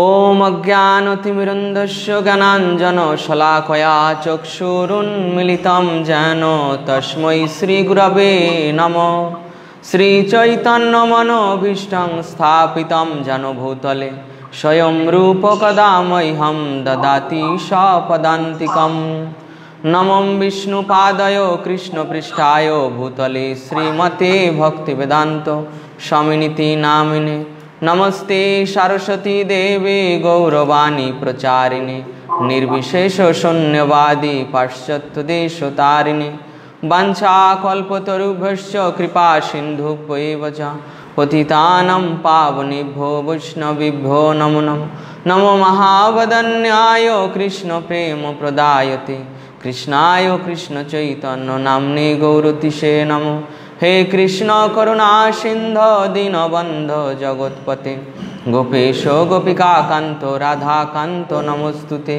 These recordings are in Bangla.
ॐ अज्ञानतिमिरुन्धस्य ज्ञानाञ्जनशलाकया चक्षुरुन्मिलितं येन तस्मै श्रीगुरवे नमः श्रीचैतन्यमनोभीष्टं स्थापितं जनभूतले स्वयं रूपकदा मह्यं ददाति सपदान्तिकम् नमं विष्णुपादय कृष्णपृष्ठाय भूतले श्रीमते भक्तिवेदान्त स्वामिनिति नामिने নমস্তে সরস্বতী দেবে গৌরবাণী প্রচারিণী, নির্বিশেষ শূন্যবাদী পাশ্চাত্য দেশ তারিণী বাঞ্ছা কল্পতরুভ্যশ্চ কৃপা সিন্ধু চ পতিতানং পাবনেভ্যো বৈষ্ণবেভ্যো নমো নম নমো মহাবদন্যায় কৃষ্ণ প্রেম প্রদায়তে, কৃষ্ণায় কৃষ্ণ চৈতন্য নাম্নে গৌরতিষে নমঃ। হে কৃষ্ণ করুণা সিন্ধ দীনবন্ধ জগৎপতে। গোপেশ গোপিকাকান্ত রাধাকান্ত নমস্তুতে।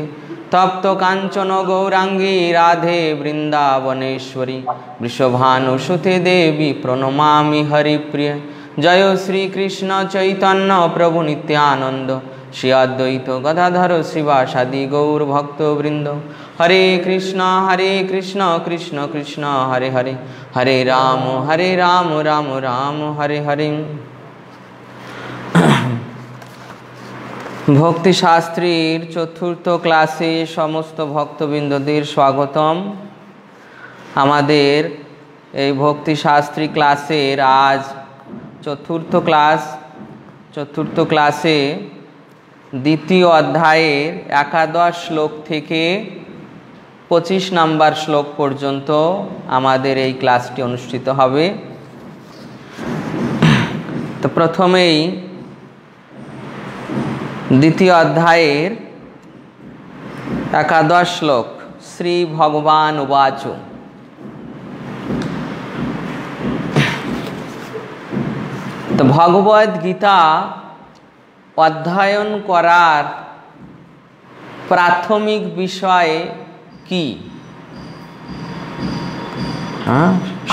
তপ্ত কাঞ্চন গৌরাঙ্গী রাধে বৃন্দাবনেশ্বরী। বৃষভানুসুতে দেবী প্রণমামি হরিপ্রিয়। জয় শ্রীকৃষ্ণ চৈতন্য প্রভু নিত্যানন্দ। শ্রী অদ্বৈত গদাধর শিবাসাদি গৌর ভক্তবৃন্দ হরে কৃষ্ণ হরে কৃষ্ণ কৃষ্ণ কৃষ্ণ, হরে হরে। হরে রাম হরে রাম রাম রাম, হরে হরে। ভক্তিশাস্ত্রীর চতুর্থ ক্লাসে সমস্ত ভক্তবৃন্দদের স্বাগতম। আমাদের এই ভক্তিশাস্ত্রী ক্লাসের আজ চতুর্থ ক্লাস, চতুর্থ ক্লাসে দ্বিতীয় অধ্যায়ের একাদশ শ্লোক থেকে পঁচিশ নাম্বার শ্লোক পর্যন্ত আমাদের এই ক্লাসটি অনুষ্ঠিত হবে। তো প্রথমেই দ্বিতীয় অধ্যায়ের একাদশ শ্লোক, শ্রী ভগবান উবাচ। তো ভগবদ গীতা অধ্যয়ন করার প্রাথমিক বিষয় কি?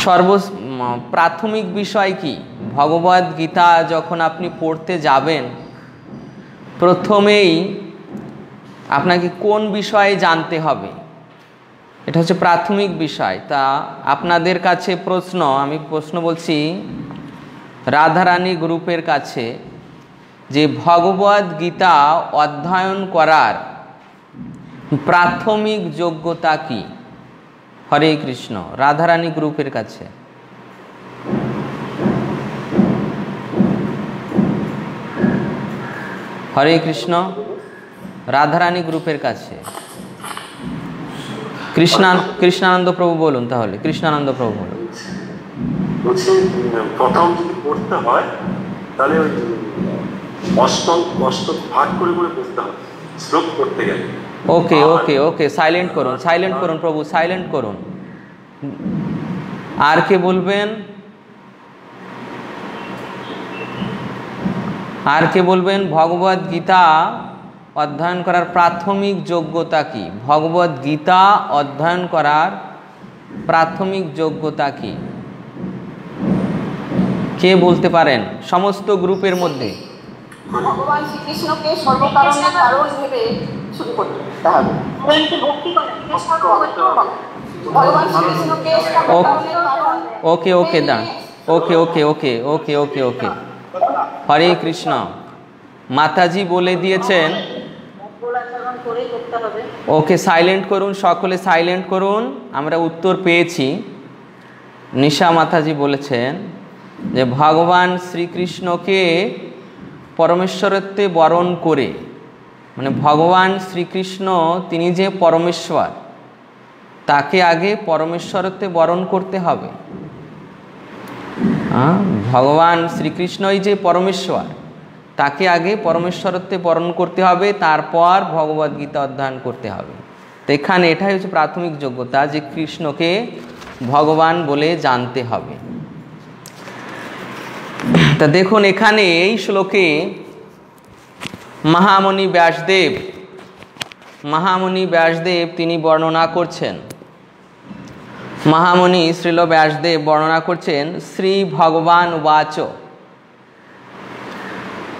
সর্ব প্রাথমিক বিষয় কি? ভগবদ গীতা যখন আপনি পড়তে যাবেন প্রথমেই আপনাকে কোন বিষয়ে জানতে হবে? এটা হচ্ছে প্রাথমিক বিষয়। তা আপনাদের কাছে প্রশ্ন আমি প্রশ্ন বলছি রাধারানী গ্রুপের কাছে। যে ভগবদ গীতা অধ্যয়ন করার প্রাথমিক যোগ্যতা কি? হরে কৃষ্ণ, রাধারানী গ্রুপের কাছে। হরে কৃষ্ণ, রাধারানী গ্রুপের কাছে। কৃষ্ণা, কৃষ্ণানন্দ প্রভু বলুন তাহলে, কৃষ্ণানন্দ প্রভু বলুন। প্রথম যদি পড়তে হয়, তাহলে অষ্টম অষ্টম ভাগ করে করে পড়তে হবে। শ্লোক পড়তে গেলে। ওকে ওকে ওকে সাইলেন্ট করুন সাইলেন্ট করুন প্রভু সাইলেন্ট করুন। আর কে বলবেন? আর কে বলবেন? ভগবদ গীতা অধ্যয়ন করার প্রাথমিক যোগ্যতা কি? ভগবদ গীতা অধ্যয়ন করার প্রাথমিক যোগ্যতা কি? কে বলতে পারেন? সমস্ত গ্রুপের মধ্যে। ভগবান শ্রীকৃষ্ণকে সর্বকারণের কারণ ভেবে শুরু করতে হবে ভগবান শ্রীকৃষ্ণকে ওকে ওকে দাঁড় ওকে ওকে ওকে ওকে ওকে ওকে। হরে কৃষ্ণ। মাতাজি বলে দিয়েছেন ওকে সাইলেন্ট করুন সকলে সাইলেন্ট করুন। আমরা উত্তর পেয়েছি। নিশা মাতাজি বলেছেন যে ভগবান শ্রীকৃষ্ণকে পরমেশ্বরত্বে বরণ করে। মানে ভগবান শ্রীকৃষ্ণ, তিনি যে পরমেশ্বর, তাকে আগে পরমেশ্বরত্বে বরণ করতে হবে। ভগবান শ্রীকৃষ্ণই যে পরমেশ্বর, তাকে আগে পরমেশ্বরত্বে বরণ করতে হবে, তারপর ভগবদ্গীতা অধ্যয়ন করতে হবে। তো এখানে এটাই হচ্ছে প্রাথমিক যোগ্যতা যে কৃষ্ণকে ভগবান বলে জানতে হবে। তা দেখুন, এখানে এই শ্লোকে মহামণি ব্যাসদেব মহামণি ব্যাসদেব তিনি বর্ণনা করছেন। মহামণি শ্রীল ব্যাসদেব বর্ণনা করছেন, শ্রী ভগবান বাচ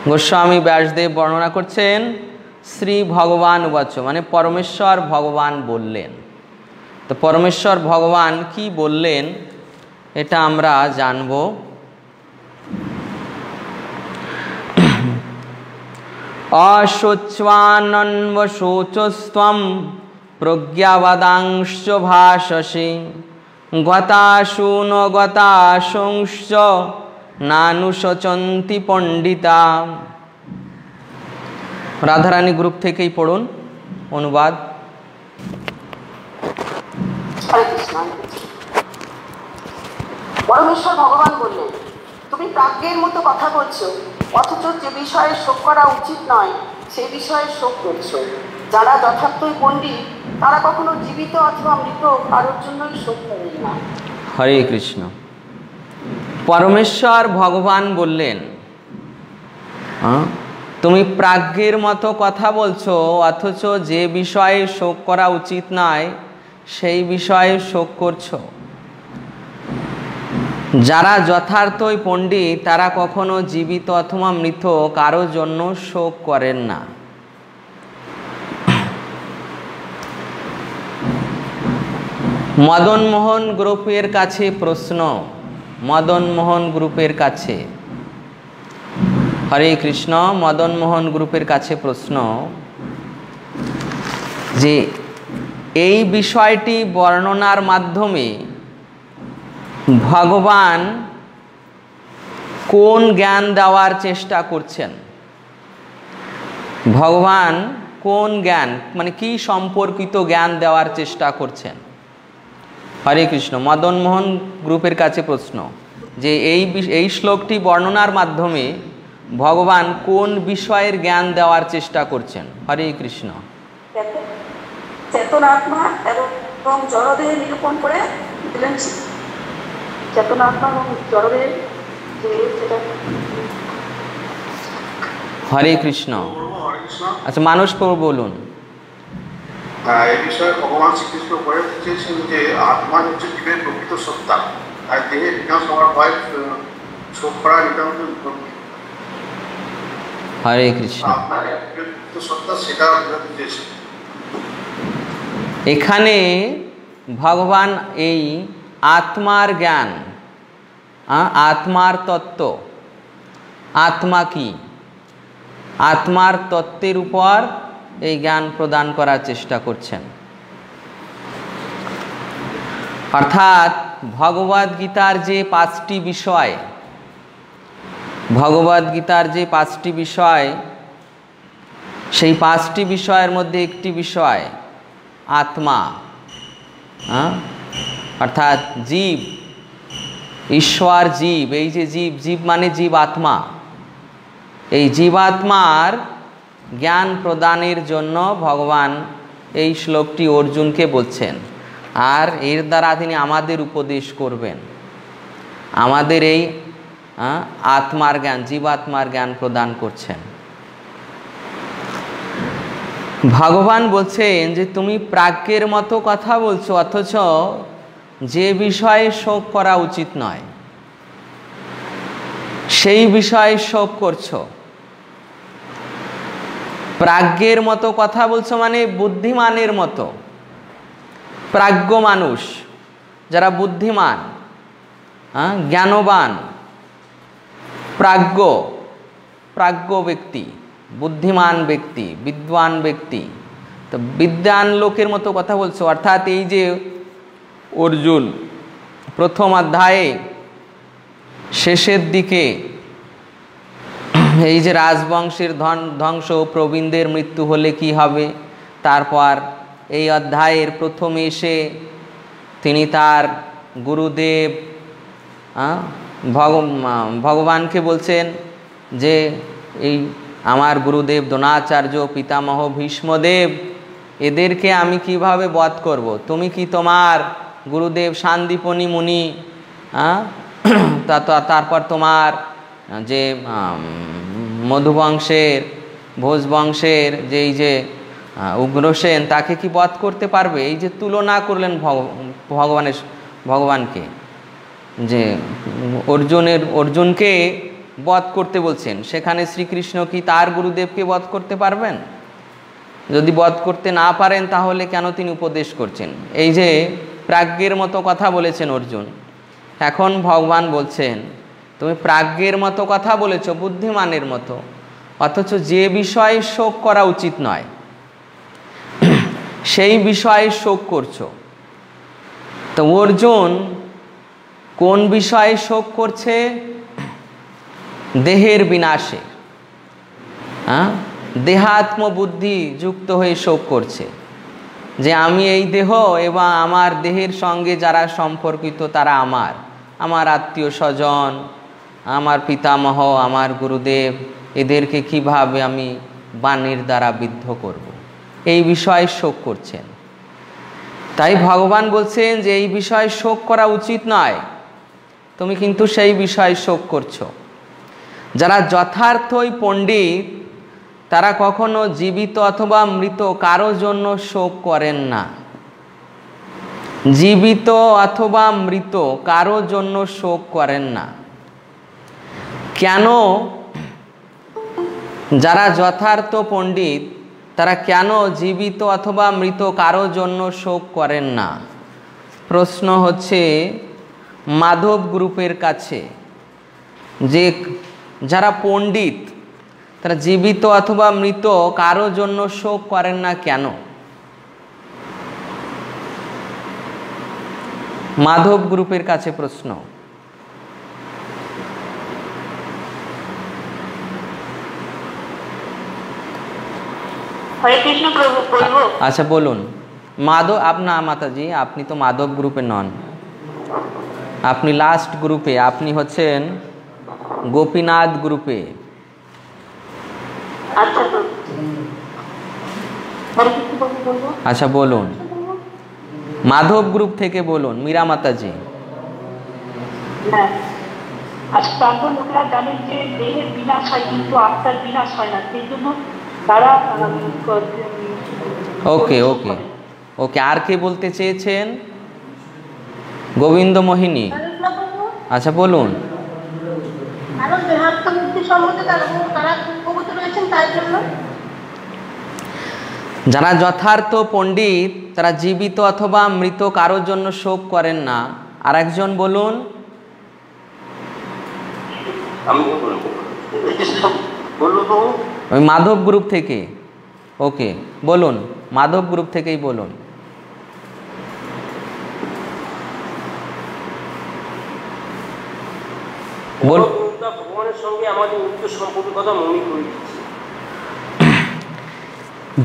গোস্বামী ব্যাসদেব বর্ণনা করছেন, শ্রী ভগবান উবাচ। মানে পরমেশ্বর ভগবান বললেন। তো পরমেশ্বর ভগবান কি বললেন, এটা আমরা জানব। অশোচ্বানন্বশোচস্ত্বম প্রজ্ঞাবাদাংশ্চ ভাষসে। গতাশু ন গতাশংশ্চ নানুশচন্তি পণ্ডিতা। রাধারানী গ্রুপ থেকেই পড়ুন। অনুবাদ। পরমেশ্বর ভগবান বললেন তুমি প্রাজ্ঞের মতো কথা বলছো, অথচ যে বিষয়ে শোক করা উচিত নয় সেই বিষয়ে শোক করছ। যারা যথার্থই পণ্ডিত, তারা কখনো জীবিত অথবা মৃত, কারোর জন্যই শোক করেন না। হরে কৃষ্ণ। পরমেশ্বর ভগবান বললেন তুমি প্রাজ্ঞের মতো কথা বলছো, অথচ যে বিষয়ে শোক করা উচিত নয়, সেই বিষয়ে শোক করছ। যারা যথার্থই পণ্ডিত, তারা কখনো জীবিত অথবা মৃত, কারও জন্য শোক করেন না। মদনমোহন গ্রুপের কাছে প্রশ্ন, মদনমোহন গ্রুপের কাছে। হরে কৃষ্ণ, মদনমোহন গ্রুপের কাছে প্রশ্ন, যে এই বিষয়টি বর্ণনার মাধ্যমে ভগবান কোন জ্ঞান দেওয়ার চেষ্টা করছেন? ভগবান কোন জ্ঞান মানে কি সম্পর্কিত জ্ঞান দেওয়ার চেষ্টা করছেন? হরে কৃষ্ণ মদনমোহন গ্রুপের কাছে প্রশ্ন, যে এই এই শ্লোকটি বর্ণনার মাধ্যমে ভগবান কোন বিষয়ের জ্ঞান দেওয়ার চেষ্টা করছেন? হরে কৃষ্ণ। চেতন- চেতনাত্মা এবং জড়দেহ নিরূপণ করে দিলেন চেতনাত্মা এবং জড়দেহ যে সেটা হরে কৃষ্ণ। আচ্ছা মানুষ প্রভু বলুন। এই বিষয়ে ভগবান শ্রীকৃষ্ণ বলে চেয়েছেন যে আত্মা হচ্ছে জীবের প্রকৃত সত্তা। আর দেহে বিকাশ হওয়ার ভয় শোক করা। হরে কৃষ্ণ। এখানে ভগবান এই আত্মার জ্ঞান আত্মার তত্ত্ব আত্মা কি আত্মার তত্ত্বের উপর এই জ্ঞান প্রদান করার চেষ্টা করছেন অর্থাৎ ভগবদ গীতার যে পাঁচটি বিষয় ভগবদ গীতার যে পাঁচটি বিষয়, সেই পাঁচটি বিষয়ের মধ্যে একটি বিষয় আত্মা হ্যাঁ? অর্থাৎ জীব, ঈশ্বর জীব, এই যে জীব জীব মানে জীব আত্মা এই জীবাত্মার জ্ঞান প্রদানের জন্য ভগবান এই শ্লোকটি অর্জুনকে বলছেন, আর এর দ্বারা তিনি আমাদের উপদেশ করবেন। আমাদের এই আত্মার জ্ঞান, জীবাত্মার জ্ঞান প্রদান করছেন। ভগবান বলছেন যে, তুমি প্রাজ্ঞের মতো কথা বলছো, অথচ যে বিষয়ে শোক করা উচিত নয়, সেই বিষয়ে শোক করছ। প্রাজ্ঞের মতো কথা বলছো মানে বুদ্ধিমানের মতো। প্রাজ্ঞ মানুষ, যারা বুদ্ধিমান হ্যাঁ জ্ঞানবান, প্রাজ্ঞ প্রাজ্ঞ ব্যক্তি, বুদ্ধিমান ব্যক্তি, বিদ্বান ব্যক্তি। তো বিদ্যান লোকের মতো কথা বলছো, অর্থাৎ এই যে অর্জুন, প্রথম অধ্যায়ে, শেষের দিকে, এই যে রাজবংশের ধন, ধ্বংস প্রবীণদের মৃত্যু হলে কি হবে? তারপর এই অধ্যায়ের প্রথমে এসে তিনি তার গুরুদেব ভগ- ভগবানকে বলছেন যে, এই আমার গুরুদেব দ্রোণাচার্য, পিতামহ ভীষ্মদেব, এদেরকে আমি কীভাবে বধ করব? তুমি কি তোমার গুরুদেব শান্তিপনি মুনি তা- তারপর তোমার যে মধুবংশের, ভোজবংশের যে এই যে উগ্রসেন তাকে কি বধ করতে পারবে? এই যে তুলনা করলেন ভগ- ভগবানের, ভগবানকে, যে, অর্জুনের, অর্জুনকে বধ করতে বলছেন। সেখানে শ্রীকৃষ্ণ কি তার গুরুদেবকে বধ করতে পারবেন? যদি বধ করতে না পারেন, তাহলে কেন তিনি উপদেশ করছেন? এই যে প্রাজ্ঞের মতো কথা বলেছেন অর্জুন। এখন ভগবান বলছেন, তুমি প্রাজ্ঞের মতো কথা বলেছ, বুদ্ধিমানের মতো। অথচ যে বিষয়ে শোক করা উচিত নয়, সেই বিষয়ে শোক করছ। তো অর্জুন, কোন বিষয়ে শোক করছে? দেহের বিনাশে। হ্যাঁ দেহাত্ম বুদ্ধি যুক্ত হয়ে শোক করছে। যে আমি এই দেহ এবং আমার দেহের সঙ্গে যারা সম্পর্কিত তারা আমার। আমার আত্মীয় স্বজন, আমার পিতামহ, আমার গুরুদেব, এদেরকে কীভাবে আমি বাণীর দ্বারা বিদ্ধ করব। এই বিষয়ে শোক করছেন। তাই ভগবান বলছেন যে এই বিষয়ে শোক করা উচিত নয়। তুমি কিন্তু সেই বিষয়ে শোক করছ। যারা যথার্থই পণ্ডিত তারা কখনো জীবিত অথবা মৃত কারও জন্য শোক করেন না। জীবিত অথবা মৃত কারও জন্য শোক করেন না। কেন? যারা যথার্থ পণ্ডিত, তারা কেন জীবিত অথবা মৃত কারও জন্য শোক করেন না? প্রশ্ন হচ্ছে মাধব গ্রুপের কাছে। যে যারা পণ্ডিত তারা জীবিত অথবা মৃত কারও জন্য শোক করেন না কেন? মাধব গ্রুপের কাছে প্রশ্ন। আচ্ছা বলুন। মাধব আপনা মাতাজি আপনি তো মাধব গ্রুপে নন। আপনি লাস্ট গ্রুপে আপনি হচ্ছেন গোপীনাথ গ্রুপে। আচ্ছা আচ্ছা বলুন। মাধব গ্রুপ থেকে বলুন মীরা মাতাজি। হ্যাঁ আজ প্রাক্তন লোকেরা জানেন যে দেহের বিনাশ হয় কিন্তু আত্মার বিনাশ হয় না। সেই জন্য তারা ওকে ওকে। ওকে আর কে বলতে চেয়েছেন? গোবিন্দ মোহিনী। আচ্ছা বলুন। সম্বন্ধে তারা তারা জন্য? যারা যথার্থ পণ্ডিত তারা জীবিত অথবা মৃত কারোর জন্য শোক করেন না। আর একজন বলুন। আমি বলল তো। ওই মাধব গ্রুপ থেকে। ওকে বলুন। মাধব গ্রুপ থেকেই বলুন। ভগবানের সঙ্গে আমাদের উচ্চ সম্পর্কের কথা মনে করে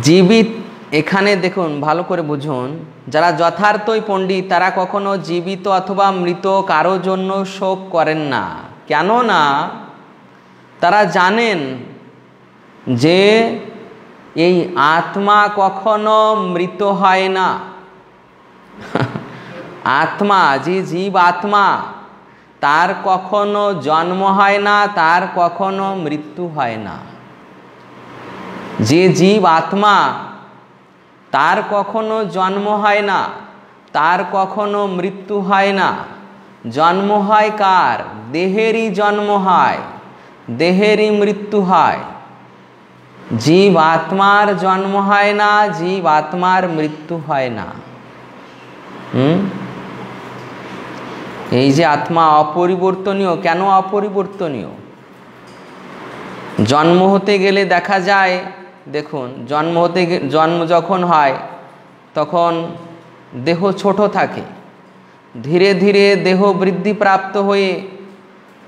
জীবিত এখানে দেখুন, ভালো করে বুঝুন। যারা যথার্থই পণ্ডিত, তারা কখনো জীবিত অথবা মৃত কারও জন্য শোক করেন না। কেননা, তারা জানেন যে এই আত্মা কখনো মৃত হয় না। আত্মা, যে জীব আত্মা, তার কখনো জন্ম হয় না, তার কখনো মৃত্যু হয় না। যে জীব আত্মা, তার কখনো জন্ম হয় না, তার কখনো মৃত্যু হয় না। জন্ম হয় কার? দেহেরই জন্ম হয়, দেহেরই মৃত্যু হয়। জীব আত্মার জন্ম হয় না, জীব আত্মার মৃত্যু হয় না। হুম? এই যে আত্মা অপরিবর্তনীয়, কেন অপরিবর্তনীয়? জন্ম হতে গেলে দেখা যায় দেখুন, জন্ম হতে জন্ম যখন হয়, তখন দেহ ছোট থাকে। ধীরে ধীরে দেহ বৃদ্ধি প্রাপ্ত হয়ে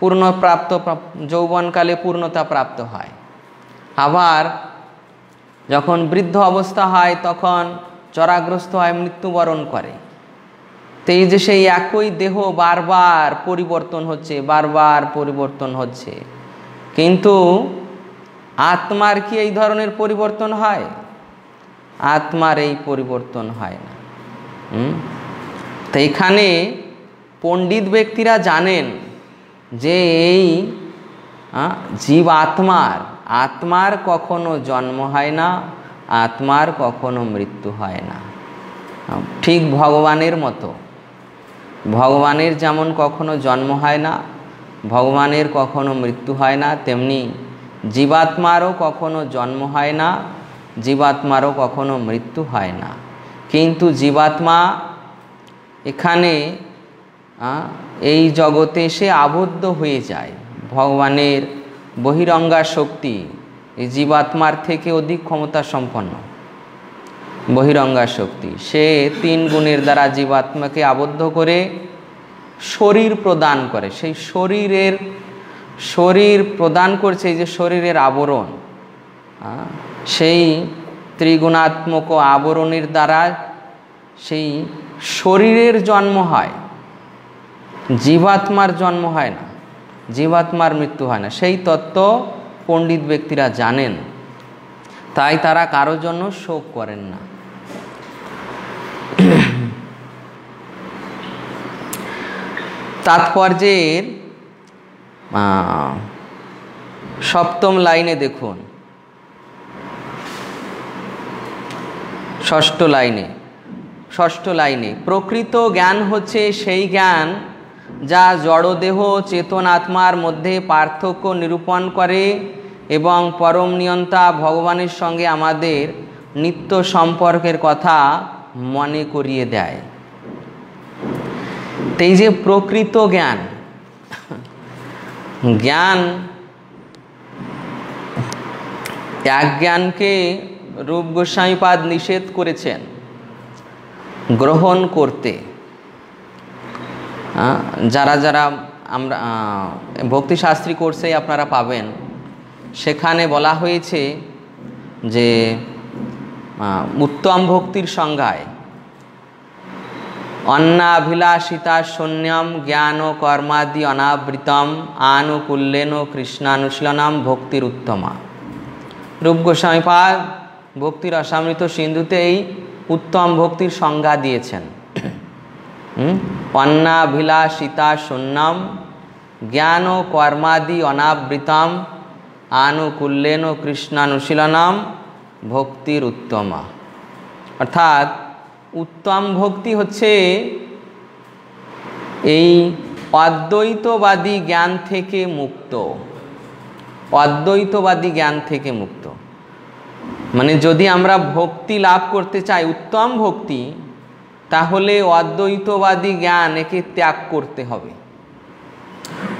পূর্ণপ্রাপ্ত প্রাপ- যৌবনকালে পূর্ণতা প্রাপ্ত হয়। আবার যখন বৃদ্ধ অবস্থা হয়, তখন চরাগ্রস্ত হয়, মৃত্যুবরণ করে। তো এই যে সেই একই দেহ বারবার পরিবর্তন হচ্ছে, বারবার পরিবর্তন হচ্ছে। কিন্তু আত্মার কি এই ধরনের পরিবর্তন হয়? আত্মার এই পরিবর্তন হয় না? তো এখানে পণ্ডিত ব্যক্তিরা জানেন যে এই জীব আত্মার আত্মার কখনো জন্ম হয় না, আত্মার কখনো মৃত্যু হয় না। ঠিক ভগবানের মতো। ভগবানের যেমন কখনো জন্ম হয় না, ভগবানের কখনো মৃত্যু হয় না, তেমনি জীবাত্মারও কখনো জন্ম হয় না, জীবাত্মারও কখনো মৃত্যু হয় না। কিন্তু জীবাত্মা এখানে এই জগতে সে আবদ্ধ হয়ে যায়। ভগবানের বহিরঙ্গা শক্তি এই জীবাত্মার থেকে অধিক ক্ষমতা সম্পন্ন বহিরঙ্গা শক্তি। সে তিন গুণের দ্বারা জীবাত্মাকে আবদ্ধ করে শরীর প্রদান করে। সেই শরীরের শরীর প্রদান করছে এই যে শরীরের আবরণ সেই ত্রিগুণাত্মক আবরণের দ্বারা সেই শরীরের জন্ম হয়, জীবাত্মার জন্ম হয় না, জীবাত্মার মৃত্যু হয় না। সেই তত্ত্ব পণ্ডিত ব্যক্তিরা জানেন, তাই তারা কারোর জন্য শোক করেন না। তাৎপর্যের সপ্তম লাইনে দেখুন। ষষ্ঠ লাইনে ষষ্ঠ লাইনে, প্রকৃত জ্ঞান হচ্ছে সেই জ্ঞান যা জড়দেহ, চেতন আত্মার মধ্যে পার্থক্য নিরূপণ করে এবং পরম নিয়ন্তা ভগবানের সঙ্গে আমাদের নিত্য সম্পর্কের কথা মনে করিয়ে দেয়। এই যে প্রকৃত জ্ঞান জ্ঞান। এক জ্ঞানকে রূপ গোস্বামীপাদ নিষেধ করেছেন গ্রহণ করতে। যারা যারা আমরা ভক্তিশাস্ত্রী কোর্সে আপনারা পাবেন, সেখানে বলা হয়েছে যে উত্তম ভক্তির সংজ্ঞায় অন্নাভিলাষিতা শূন্যম জ্ঞান কর্মাদি অনাবৃতম আনুকূল্যেন কৃষ্ণানুশীলনম ভক্তির উত্তমা রূপ গোস্বামীপাদ ভক্তির অসামৃত সিন্ধুতে এই উত্তম ভক্তির সংজ্ঞা দিয়েছেন? অন্নাভিলাষিতা শূন্যম জ্ঞান ও কর্মাদি অনাবৃতম আনুকূল্যেন কৃষ্ণানুশীলনম ভক্তির উত্তমা অর্থাৎ উত্তম ভক্তি হচ্ছে এই অদ্বৈতবাদী জ্ঞান থেকে মুক্ত। অদ্বৈতবাদী জ্ঞান থেকে মুক্ত। মানে যদি আমরা ভক্তি লাভ করতে চাই, উত্তম ভক্তি, তাহলে অদ্বৈতবাদী জ্ঞান একে ত্যাগ করতে হবে।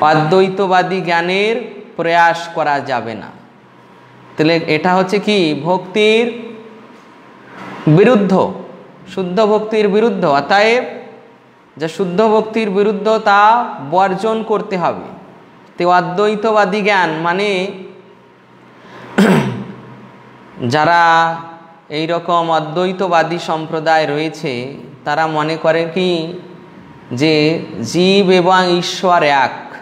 অদ্বৈতবাদী জ্ঞানের প্রয়াস করা যাবে না। তাহলে এটা হচ্ছে কি? ভক্তির বিরুদ্ধ। শুদ্ধ ভক্তির বিরুদ্ধ, অতএব যা শুদ্ধ ভক্তির বিরুদ্ধ তা বর্জন করতে হবে। তো অদ্বৈতবাদী জ্ঞান মানে যারা এই রকম অদ্বৈতবাদী সম্প্রদায় রয়েছে, তারা মনে করে কি? যে জীব এবং ঈশ্বর এক।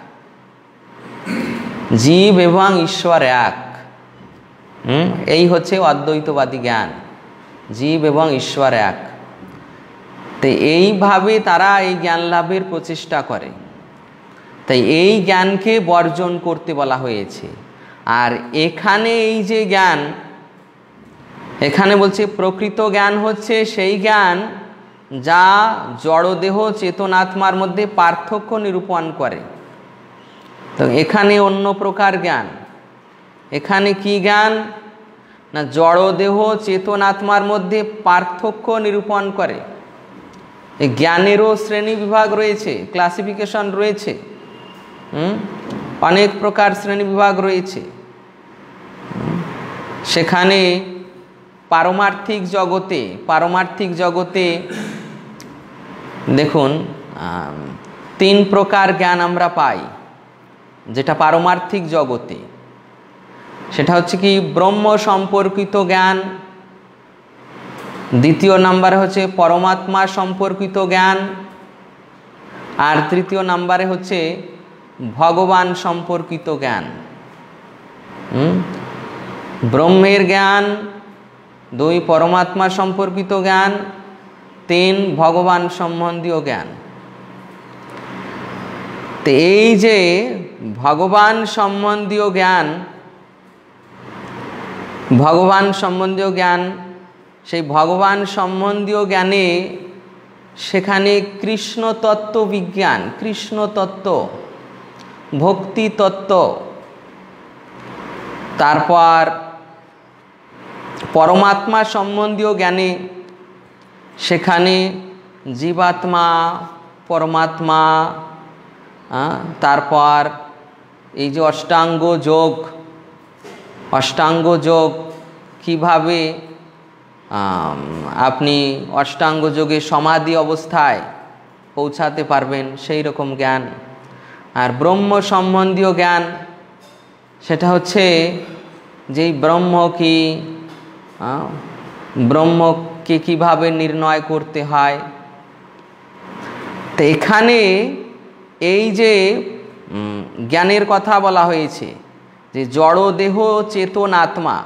জীব এবং ঈশ্বর এক। এই হচ্ছে অদ্বৈতবাদী জ্ঞান। জীব এবং ঈশ্বর এক। তো এইভাবে তারা এই জ্ঞান লাভের প্রচেষ্টা করে। তাই এই জ্ঞানকে বর্জন করতে বলা হয়েছে। আর এখানে এই যে জ্ঞান, এখানে বলছে প্রকৃত জ্ঞান হচ্ছে সেই জ্ঞান যা জড়দেহ চেতনাত্মার মধ্যে পার্থক্য নিরূপণ করে। তো এখানে অন্য প্রকার জ্ঞান। এখানে কি জ্ঞান? না জড়দেহ চেতনাত্মার মধ্যে পার্থক্য নিরূপণ করে। জ্ঞানেরও শ্রেণি বিভাগ রয়েছে ক্লাসিফিকেশন রয়েছে অনেক প্রকার শ্রেণি বিভাগ রয়েছে। সেখানে পারমার্থিক জগতে পারমার্থিক জগতে দেখুন তিন প্রকার জ্ঞান আমরা পাই, যেটা পারমার্থিক জগতে। সেটা হচ্ছে কি, ব্রহ্ম সম্পর্কিত জ্ঞান দ্বিতীয় নাম্বারে হচ্ছে পরমাত্মা সম্পর্কিত জ্ঞান। আর তৃতীয় নাম্বারে হচ্ছে ভগবান সম্পর্কিত জ্ঞান। হুম? ব্রহ্মের জ্ঞান, দুই পরমাত্মা সম্পর্কিত জ্ঞান, তিন ভগবান সম্বন্ধীয় জ্ঞান। তো এই যে ভগবান সম্বন্ধীয় জ্ঞান, ভগবান সম্বন্ধীয় জ্ঞান সেই ভগবান সম্বন্ধীয় জ্ঞানে সেখানে কৃষ্ণ তত্ত্ব বিজ্ঞান কৃষ্ণ তত্ত্ব ভক্তি তত্ত্ব তারপর পরমাত্মা সম্বন্ধীয় জ্ঞানে সেখানে জীবাত্মা, পরমাত্মা তারপর এই যে অষ্টাঙ্গ যোগ অষ্টাঙ্গ যোগ কীভাবে আপনি অষ্টাঙ্গ যোগে সমাধি অবস্থায় পৌঁছাতে পারবেন সেই রকম জ্ঞান। আর ব্রহ্ম সম্বন্ধীয় জ্ঞান, সেটা হচ্ছে যেই ব্রহ্ম কি ব্রহ্মকে কীভাবে নির্ণয় করতে হয়। তো এখানে এই যে জ্ঞানের কথা বলা হয়েছে, যে জড় দেহ চেতন আত্মা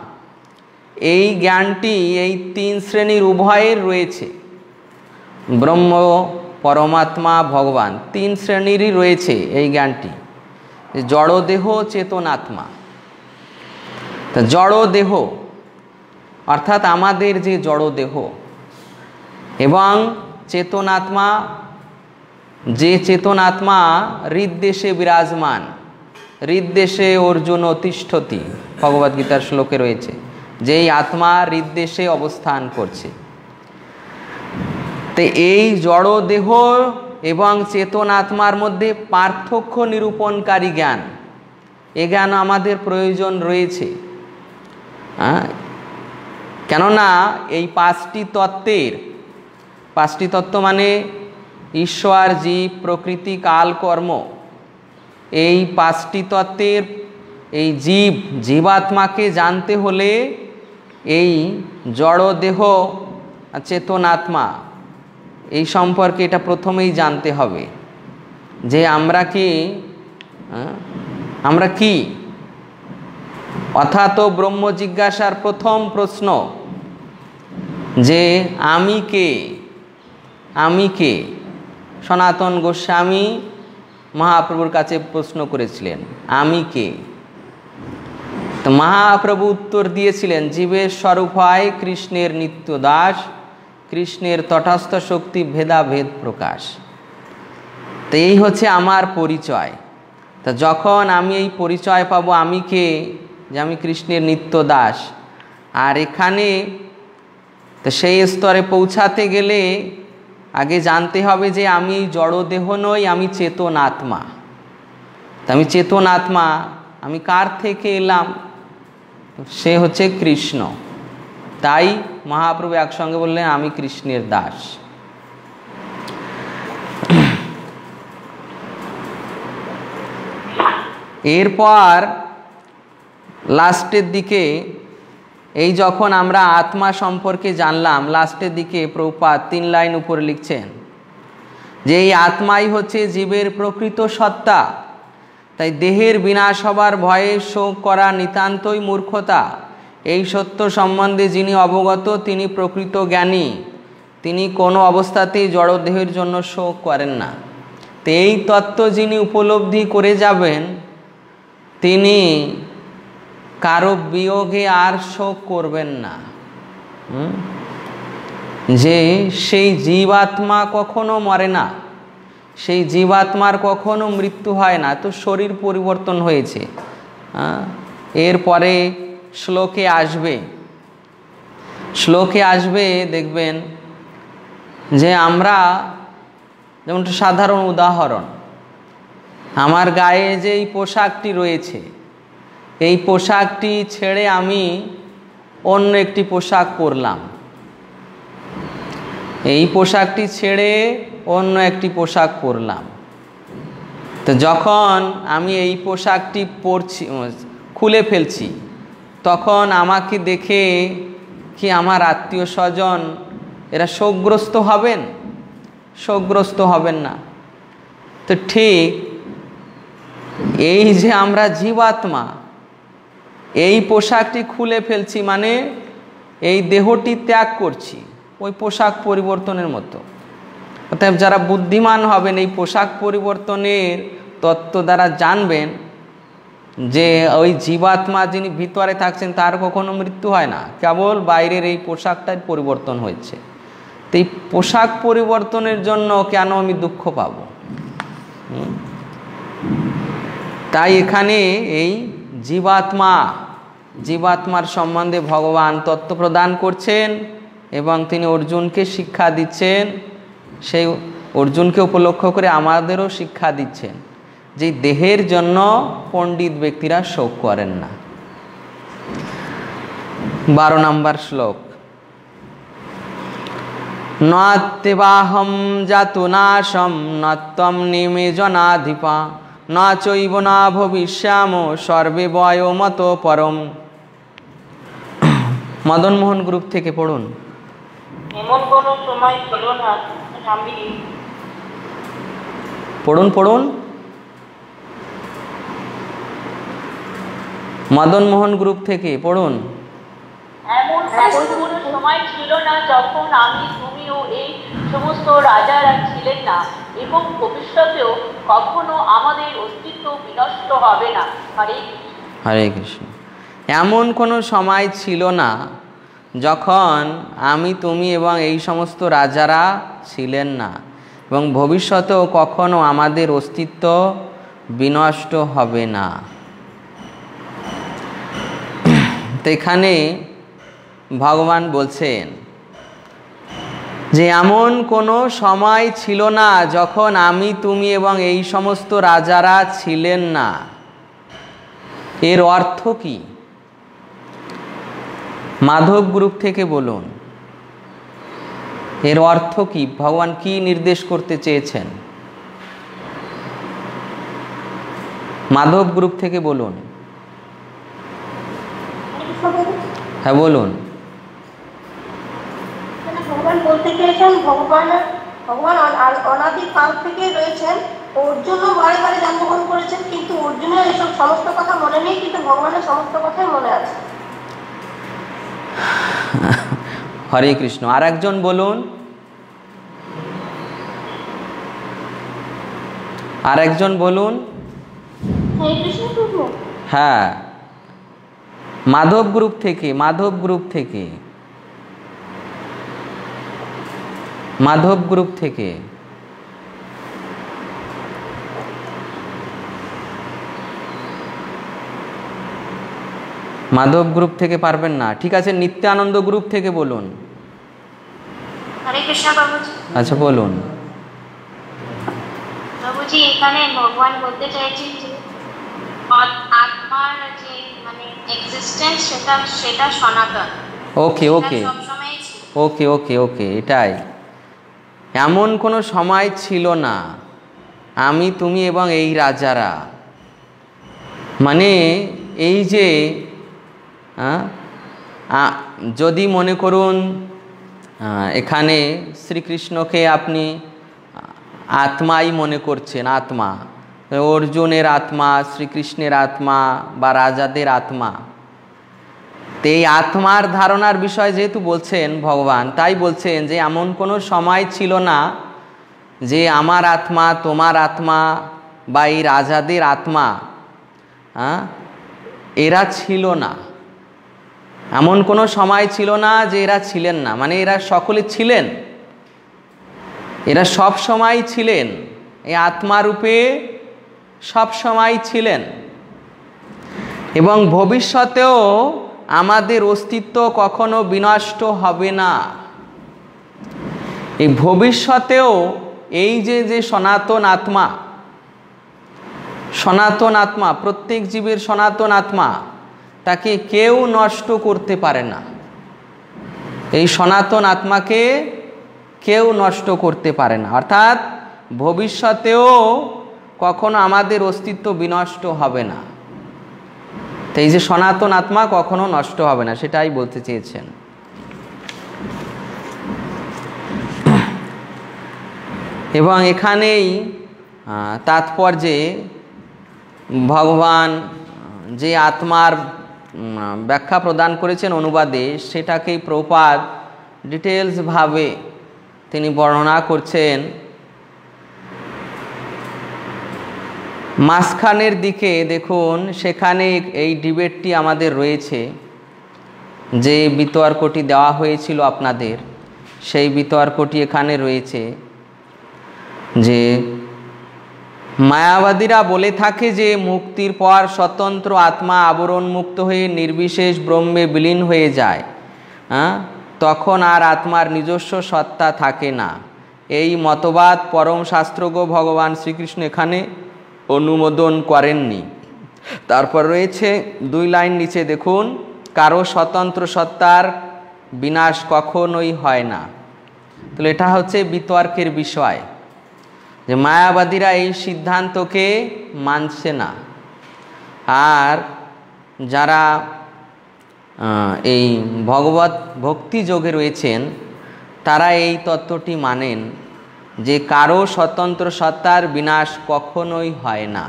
এই জ্ঞানটি এই তিন শ্রেণির উভয়ের রয়েছে। ব্রহ্ম, পরমাত্মা, ভগবান তিন শ্রেণীরই রয়েছে এই জ্ঞানটি। যে জড় দেহ চেতন তা জড় দেহ, অর্থাৎ আমাদের যে জড় দেহ এবং চেতনাত্মা, যে চেতনাত্মা হৃদ্দেশে বিরাজমান, হৃদ্দেশে অর্জুন অতিষ্ঠতি, ভগবদ্গীতার শ্লোকে রয়েছে। যেই আত্মা হৃদ্দেশে অবস্থান করছে। তো এই জড় দেহ এবং চেতন আত্মার মধ্যে পার্থক্য নিরূপণকারী জ্ঞান। এ জ্ঞান আমাদের প্রয়োজন রয়েছে। কেননা এই পাঁচটি তত্ত্বের, পাঁচটি তত্ত্ব মানে ঈশ্বর, জীব, প্রকৃতি, কাল, কর্ম। এই পাঁচটি তত্ত্বের, এই জীব, জীবাত্মাকে জানতে হলে এই জড় দেহ চেতনাত্মা এই সম্পর্কে এটা প্রথমেই জানতে হবে যে আমরা কি হ্যাঁ, আমরা কি? অর্থাৎ ব্রহ্ম জিজ্ঞাসার প্রথম প্রশ্ন যে আমি কে? আমি কে? সনাতন গোস্বামী মহাপ্রভুর কাছে প্রশ্ন করেছিলেন আমি কে? তো মহাপ্রভু উত্তর দিয়েছিলেন, জীবের স্বরূপ হয় কৃষ্ণের নিত্য দাস কৃষ্ণের তটস্থ শক্তি ভেদাভেদ প্রকাশ। তো এই হচ্ছে আমার পরিচয়। তা যখন আমি এই পরিচয় পাবো আমি কে যে আমি কৃষ্ণের নিত্য দাস আর এখানে তো সেই স্তরে পৌঁছাতে গেলে আগে জানতে হবে যে আমি জড় দেহ নই, আমি চেতন আত্মা। তা আমি চেতন আত্মা, আমি কার থেকে এলাম? সে হচ্ছে কৃষ্ণ। তাই মহাপ্রভু একসঙ্গে বললেন, আমি কৃষ্ণের দাস। এরপর লাস্টের দিকে, এই যখন আমরা আত্মা সম্পর্কে জানলাম, লাস্টের দিকে প্রপাত তিন লাইন উপরে লিখছেন যে, এই আত্মাই হচ্ছে জীবের প্রকৃত সত্তা। তাই দেহের বিনাশ হবার ভয়ে শোক করা নিতান্তই মূর্খতা। এই সত্য সম্বন্ধে যিনি অবগত, তিনি প্রকৃত জ্ঞানী। তিনি কোনো অবস্থাতেই জড়দেহের জন্য শোক করেন না। তো এই তত্ত্ব যিনি উপলব্ধি করে যাবেন, তিনি কারও বিয়োগে আর শোক করবেন না। যে সেই জীবাত্মা কখনো মরে না। সেই জীবাত্মার কখনো মৃত্যু হয় না, তো শরীর পরিবর্তন হয়েছে হ্যাঁ? এরপরে শ্লোকে আসবে শ্লোকে আসবে, দেখবেন, যে আমরা, যেমন সাধারণ উদাহরণ, আমার গায়ে যে এই পোশাকটি রয়েছে, এই পোশাকটি ছেড়ে আমি অন্য একটি পোশাক পরলাম এই পোশাকটি ছেড়ে অন্য একটি পোশাক পরলাম। তো যখন আমি এই পোশাকটি পরছি, খুলে ফেলছি, তখন আমাকে দেখে কি আমার আত্মীয় স্বজন, এরা শোকগ্রস্ত হবেন? শোকগ্রস্ত হবেন না। তো ঠিক এই যে আমরা জীবাত্মা, এই পোশাকটি খুলে ফেলছি মানে এই দেহটি ত্যাগ করছি, ওই পোশাক পরিবর্তনের মতো। অতএব যারা বুদ্ধিমান হবেন এই পোশাক পরিবর্তনের তত্ত্ব দ্বারা জানবেন যে ওই জীবাত্মা যিনি ভিতরে থাকছেন, তার কখনো মৃত্যু হয় না। কেবল বাইরের এই পোশাকটাই পরিবর্তন হয়েছে। তো এই পোশাক পরিবর্তনের জন্য কেন আমি দুঃখ পাবো? তাই এখানে এই জীবাত্মা, জীবাত্মার সম্বন্ধে ভগবান তত্ত্ব প্রদান করছেন এবং তিনি অর্জুনকে শিক্ষা দিচ্ছেন। সেই অর্জুনকে উপলক্ষ করে আমাদেরও শিক্ষা দিচ্ছেন যে দেহের জন্য পণ্ডিত ব্যক্তিরা শোক করেন না। বারো নম্বর শ্লোক। নত্যবাহম জাতু নাশম নত্তম নিমে জনাধিপা ন চৈব না ভবিষ্যাম, সর্বে বয় মত পরম। মদনমোহন গ্রুপ থেকে পড়ুন। এমন সময় না পড়ুন পড়ুন। মদনমোহন গ্রুপ থেকে পড়ুন। এমন কোনো সময় ছিল না যখন আমি তুমিও এই সমস্ত রাজারা ছিলেন না এবং ভবিষ্যতেও কখনো আমাদের অস্তিত্ব বিনষ্ট হবে না। হরে কৃষ্ণ। হরে কৃষ্ণ। এমন কোনো সময় ছিল না যখন আমি, তুমি এবং এই সমস্ত রাজারা ছিলেন না এবং ভবিষ্যতেও কখনো আমাদের অস্তিত্ব বিনষ্ট হবে না। এখানে ভগবান বলছেন যে, এমন কোনো সময় ছিল না যখন আমি, তুমি এবং এই সমস্ত রাজারা ছিলেন না। এর অর্থ কি? মাধব গ্রুপ থেকে বলুন। এর অর্থ কি? ভগবান কি নির্দেশ করতে চেয়েছেন? মাধব গ্রুপ থেকে বলুন। হ্যাঁ বলুন। মানে ভগবান বলতে চেয়েছেন, ভগবান ভগবান অনাদি কাল থেকে রয়েছেন। অর্জুনও বারে বারে জন্মগ্রহণ করেছেন, কিন্তু অর্জুনের এসব সমস্ত কথা মনে নেই, কিন্তু ভগবানের সমস্ত কথাই মনে আছে। হরে কৃষ্ণ। আর একজন বলুন। আর একজন বলুন। হ্যাঁ। মাধব গ্রুপ থেকে, মাধব গ্রুপ থেকে। মাধব গ্রুপ থেকে। মাধব গ্রুপ থেকে পারবেন না। ঠিক আছে নিত্যানন্দ গ্রুপ থেকে বলুন। আচ্ছা বলুন। বাবুজি এখানে ভগবান বলতে চাইছেন যে আত্মার যে মানে এক্সিস্টেন্স সেটা সেটা সনাতন। ওকে ওকে। ওকে ওকে ওকে এটাই। এমন কোনো সময় ছিল না। আমি তুমি এবং এই রাজারা। মানে এই যে যদি মনে করুন এখানে শ্রীকৃষ্ণকে আপনি আত্মাই মনে করছেন, আত্মা। অর্জুনের আত্মা, শ্রীকৃষ্ণের আত্মা বা রাজাদের আত্মা। তো এই আত্মার ধারণার বিষয় যেহেতু বলছেন ভগবান, তাই বলছেন যে এমন কোনো সময় ছিল না যে আমার আত্মা, তোমার আত্মা বা এই রাজাদের আত্মা হ্যাঁ এরা ছিল না। এমন কোনো সময় ছিল না যে এরা ছিলেন না। মানে এরা সকলে ছিলেন। এরা সব সময় ছিলেন। এই আত্মারূপে সব সময় ছিলেন। এবং ভবিষ্যতেও আমাদের অস্তিত্ব কখনো বিনষ্ট হবে না। এই ভবিষ্যতেও এই যে যে সনাতন আত্মা সনাতন আত্মা, প্রত্যেক জীবের সনাতন আত্মা তাকে কেউ নষ্ট করতে পারে না। এই সনাতন আত্মাকে কেউ নষ্ট করতে পারে না। অর্থাৎ ভবিষ্যতেও কখনো আমাদের অস্তিত্ব বিনষ্ট হবে না। তো এই যে সনাতন আত্মা কখনো নষ্ট হবে না, সেটাই বলতে চেয়েছেন। এবং এখানেই তাৎপর্যে ভগবান যে আত্মার ব্যাখ্যা প্রদান করেছেন অনুবাদে, সেটাকেই প্রপাত ডিটেলসভাবে তিনি বর্ণনা করছেন। মাঝখানের দিকে দেখুন, সেখানে এই ডিবেটটি আমাদের রয়েছে। যে বিতর্কটি দেওয়া হয়েছিল আপনাদের, সেই বিতর্কটি এখানে রয়েছে যে মায়াবাদীরা বলে থাকে যে মুক্তির পর স্বতন্ত্র আত্মা আবরণ মুক্ত হয়ে নির্বিশেষ ব্রহ্মে বিলীন হয়ে যায়। হ্যাঁ তখন আর আত্মার নিজস্ব সত্তা থাকে না। এই মতবাদ পরম শাস্ত্রজ্ঞ ভগবান শ্রীকৃষ্ণ এখানে অনুমোদন করেননি। তারপর রয়েছে দুই লাইন নিচে, দেখুন, কারও স্বতন্ত্র সত্তার বিনাশ কখনোই হয় না। তাহলে এটা হচ্ছে বিতর্কের বিষয়। যে মায়াবাদীরা এই সিদ্ধান্তকে মানছে না। আর যারা এই ভগবত ভক্তি যোগে রয়েছেন, তারা এই তত্ত্বটি মানেন যে কারও স্বতন্ত্র সত্তার বিনাশ কখনোই হয় না।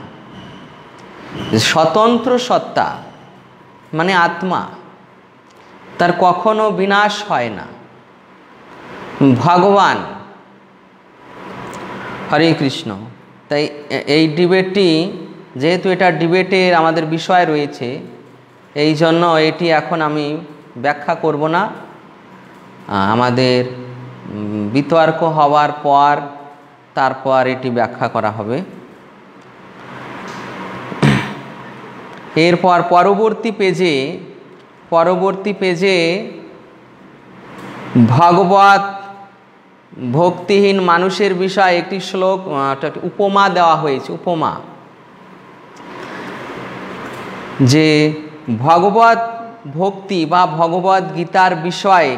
স্বতন্ত্র সত্তা মানে আত্মা, তার কখনো বিনাশ হয় না। ভগবান হরে কৃষ্ণ। তাই এই ডিবেটটি, যেহেতু এটা ডিবেটের আমাদের বিষয় রয়েছে, এই জন্য এটি এখন আমি ব্যাখ্যা করব না। আমাদের বিতর্ক হওয়ার পর তারপর এটি ব্যাখ্যা করা হবে। এরপর পরবর্তী পেজে পরবর্তী পেজে ভগবত ভক্তিহীন মানুষের বিষয়ে একটি শ্লোক উপমা দেওয়া হয়েছে, উপমা। যে ভগবত ভক্তি বা ভগবত গীতার বিষয়ে,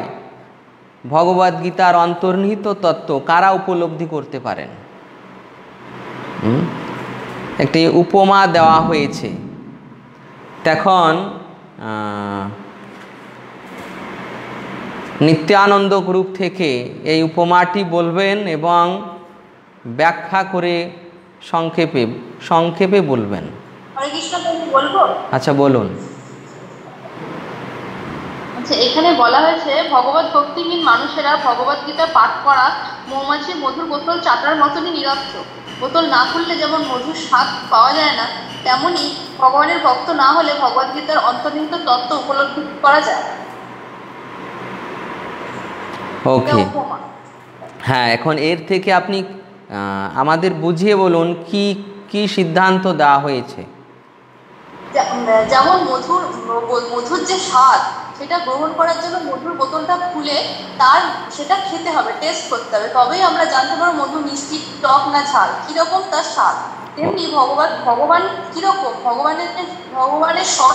ভগবত গীতার অন্তর্নিহিত তত্ত্ব কারা উপলব্ধি করতে পারেন? একটি উপমা দেওয়া হয়েছে। তখন নিত্যানন্দ গ্রুপ থেকে এই উপমাটি বলবেন এবং ব্যাখ্যা করে সংক্ষেপে সংক্ষেপে বলবেন। আচ্ছা বলুন। আচ্ছা এখানে বলা হয়েছে ভগবত ভক্তিহীন মানুষেরা ভগবত গীতা পাঠ করা মৌমাছি মধুর বোতল চাটার মতনই নিরর্থক। বোতল না খুললে যেমন মধুর স্বাদ পাওয়া যায় না তেমনি ভগবানের ভক্ত না হলে ভগবত গীতার অন্তর্নিহিত তত্ত্ব উপলব্ধি করা যায়। ওকে হ্যাঁ এখন এর থেকে আপনি আমাদের বুঝিয়ে বলুন কি কি সিদ্ধান্ত দেওয়া হয়েছে। যেমন মধুর মধুর যে স্বাদ সেটা গ্রহণ করার জন্য মধুর বোতলটা খুলে তার সেটা খেতে হবে টেস্ট করতে হবে। তবেই আমরা জানতে পারব মধু মিষ্টি টক না ঝাল কীরকম তার স্বাদ। তেমনি ভগবান ভগবান কীরকম? ভগবানের ভগবানের স্বর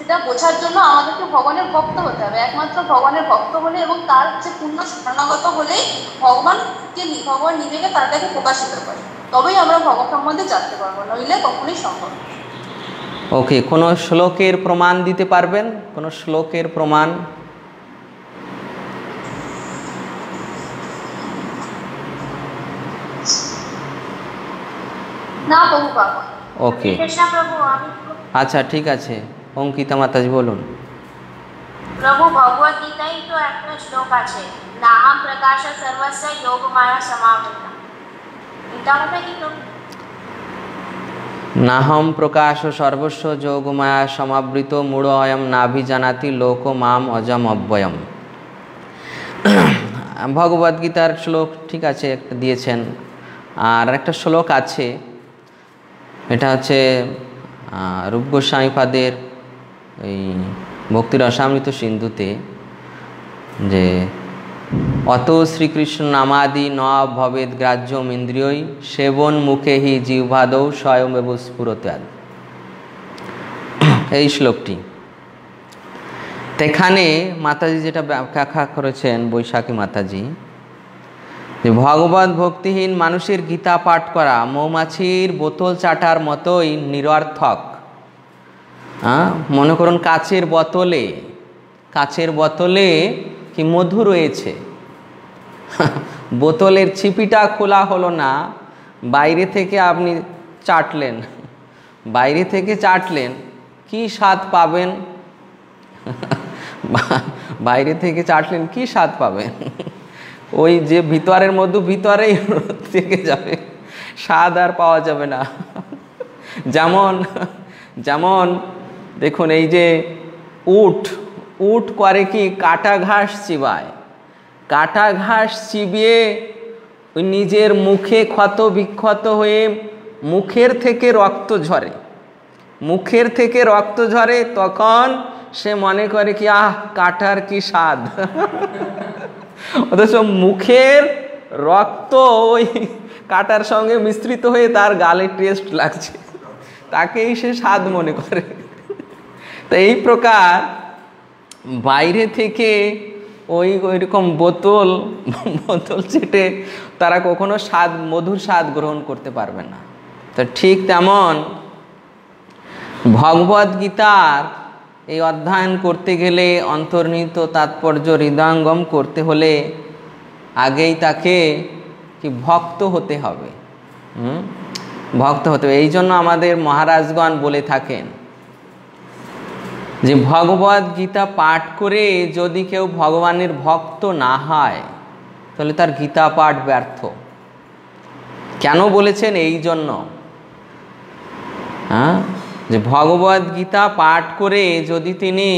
সেটা বোঝার জন্য আমাদেরকে ভগবানের ভক্ত হতে হবে। একমাত্র ভগবানের ভক্ত হলে এবং তার যে পূর্ণ শরণাগত হলেই ভগবানকে ভগবান নিজেকে তার কাছে প্রকাশিত করে। তবেই আমরা ভগবান সম্বন্ধে জানতে পারব নইলে কখনোই সম্ভব ওকে কোনো শ্লোকের প্রমাণ দিতে পারবেন? কোনো শ্লোকের প্রমাণ? না প্রভু বাবা ওকে আচ্ছা ঠিক আছে। অঙ্কিতা মাতাজি বলুন। প্রভু ভগবত গীতায় তো একটা শ্লোক আছে নাহম প্রকাশ সর্বস্ব যোগ মায়া সমাবৃত এটা হবে কি নাহম প্রকাশ সর্বস্ব যোগমায়া সমাবৃত মূঢ় অয়ম নাভি জানাতি লোক মাম অজম অব্যয়ম। ভগবদ্গীতার শ্লোক ঠিক আছে একটা দিয়েছেন। আর একটা শ্লোক আছে এটা হচ্ছে রূপ গোস্বামীপাদের এই ভক্তির অসামৃত সিন্ধুতে যে অত শ্রীকৃষ্ণ নামাদি ন ভবেদ গ্রাহ্যম ইন্দ্রিয়ই সেবন মুখে হি জিহ্বাদৌ স্বয়মেব স্ফুরতাদ এই শ্লোকটি। এখানে মাতাজি যেটা ব্যাখ্যা করেছেন বৈশাখী মাতাজি, যে ভগবত ভক্তিহীন মানুষের গীতা পাঠ করা, মৌমাছির বোতল চাটার মতোই নিরর্থক। মনে করুন কাচের বোতলে কাচের বোতলে কি মধু রয়েছে? বোতলের ছিপিটা খোলা হলো না, বাইরে থেকে আপনি চাটলেন। বাইরে থেকে চাটলেন, কি স্বাদ পাবেন? বাইরে থেকে চাটলেন, কি স্বাদ পাবেন? ওই যে ভিতরের মধ্যে ভিতরেই থেকে যাবে, স্বাদ আর পাওয়া যাবে না। যেমন যেমন দেখুন, এই যে উট উট করে কি কাটা ঘাস চিবায়? কাটা ঘাস চিবিয়ে নিজের মুখে ক্ষত বিক্ষত হয়ে মুখের থেকে রক্ত ঝরে। মুখের থেকে রক্ত ঝরে তখন সে মনে করে কি, আহ, কাটার কি স্বাদ? অথচ মুখের রক্ত ওই কাটার সঙ্গে মিশ্রিত হয়ে তার গালে টেস্ট লাগছে। তাকেই সে স্বাদ মনে করে। তো এই প্রকার বাইরে থেকে ওই ওইরকম বোতল বোতল চেটে তারা কখনো স্বাদ, মধুর স্বাদ গ্রহণ করতে পারবে না। তো ঠিক তেমন ভগবদ গীতার এই অধ্যয়ন করতে গেলে অন্তর্নিহিত তাৎপর্য হৃদয়ঙ্গম করতে হলে আগেই তাকে কি ভক্ত হতে হবে। হুম? ভক্ত হতে হবে। এই জন্য আমাদের মহারাজগণ বলে থাকেন যে ভগবদ গীতা পাঠ করে যদি কেউ ভগবানের ভক্ত না হয়, তাহলে তার গীতা পাঠ ব্যর্থ। কেন বলেছেন এই জন্য? হ্যাঁ? যে ভগবদ গীতা পাঠ করে যদি তিনি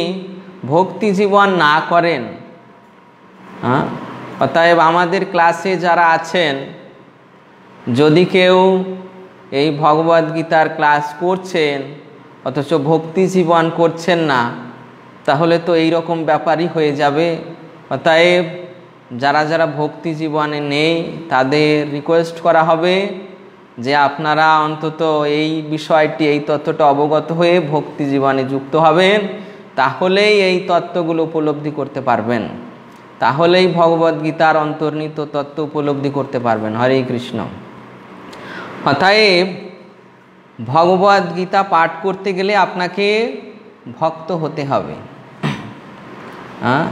ভক্তি জীবন না করেন হ্যাঁ? অতএব আমাদের ক্লাসে যারা আছেন, যদি কেউ এই ভগবদ গীতার ক্লাস করছেন অথচ ভক্তি জীবন করছেন না, তাহলে তো এই রকম ব্যাপারই হয়ে যাবে। অতএব যারা যারা ভক্তি জীবনে নেই, তাদের রিকোয়েস্ট করা হবে যে আপনারা অন্তত এই বিষয়টি, এই তত্ত্বটা অবগত হয়ে ভক্তি জীবনে যুক্ত হবেন, তাহলেই এই তত্ত্বগুলো উপলব্ধি করতে পারবেন। তাহলেই ভগবদ্গীতার অন্তর্নিহিত তত্ত্ব উপলব্ধি করতে পারবেন। হরে কৃষ্ণ। অতএব ভগবদ গীতা পাঠ করতে গেলে আপনাকে ভক্ত হতে হবে। হ্যাঁ?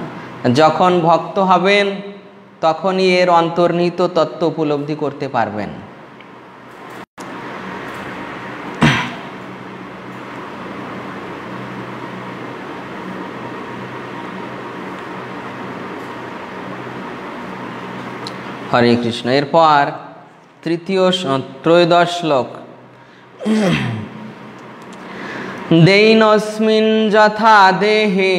যখন ভক্ত হবেন, তখনই এর অন্তর্নিহিত তত্ত্ব উপলব্ধি করতে পারবেন। হরে কৃষ্ণ। এরপর তৃতীয় ত্রয়োদশ শ্লোক। দৈনস্মিন যথা দেহে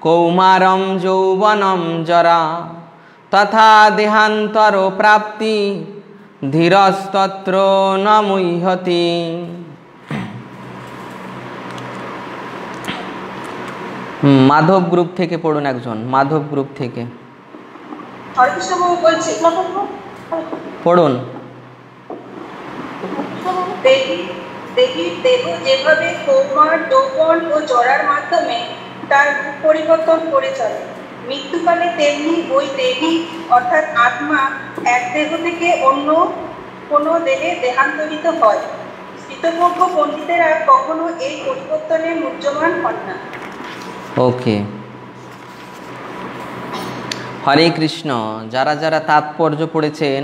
কৌমারম যৌবনম জরা তথা দেহান্তর প্রাপ্তি ধীরস্তত্র ন মুহ্যতি মাধব গ্রুপ থেকে পড়ুন একজন মাধব গ্রুপ থেকে পড়ুন দেবী দেবীর দেহ যেভাবে কৌমার যৌবন ও জরার মাধ্যমে তার রূপ পরিবর্তন করে চলে। মৃত্যুকালে তেমনি ওই দেবী অর্থাৎ আত্মা এক দেহ থেকে অন্য কোনো দেহে দেহান্তরিত হয়। স্থিতপজ্ঞ পণ্ডিতেরা কখনো এই পরিবর্তনে মুহ্যমান হন না। ওকে। হরে কৃষ্ণ, যারা যারা তাৎপর্য পড়েছেন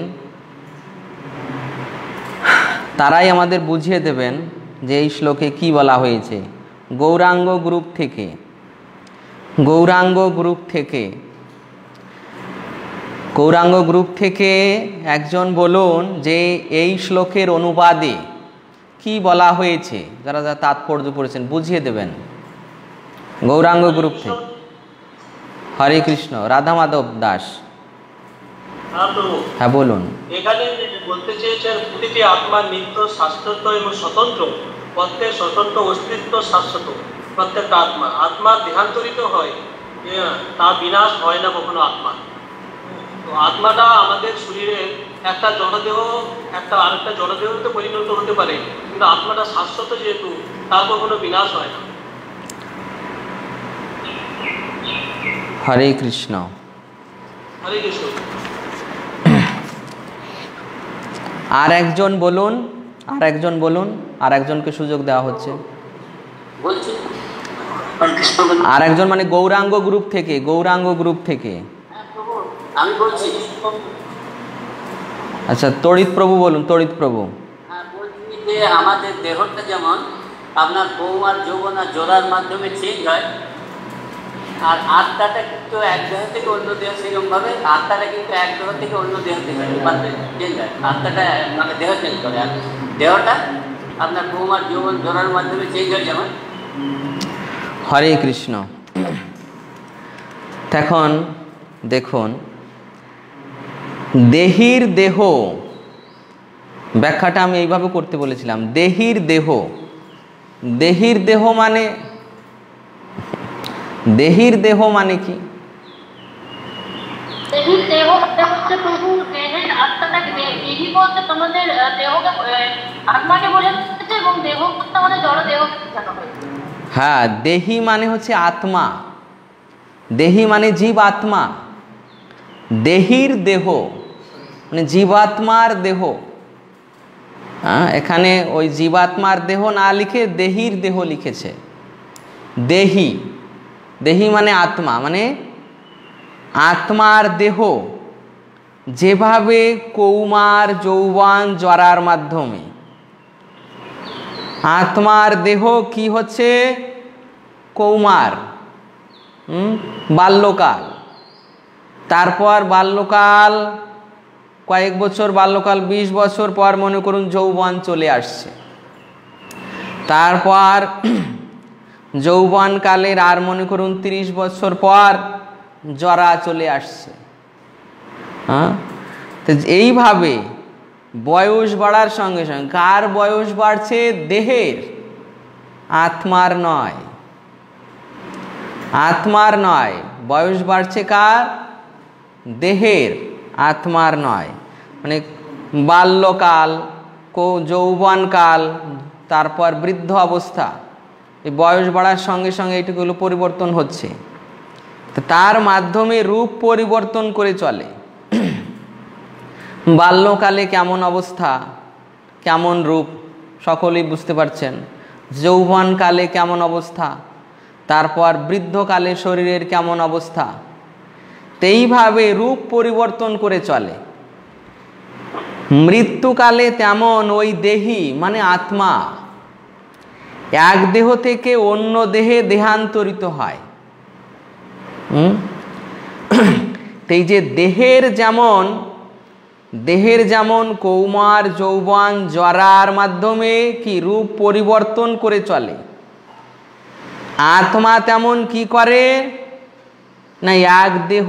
তারাই আমাদের বুঝিয়ে দেবেন যে এই শ্লোকে কি বলা হয়েছে। গৌরাঙ্গ গ্রুপ থেকে। গৌরাঙ্গ গ্রুপ থেকে। গৌরাঙ্গ গ্রুপ থেকে একজন বলুন যে এই শ্লোকের অনুবাদে কি বলা হয়েছে। যারা যারা তাৎপর্য পড়েছেন, বুঝিয়ে দেবেন। গৌরাঙ্গ গ্রুপ থেকে। হরে কৃষ্ণ, রাধা মাধব দাস। হ্যাঁ হ্যাঁ বলুন। এখানে বলতে চেয়েছেন প্রতিটি আত্মার নিত্য শাশ্বত এবং স্বতন্ত্র। প্রত্যেক স্বতন্ত্র অস্তিত্ব শাশ্বত প্রত্যেকটা আত্মা। আত্মা দেহান্তরিত হয় তার বিনাশ হয় না কখনো আত্মা। তো আত্মাটা আমাদের শরীরের একটা জড়দেহ একটা আরেকটা জড়দেহতে পরিণত হতে পারে। কিন্তু আত্মাটা শাশ্বত যেহেতু তার কখনো বিনাশ হয় না। হরে কৃষ্ণ। হরে কৃষ্ণ। আর একজন বলুন আর একজন বলুন আর একজনকে সুযোগ দেওয়া হচ্ছে। আর একজন মানে গৌরাঙ্গ গ্রুপ থেকে গৌরাঙ্গ গ্রুপ থেকে। আচ্ছা তড়িৎ প্রভু বলুন তড়িৎ প্রভু। হ্যাঁ, আমাদের দেহটা যেমন আপনার বউ আর যৌবন জোড়ার মাধ্যমে চেঞ্জ হয় আর আত্মাটা কিন্তু এক দেহ থেকে অন্য দেহ সেরকমভাবে আত্মাটা কিন্তু এক দেহ থেকে অন্য দেহ থেকে আত্মাটা মানে দেহ চেঞ্জ করে। আর দেহটা আপনার বউ আর যৌবন, জোড়ার মাধ্যমে চেঞ্জ হয় যেমন। হরে কৃষ্ণ। এখন দেখুন, দেহির দেহ, ব্যাখ্যাটা আমি এইভাবে করতে বলেছিলাম, দেহির দেহ। দেহির দেহ মানে দেহির দেহ মানে কি? মানে হ্যাঁ দেহি মানে হচ্ছে আত্মা। দেহি মানে জীব আত্মা দেহির দেহ মানে জীবাত্মার দেহ। হ্যাঁ এখানে ওই জীবাত্মার দেহ না লিখে দেহির দেহ লিখেছে। দেহি। দেহি মানে আত্মা মানে আত্মার দেহ। যেভাবে কৌমার, যৌবন, জরার মাধ্যমে। আত্মার দেহ কি হচ্ছে? কৌমার? বাল্যকাল। তারপর বাল্যকাল, কয়েক বছর বাল্যকাল ২০ বছর পর মনে করুন যৌবন চলে আসছে। তারপর যৌবনকালের আর মনে করুন ৩০ বছর পর জরা চলে আসছে। হ্যাঁ? তো এইভাবে বয়স বাড়ার সঙ্গে সঙ্গে, কার বয়স বাড়ছে? দেহের। আত্মার নয়। আত্মার নয়। বয়স বাড়ছে কার? দেহের। আত্মার নয়। মানে বাল্যকাল, কো যৌবনকাল, তারপর বৃদ্ধ অবস্থা। বয়স বাড়ার সঙ্গে সঙ্গে এইটুকুগুলো পরিবর্তন হচ্ছে। তার মাধ্যমে রূপ পরিবর্তন করে চলে। বাল্যকালে কেমন অবস্থা, কেমন রূপ, সকলেই বুঝতে পারছেন। যৌবনকালে কেমন অবস্থা, তারপর বৃদ্ধকালে শরীরের কেমন অবস্থা। তো এইভাবে রূপ পরিবর্তন করে চলে। মৃত্যুকালে তেমন ওই দেহি মানে আত্মা এক দেহ থেকে অন্য দেহে দেহান্তরিত হয়। এই যে দেহের যেমন দেহের যেমন কৌমার, যৌবন, জরার মাধ্যমে কি রূপ পরিবর্তন করে চলে? আত্মা তেমন কি করে? না, এক দেহ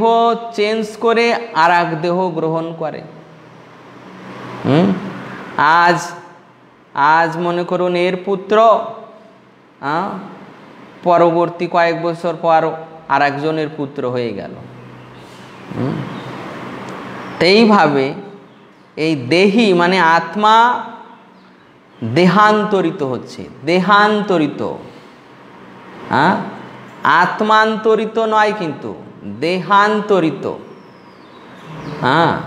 চেঞ্জ করে আর এক দেহ গ্রহণ করে। আজ আজ মনে করুন এর পুত্র পরবর্তী কয়েক বছর পর আর একজনের পুত্র হয়ে গেল। এইভাবে এই দেহি মানে আত্মা দেহান্তরিত হচ্ছে, দেহান্তরিত। হ্যাঁ? আত্মান্তরিত নয় কিন্তু দেহান্তরিত। হ্যাঁ?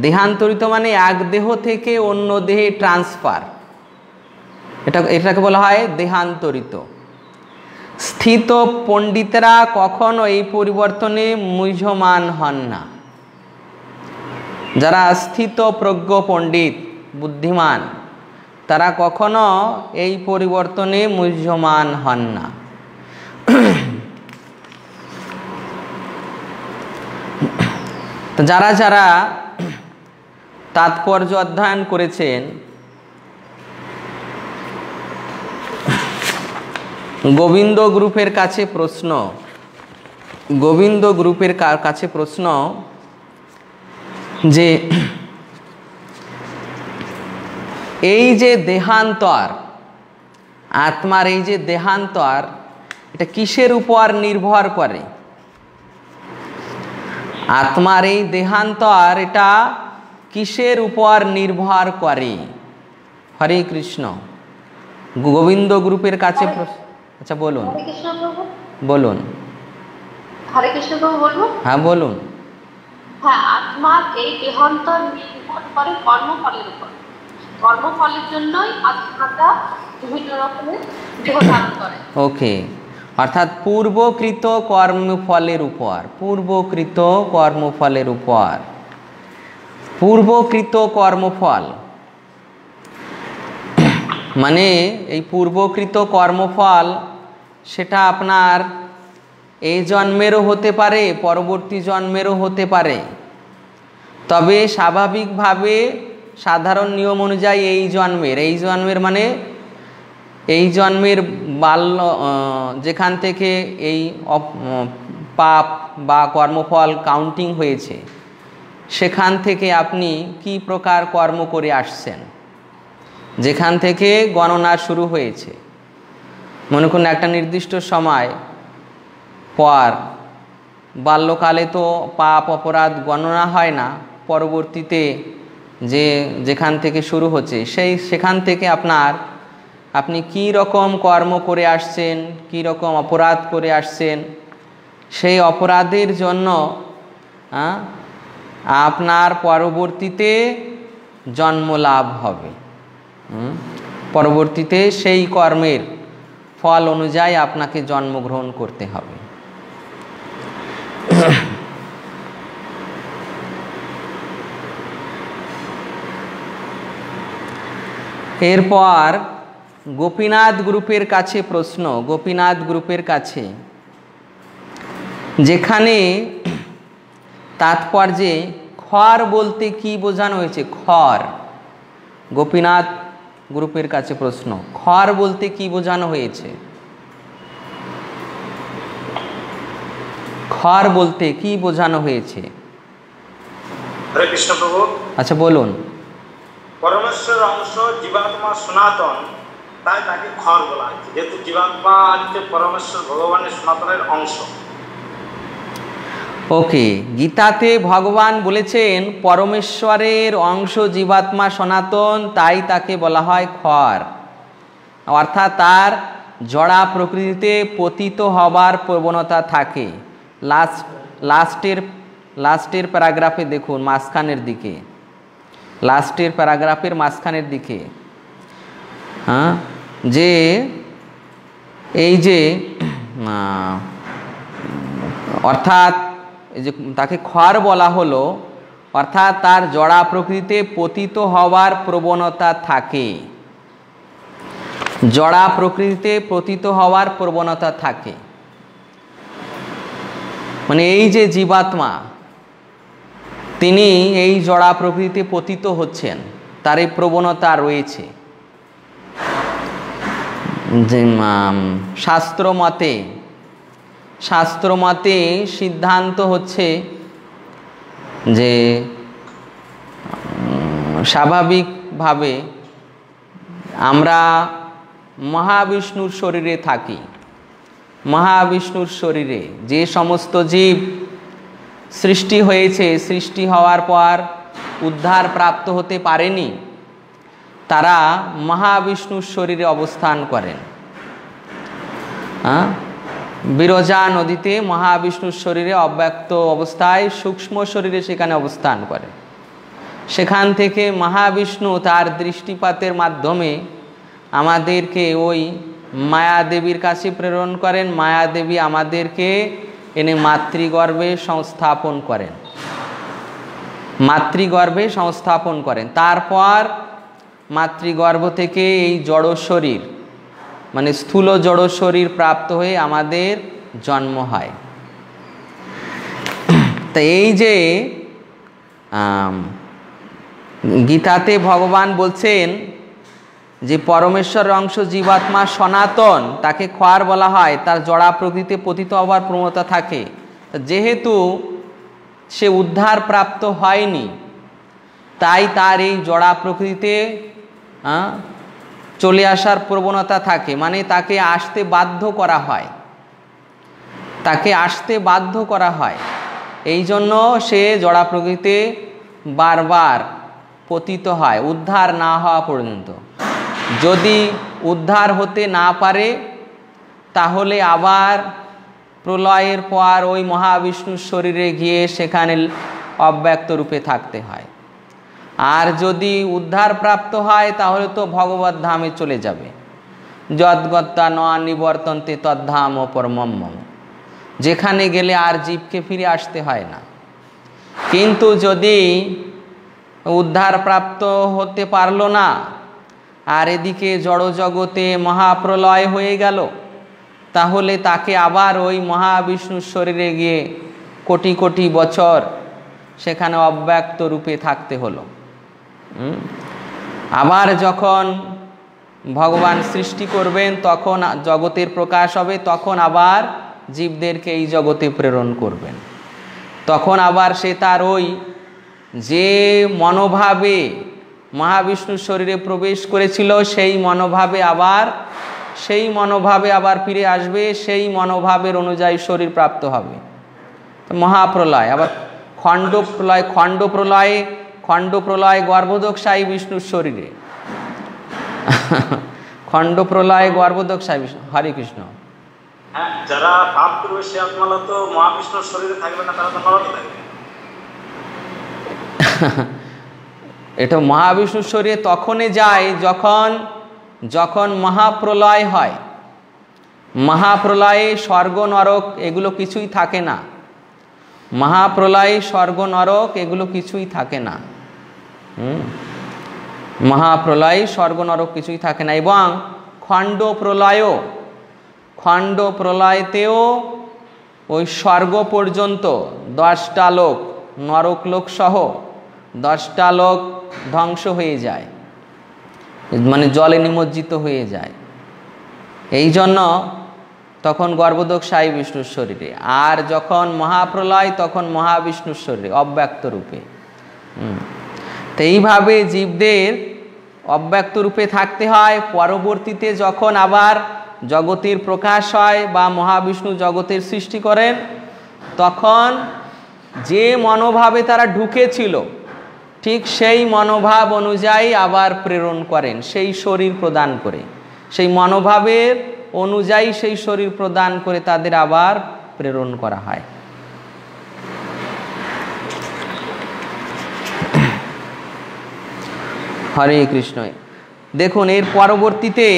দেহান্তরিত মানে এক দেহ থেকে অন্য দেহে ট্রান্সফার এটা, এটাকে বলা হয় দেহান্তরিত। স্থিত পণ্ডিতরা কখনো এই পরিবর্তনে মুহ্যমান হন না। যারা স্থিত প্রজ্ঞ পণ্ডিত, বুদ্ধিমান, তারা কখনো এই পরিবর্তনে মুহ্যমান হন না। যারা যারা তাৎপর্য অধ্যয়ন করেছেন গোবিন্দ গ্রুপের কাছে প্রশ্ন। গোবিন্দ গ্রুপের কাছে প্রশ্ন যে, এই যে দেহান্তর, আত্মার এই যে দেহান্তর, এটা কিসের উপর নির্ভর করে? আত্মার এই দেহান্তর এটা কিসের উপর নির্ভর করে? হরে কৃষ্ণ। গোবিন্দ গ্রুপের কাছে প্রশ্ন- আচ্ছা বলুন। বলুন। হরে কৃষ্ণ প্রভু বলব? হ্যাঁ বলুন। হ্যাঁ আত্মার এই দেহান্তর নির্ভর করে কর্মফলের উপর। কর্মফলের জন্যই আত্মাটা বিভিন্ন রকমের দেহ ধারণ করে। ওকে। অর্থাৎ পূর্বকৃত কর্মফলের উপর পূর্বকৃত কর্মফলের উপর। পূর্বকৃত কর্মফল। মানে এই পূর্বকৃত কর্মফল সেটা আপনার এই জন্মেরও হতে পারে, পরবর্তী জন্মেরও হতে পারে। তবে স্বাভাবিকভাবে সাধারণ নিয়ম অনুযায়ী এই জন্মের এই জন্মের মানে এই জন্মের বাল্য যেখান থেকে এই পাপ বা কর্মফল কাউন্টিং হয়েছে, সেখান থেকে আপনি কি প্রকার কর্ম করে আসছেন? যেখান থেকে গণনা শুরু হয়েছে। মনে করুন একটা নির্দিষ্ট সময় পর বাল্যকালে তো পাপ, অপরাধ গণনা হয় না। পরবর্তীতে যে যেখান থেকে শুরু হচ্ছে, সেই সেখান থেকে আপনার আপনি কি রকম কর্ম করে আসছেন, কি রকম অপরাধ করে আসছেন, সেই অপরাধের জন্য আপনার পরবর্তীতে জন্ম লাভ হবে পরবর্তীতে সেই কর্মের ফল অনুযায়ী আপনাকে জন্মগ্রহণ করতে হবে। এরপর গোপীনাথ গ্রুপের কাছে প্রশ্ন, গোপীনাথ গ্রুপের কাছে, যেখানে তাৎপর্যে খর বলতে কি বোঝানো হয়েছে? খর। গোপীনাথ গ্রুপের কাছে প্রশ্ন খর বলতে কি বোঝানো হয়েছে? খর বলতে কি বোঝানো হয়েছে? আচ্ছা বলুন। পরমেশ্বর অংশ জীবাত্মা সনাতন তাই তাকে খর বলা হয়েছে। যেহেতু জীবাত্মা হচ্ছে পরমেশ্বর ভগবানের সনাতনের অংশ। ওকে, গীতাতে ভগবান বলেছেন, পরমেশ্বরের অংশ জীবাত্মা সনাতন, তাই তাকে বলা হয় খর। অর্থাৎ তার জড়া প্রকৃতিতে পতিত হবার প্রবণতা থাকে। লাস্ট, লাস্টের লাস্টের প্যারাগ্রাফে দেখুন, মাঝখানের দিকে। লাস্টের প্যারাগ্রাফের মাঝখানের দিকে। হ্যাঁ? যে, এই যে অর্থাৎ যে তাকে খর বলা হলো, অর্থাৎ তার জড়া প্রকৃতিতে পতিত হওয়ার প্রবণতা থাকে। জড়া প্রকৃতিতে পতিত হওয়ার প্রবণতা থাকে। মানে এই যে জীবাত্মা, তিনি এই জড়া প্রকৃতিতে পতিত হচ্ছেন, তার এই প্রবণতা রয়েছে। শাস্ত্র মতে শাস্ত্র মতে সিদ্ধান্ত হচ্ছে যে স্বাভাবিকভাবে আমরা মহাবিষ্ণুর শরীরে থাকি। মহাবিষ্ণুর শরীরে যে সমস্ত জীব সৃষ্টি হয়েছে, সৃষ্টি হওয়ার পর উদ্ধার প্রাপ্ত হতে পারেনি, তারা মহাবিষ্ণুর শরীরে অবস্থান করেন। বিরজা নদীতে মহাবিষ্ণুর শরীরে অব্যক্ত অবস্থায় সূক্ষ্ম শরীরে সেখানে অবস্থান করে। সেখান থেকে মহাবিষ্ণু তার দৃষ্টিপাতের মাধ্যমে আমাদেরকে ওই মায়াদেবীর কাছে প্রেরণ করেন। মায়াদেবী আমাদেরকে এনে মাতৃগর্ভে সংস্থাপন করেন। মাতৃগর্ভে সংস্থাপন করেন। তারপর মাতৃগর্ভ থেকে এই জড় শরীর মানে স্থূল জড় শরীর প্রাপ্ত হয়ে আমাদের জন্ম হয়। তা এই যে গীতাতে ভগবান বলছেন যে পরমেশ্বরের অংশ জীবাত্মা সনাতন, তাকে খোয়ার বলা হয়, তার জড়া প্রকৃতি পতিত হওয়ার প্রবণতা থাকে। যেহেতু সে উদ্ধার প্রাপ্ত হয়নি, তাই তার এই জড়া প্রকৃতিতে চলে আসার প্রবণতা থাকে মানে তাকে আসতে বাধ্য করা হয়। তাকে আসতে বাধ্য করা হয়। এই জন্য সে জড়া প্রকৃতিতে বারবার পতিত হয়, উদ্ধার না হওয়া পর্যন্ত। যদি উদ্ধার হতে না পারে, তাহলে আবার প্রলয়ের পর ওই মহাবিষ্ণুর শরীরে গিয়ে সেখানে অব্যক্ত রূপে থাকতে হয়। আর যদি উদ্ধার প্রাপ্ত হয়, তাহলে তো ভগবত ধামে চলে যাবে। যদ্গত্তা ন নিবর্তন্তে তদ্ধাম ও পরমম যেখানে গেলে আর জীবকে ফিরে আসতে হয় না। কিন্তু যদি উদ্ধার প্রাপ্ত হতে পারল না, আর এদিকে জড়জগতে মহাপ্রলয় হয়ে গেল, তাহলে তাকে আবার ওই মহাবিষ্ণুর শরীরে গিয়ে কোটি কোটি বছর সেখানে অব্যক্ত রূপে থাকতে হলো। আবার যখন ভগবান সৃষ্টি করবেন, তখন জগতের প্রকাশ হবে, তখন আবার জীবদেরকে এই জগতে প্রেরণ করবেন। তখন আবার সে তার ওই যে মনোভাবে মহাবিষ্ণুর শরীরে প্রবেশ করেছিল, সেই মনোভাবে আবার, সেই মনোভাবে আবার ফিরে আসবে, সেই মনোভাবের অনুযায়ী শরীর প্রাপ্ত হবে। মহাপ্রলয়, আবার খণ্ড প্রলয় খণ্ড প্রলয়ে খণ্ড প্রলয় গর্ভোদক সাই বিষ্ণুর শরীরে। খণ্ড প্রলয় গর্ভোদক সাই বিষ্ণু হরে কৃষ্ণ। হ্যাঁ যারা পাপ করবে সে আত্মারা তো মহাবিষ্ণুর শরীরে থাকবে না তারা তো নরকে থাকবে। এটা মহাবিষ্ণুর শরীরে তখনই যায় যখন যখন মহাপ্রলয় হয়। মহাপ্রলয়ে স্বর্গ নরক এগুলো কিছুই থাকে না। মহাপ্রলয়ে স্বর্গ নরক এগুলো কিছুই থাকে না। মহাপ্রলয় স্বর্গ নরক কিছুই থাকে না। এবং খণ্ড প্রলয়ও খণ্ড প্রলয়তেও ওই স্বর্গ পর্যন্ত দশটা লোক, নরক লোক সহ দশটা লোক ধ্বংস হয়ে যায়। মানে জলে নিমজ্জিত হয়ে যায়। এই জন্য তখন গর্ভদোক সাই বিষ্ণুর শরীরে, আর যখন মহাপ্রলয়, তখন মহাবিষ্ণুর শরীরে, অব্যক্ত রূপে। তো এইভাবে জীবদের অব্যক্ত রূপে থাকতে হয়। পরবর্তীতে যখন আবার জগতের প্রকাশ হয় বা মহাবিষ্ণু জগতের সৃষ্টি করেন, তখন যে মনোভাবে তারা ঢুকেছিল, ঠিক সেই মনোভাব অনুযায়ী আবার প্রেরণ করেন, সেই শরীর প্রদান করে। সেই মনোভাবের অনুযায়ী সেই শরীর প্রদান করে তাদের আবার প্রেরণ করা হয়। হরে কৃষ্ণ দেখুন, এর পরবর্তীতে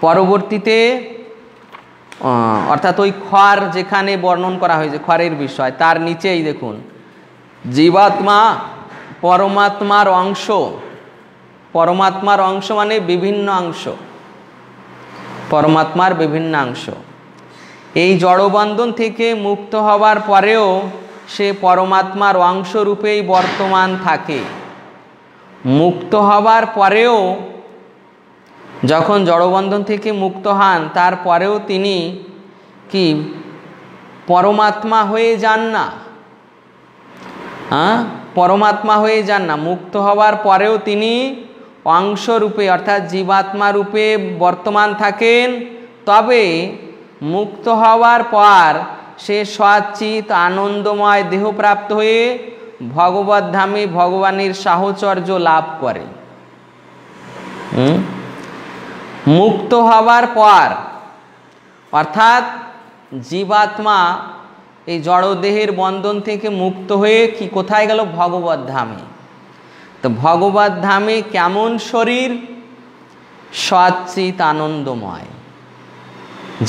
পরবর্তীতে অর্থাৎ ওই খর যেখানে বর্ণন করা হয়েছে খরের বিষয়, তার নিচেই দেখুন, জীবাত্মা পরমাত্মার অংশ। পরমাত্মার অংশ মানে বিভিন্ন অংশ। পরমাত্মার বিভিন্ন অংশ। এই জড়বন্ধন থেকে মুক্ত হওয়ার পরেও সে পরমাত্মার অংশরূপেই বর্তমান থাকে। মুক্ত হওয়ার পরেও যখন জড়বন্ধন থেকে মুক্ত হন, তারপরেও তিনি কি পরমাত্মা হয়ে যান না? হ্যাঁ পরমাত্মা হয়ে যান না। মুক্ত হওয়ার পরেও তিনি অংশরূপে, অর্থাৎ জীবাত্মা রূপে বর্তমান থাকেন। তবে মুক্ত হওয়ার পর সে সচিত আনন্দময়, দেহপ্রাপ্ত হয়ে ভগবত ধামে ভগবানের সাহচর্য লাভ করে? মুক্ত হওয়ার পর, অর্থাৎ জীবাত্মা এই জড়দেহের বন্ধন থেকে মুক্ত হয়ে কি কোথায় গেল? ভগবত ধামে তো ভগবত ধামে কেমন শরীর? সচিত আনন্দময়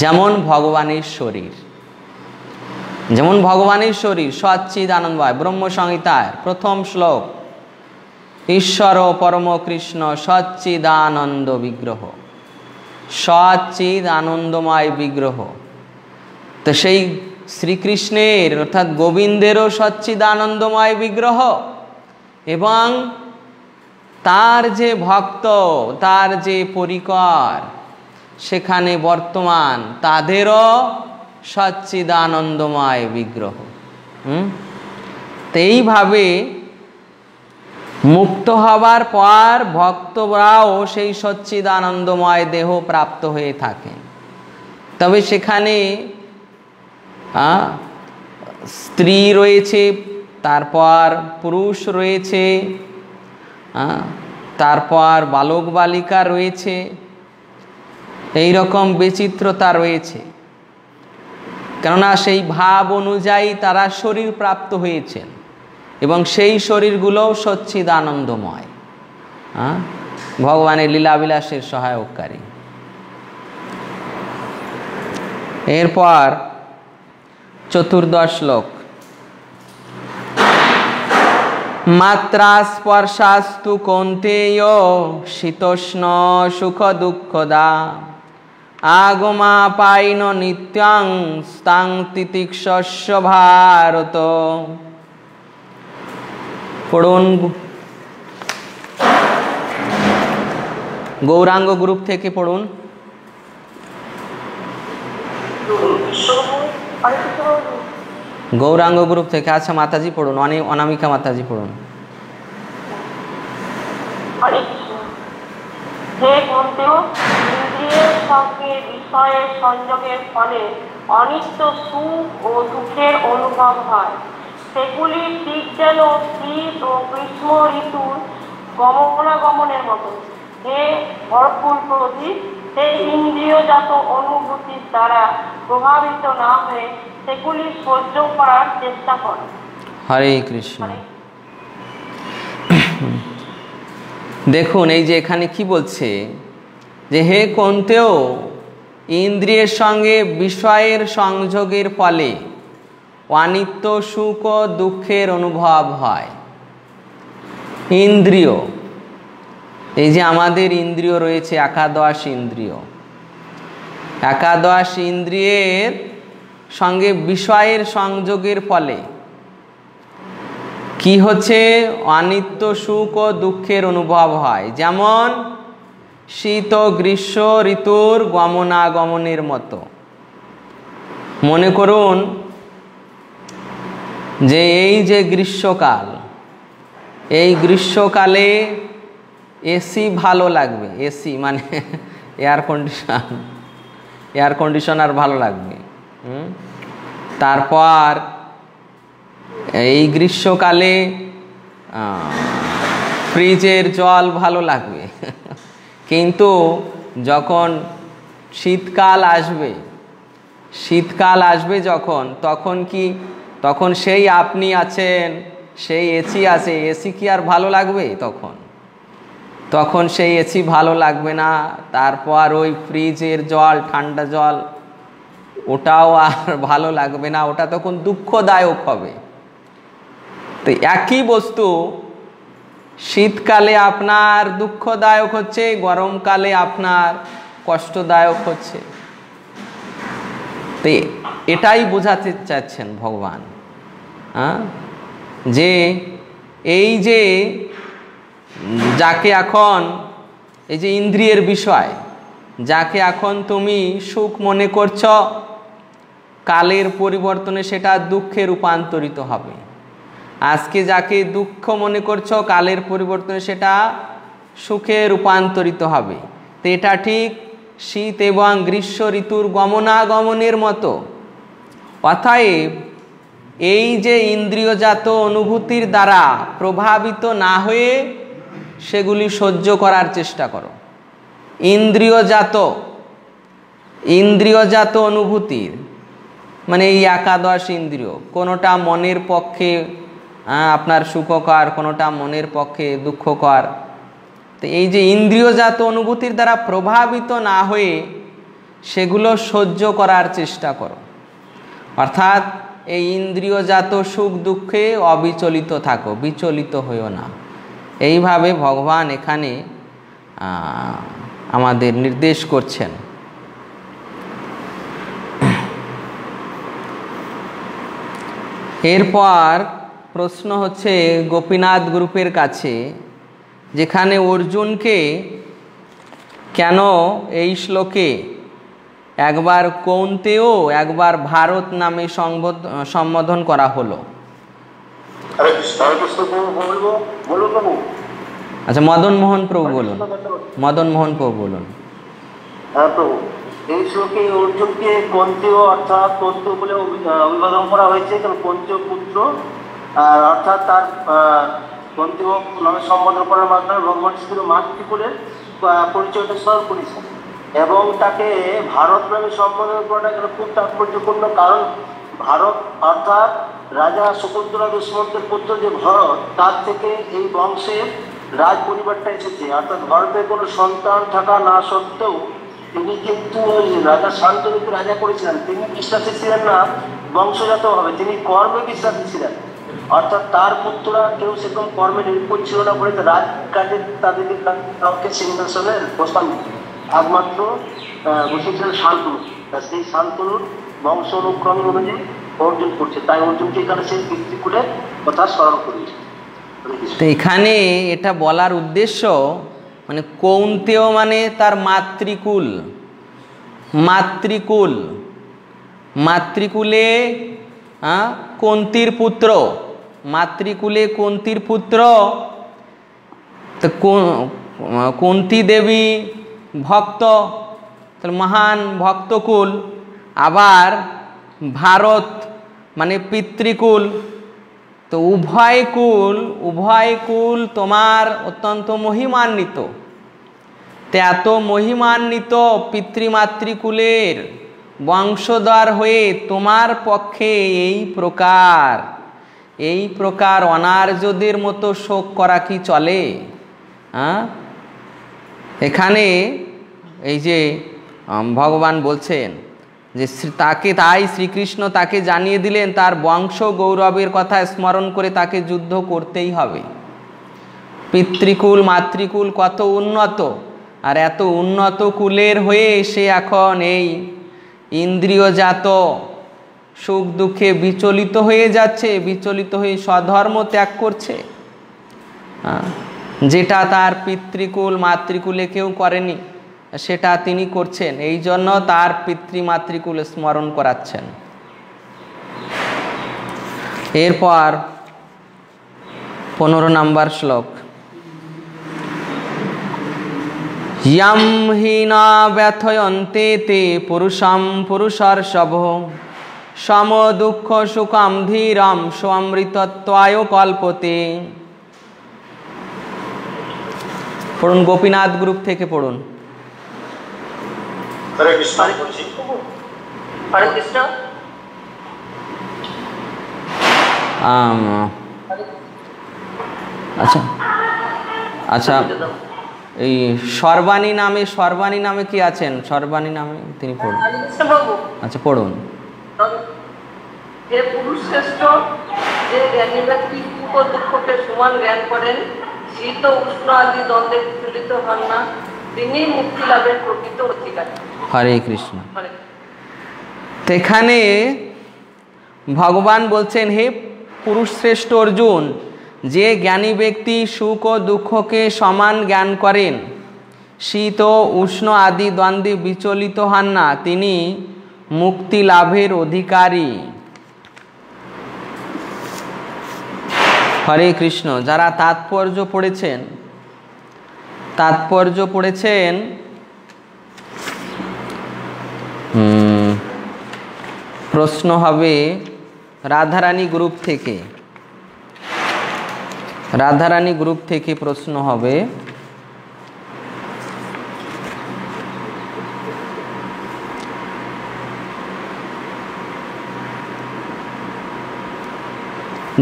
যেমন ভগবানের শরীর। যেমন ভগবানের শরীর সচ্চিদ আনন্দময় ব্রহ্ম সংহিতায় প্রথম শ্লোক, ঈশ্বর পরম কৃষ্ণ সচ্চিদানন্দ বিগ্রহ। সচ্চিদ আনন্দময় বিগ্রহ। তো সেই শ্রীকৃষ্ণের, অর্থাৎ গোবিন্দেরও সচ্চিদানন্দময় বিগ্রহ এবং তার যে ভক্ত, তার যে পরিকর, সেখানে বর্তমান তাদেরও সচ্চিদানন্দময় বিগ্রহ। হুম? তো এইভাবে মুক্ত হবার পর ভক্তরাও সেই সচ্চিদানন্দময় দেহ প্রাপ্ত হয়ে থাকেন। তবে সেখানে স্ত্রী রয়েছে, তারপর পুরুষ রয়েছে তারপর বালক বালিকা রয়েছে এই রকম বিচিত্রতা রয়েছে। কেননা সেই ভাব অনুযায়ী তারা শরীর প্রাপ্ত হয়েছেন এবং সেই শরীরগুলোও সচ্ছিদ আনন্দময় হ্যাঁ ভগবানের লীলাবিলাসের সহায়ককারী। এরপর চতুর্দশ শ্লোক। মাত্রা স্পর্শাস্তু কন্তেয় শীতোষ্ণ সুখ দুঃখদা আগমা পাইন নিত্যাং স্তাং তিতিক্ষস্য ভারত। পড়ুন গৌরাঙ্গ গ্রুপ থেকে পড়ুন। গৌরাঙ্গ গ্রুপ থেকে আচ্ছা মাতাজি পড়ুন, অনি অনামিকা মাতাজি পড়ুন। হে কুন্তেও ইন্দ্রিয়ের সঙ্গে বিষয়ের সংযোগের ফলে অনিত্য সুখ ও দুঃখের অনুভব হয়। সেগুলি ঠিক যেন শীত ও গ্রীষ্ম ঋতুর গমনাগমনের মতো। হে ভরপুর প্রদীপ সেই ইন্দ্রিয়জাত অনুভূতির দ্বারা প্রভাবিত না হয়ে সেগুলি সহ্য করার চেষ্টা করে। হরে কৃষ্ণ। দেখুন, এই যে এখানে কি বলছে? যে হে কোনতেও, ইন্দ্রিয়ের সঙ্গে বিষয়ের সংযোগের ফলে অনিত্য সুখ ও দুঃখের অনুভব হয়। ইন্দ্রিয়, এই যে আমাদের ইন্দ্রিয় রয়েছে, একাদশ ইন্দ্রিয়। একাদশ ইন্দ্রিয়ের সঙ্গে বিষয়ের সংযোগের ফলে কি হচ্ছে? অনিত্য সুখ ও দুঃখের অনুভব হয়। যেমন শীত ও গ্রীষ্ম ঋতুর গমনাগমনের মতো। মনে করুন যে এই যে গ্রীষ্মকাল, এই গ্রীষ্মকালে এসি ভালো লাগবে। এসি মানে এয়ার কন্ডিশন এয়ার কন্ডিশনার ভালো লাগবে? তারপর এই গ্রীষ্মকালে ফ্রিজের জল ভালো লাগবে। কিন্তু যখন শীতকাল আসবে শীতকাল আসবে যখন, তখন কি, তখন সেই আপনি আছেন, সেই এসি আছে এসি কি আর ভালো লাগবে তখন? তখন সেই এসি ভালো লাগবে না, তারপর ওই ফ্রিজের জল, ঠান্ডা জল, ওটাও আর ভালো লাগবে না, ওটা তখন দুঃখদায়ক হবে। তো একই বস্তু, শীতকালে আপনার দুঃখদায়ক হচ্ছে, গরমকালে আপনার কষ্টদায়ক হচ্ছে। তো এটাই বোঝাতে চাচ্ছেন ভগবান হ্যাঁ? যে এই যে যাকে এখন, এই যে ইন্দ্রিয়ের বিষয়, যাকে এখন তুমি সুখ মনে করছ, কালের পরিবর্তনে সেটা দুঃখে রূপান্তরিত হবে। আজকে যাকে দুঃখ মনে করছ, কালের পরিবর্তনে সেটা সুখে রূপান্তরিত হবে। তো এটা ঠিক শীত এবং গ্রীষ্ম ঋতুর গমনাগমনের মতো। অতএব এই যে ইন্দ্রিয়জাত অনুভূতির দ্বারা প্রভাবিত না হয়ে সেগুলি সহ্য করার চেষ্টা করো। ইন্দ্রিয়জাত ইন্দ্রিয়জাত অনুভূতির মানে এই একাদশ ইন্দ্রিয়, কোনোটা মনের পক্ষে আপনার সুখকর, কোনোটা মনের পক্ষে দুঃখকর। তো এই যে ইন্দ্রিয়জাত অনুভূতির দ্বারা প্রভাবিত না হয়ে সেগুলো সহ্য করার চেষ্টা করো। অর্থাৎ এই ইন্দ্রিয়জাত সুখ দুঃখে অবিচলিত থাকো, বিচলিত হইও না। এইভাবে ভগবান এখানে আমাদের নির্দেশ করছেন। এরপর প্রশ্ন হচ্ছে গোপীনাথ গ্রুপের কাছে যেখানে অর্জুনকে কেন এই শ্লোকে একবার কৌন্তেও একবার ভারত নামে সম্বোধন করা হলো? আচ্ছা মদন মোহন প্রভু বলুন। মদন মোহন প্রভু বলুন। হ্যাঁ এই শ্লোকে অর্জুনকে কন্তীয় অর্থাৎ কন্তু বলে অভিবাদন করা হয়েছে কারণ কন্তীয় পুত্র আর অর্থাৎ তার আহ, কন্তীয় নামে সম্বোধন করার মাধ্যমে ভগবান মাতৃকুলের আহ, পরিচয়টা স্মরণ করেছেন। এবং তাকে ভারত নামে সম্বোধন করাটা এখানে খুব তাৎপর্যপূর্ণ কারণ ভারত অর্থাৎ রাজা শকুন্তলা দুষ্মন্তের পুত্র যে ভরত তার থেকে এই বংশের রাজ পরিবারটা এসেছে। অর্থাৎ ভারতে কোনো সন্তান থাকা না সত্ত্বেও তিনি কিন্তু রাজা শান্তনুকে রাজা করেছিলেন। তিনি বিশ্বাসী ছিলেন না বংশজাত হবে। তিনি কর্মে বিশ্বাসী ছিলেন। অর্থাৎ তার পুত্ররা কেউ সেরকম কর্মে নির্ভর ছিল না বলে রাজ কাজে তাদের কাউকে সিংহাসনে বসান একমাত্র বসেছিলেন শান্তনু। সেই শান্তনুর বংশ অনুক্রম অনুযায়ী অর্জন করছে। তাই অর্জুনকে এখানে সেই পিতৃকুলের কথা স্মরণ করিয়েছে। তো এখানে এটা বলার উদ্দেশ্য মানে কৌন্তেয় মানে তার মাতৃকুল। মাতৃকুল। মাতৃকুলে কন্তির পুত্র। মাতৃকুলে কন্তির পুত্র কুন্তি দেবী ভক্ত মহান ভক্তকুল, আবার ভারত মানে পিতৃকুল। তো উভয় কুল উভয় কুল তোমার অত্যন্ত মহিমান্বিত। তো এত মহিমান্বিত পিতৃমাতৃকুলের বংশধর হয়ে তোমার পক্ষে এই প্রকার এই প্রকার অনার্যদের মতো শোক করা কি চলে? হ্যাঁ? এখানে এই যে ভগবান বলছেন যে তাকে তাই শ্রীকৃষ্ণ তাকে জানিয়ে দিলেন, তার বংশ গৌরবের কথা স্মরণ করে তাকে যুদ্ধ করতেই হবে। পিতৃকুল, মাতৃকুল কত উন্নত, আর এত উন্নত কুলের হয়ে সে এখন এই ইন্দ্রিয়জাত সুখ দুঃখে বিচলিত হয়ে যাচ্ছে, বিচলিত হয়ে স্বধর্ম ত্যাগ করছে। যেটা তার পিতৃকুল, মাতৃকুলে কেউ করেনি, সেটা তিনি করছেন। এই জন্য তার পিতৃ মাতৃকুল স্মরণ করাচ্ছেন। এরপর পনেরো নম্বর শ্লোক। ইয়ম হি ন ব্যথয়ন্তে তে পুরুষম পুরুষর্ষভ। সম দুঃখ সুখম ধীরম সমৃতত্বায় কল্পতে। পড়ুন গোপীনাথ গ্রুপ থেকে পড়ুন। হরে কৃষ্ণ। হরে কৃষ্ণ। আচ্ছা আচ্ছা এই সর্বাণী নামে সর্বাণী নামে কি আছেন? সর্বাণী নামে তিনি পড়ুন। আচ্ছা পড়ুন। যে পুরুষ শ্রেষ্ঠ যে জ্ঞানী ব্যক্তি সুখ ও দুঃখকে সমান জ্ঞান করেন শীত ও উষ্ণ আদি দ্বন্দ্বে বিচলিত হন না। তিনি মুক্তি লাভের প্রকৃত অধিকারী। হরে কৃষ্ণ। এখানে ভগবান বলছেন হে পুরুষ শ্রেষ্ঠ অর্জুন যে জ্ঞানী ব্যক্তি সুখ ও দুঃখকে সমান জ্ঞান করেন শীত ও উষ্ণ আদি দ্বন্দ্বে বিচলিত হন না। তিনি মুক্তি লাভের অধিকারী। হরে কৃষ্ণ, যারা তাৎপর্য পড়েছেন তাৎপর্য পড়েছেন প্রশ্ন হবে রাধারানী গ্রুপ থেকে। রাধারানী গ্রুপ থেকে প্রশ্ন হবে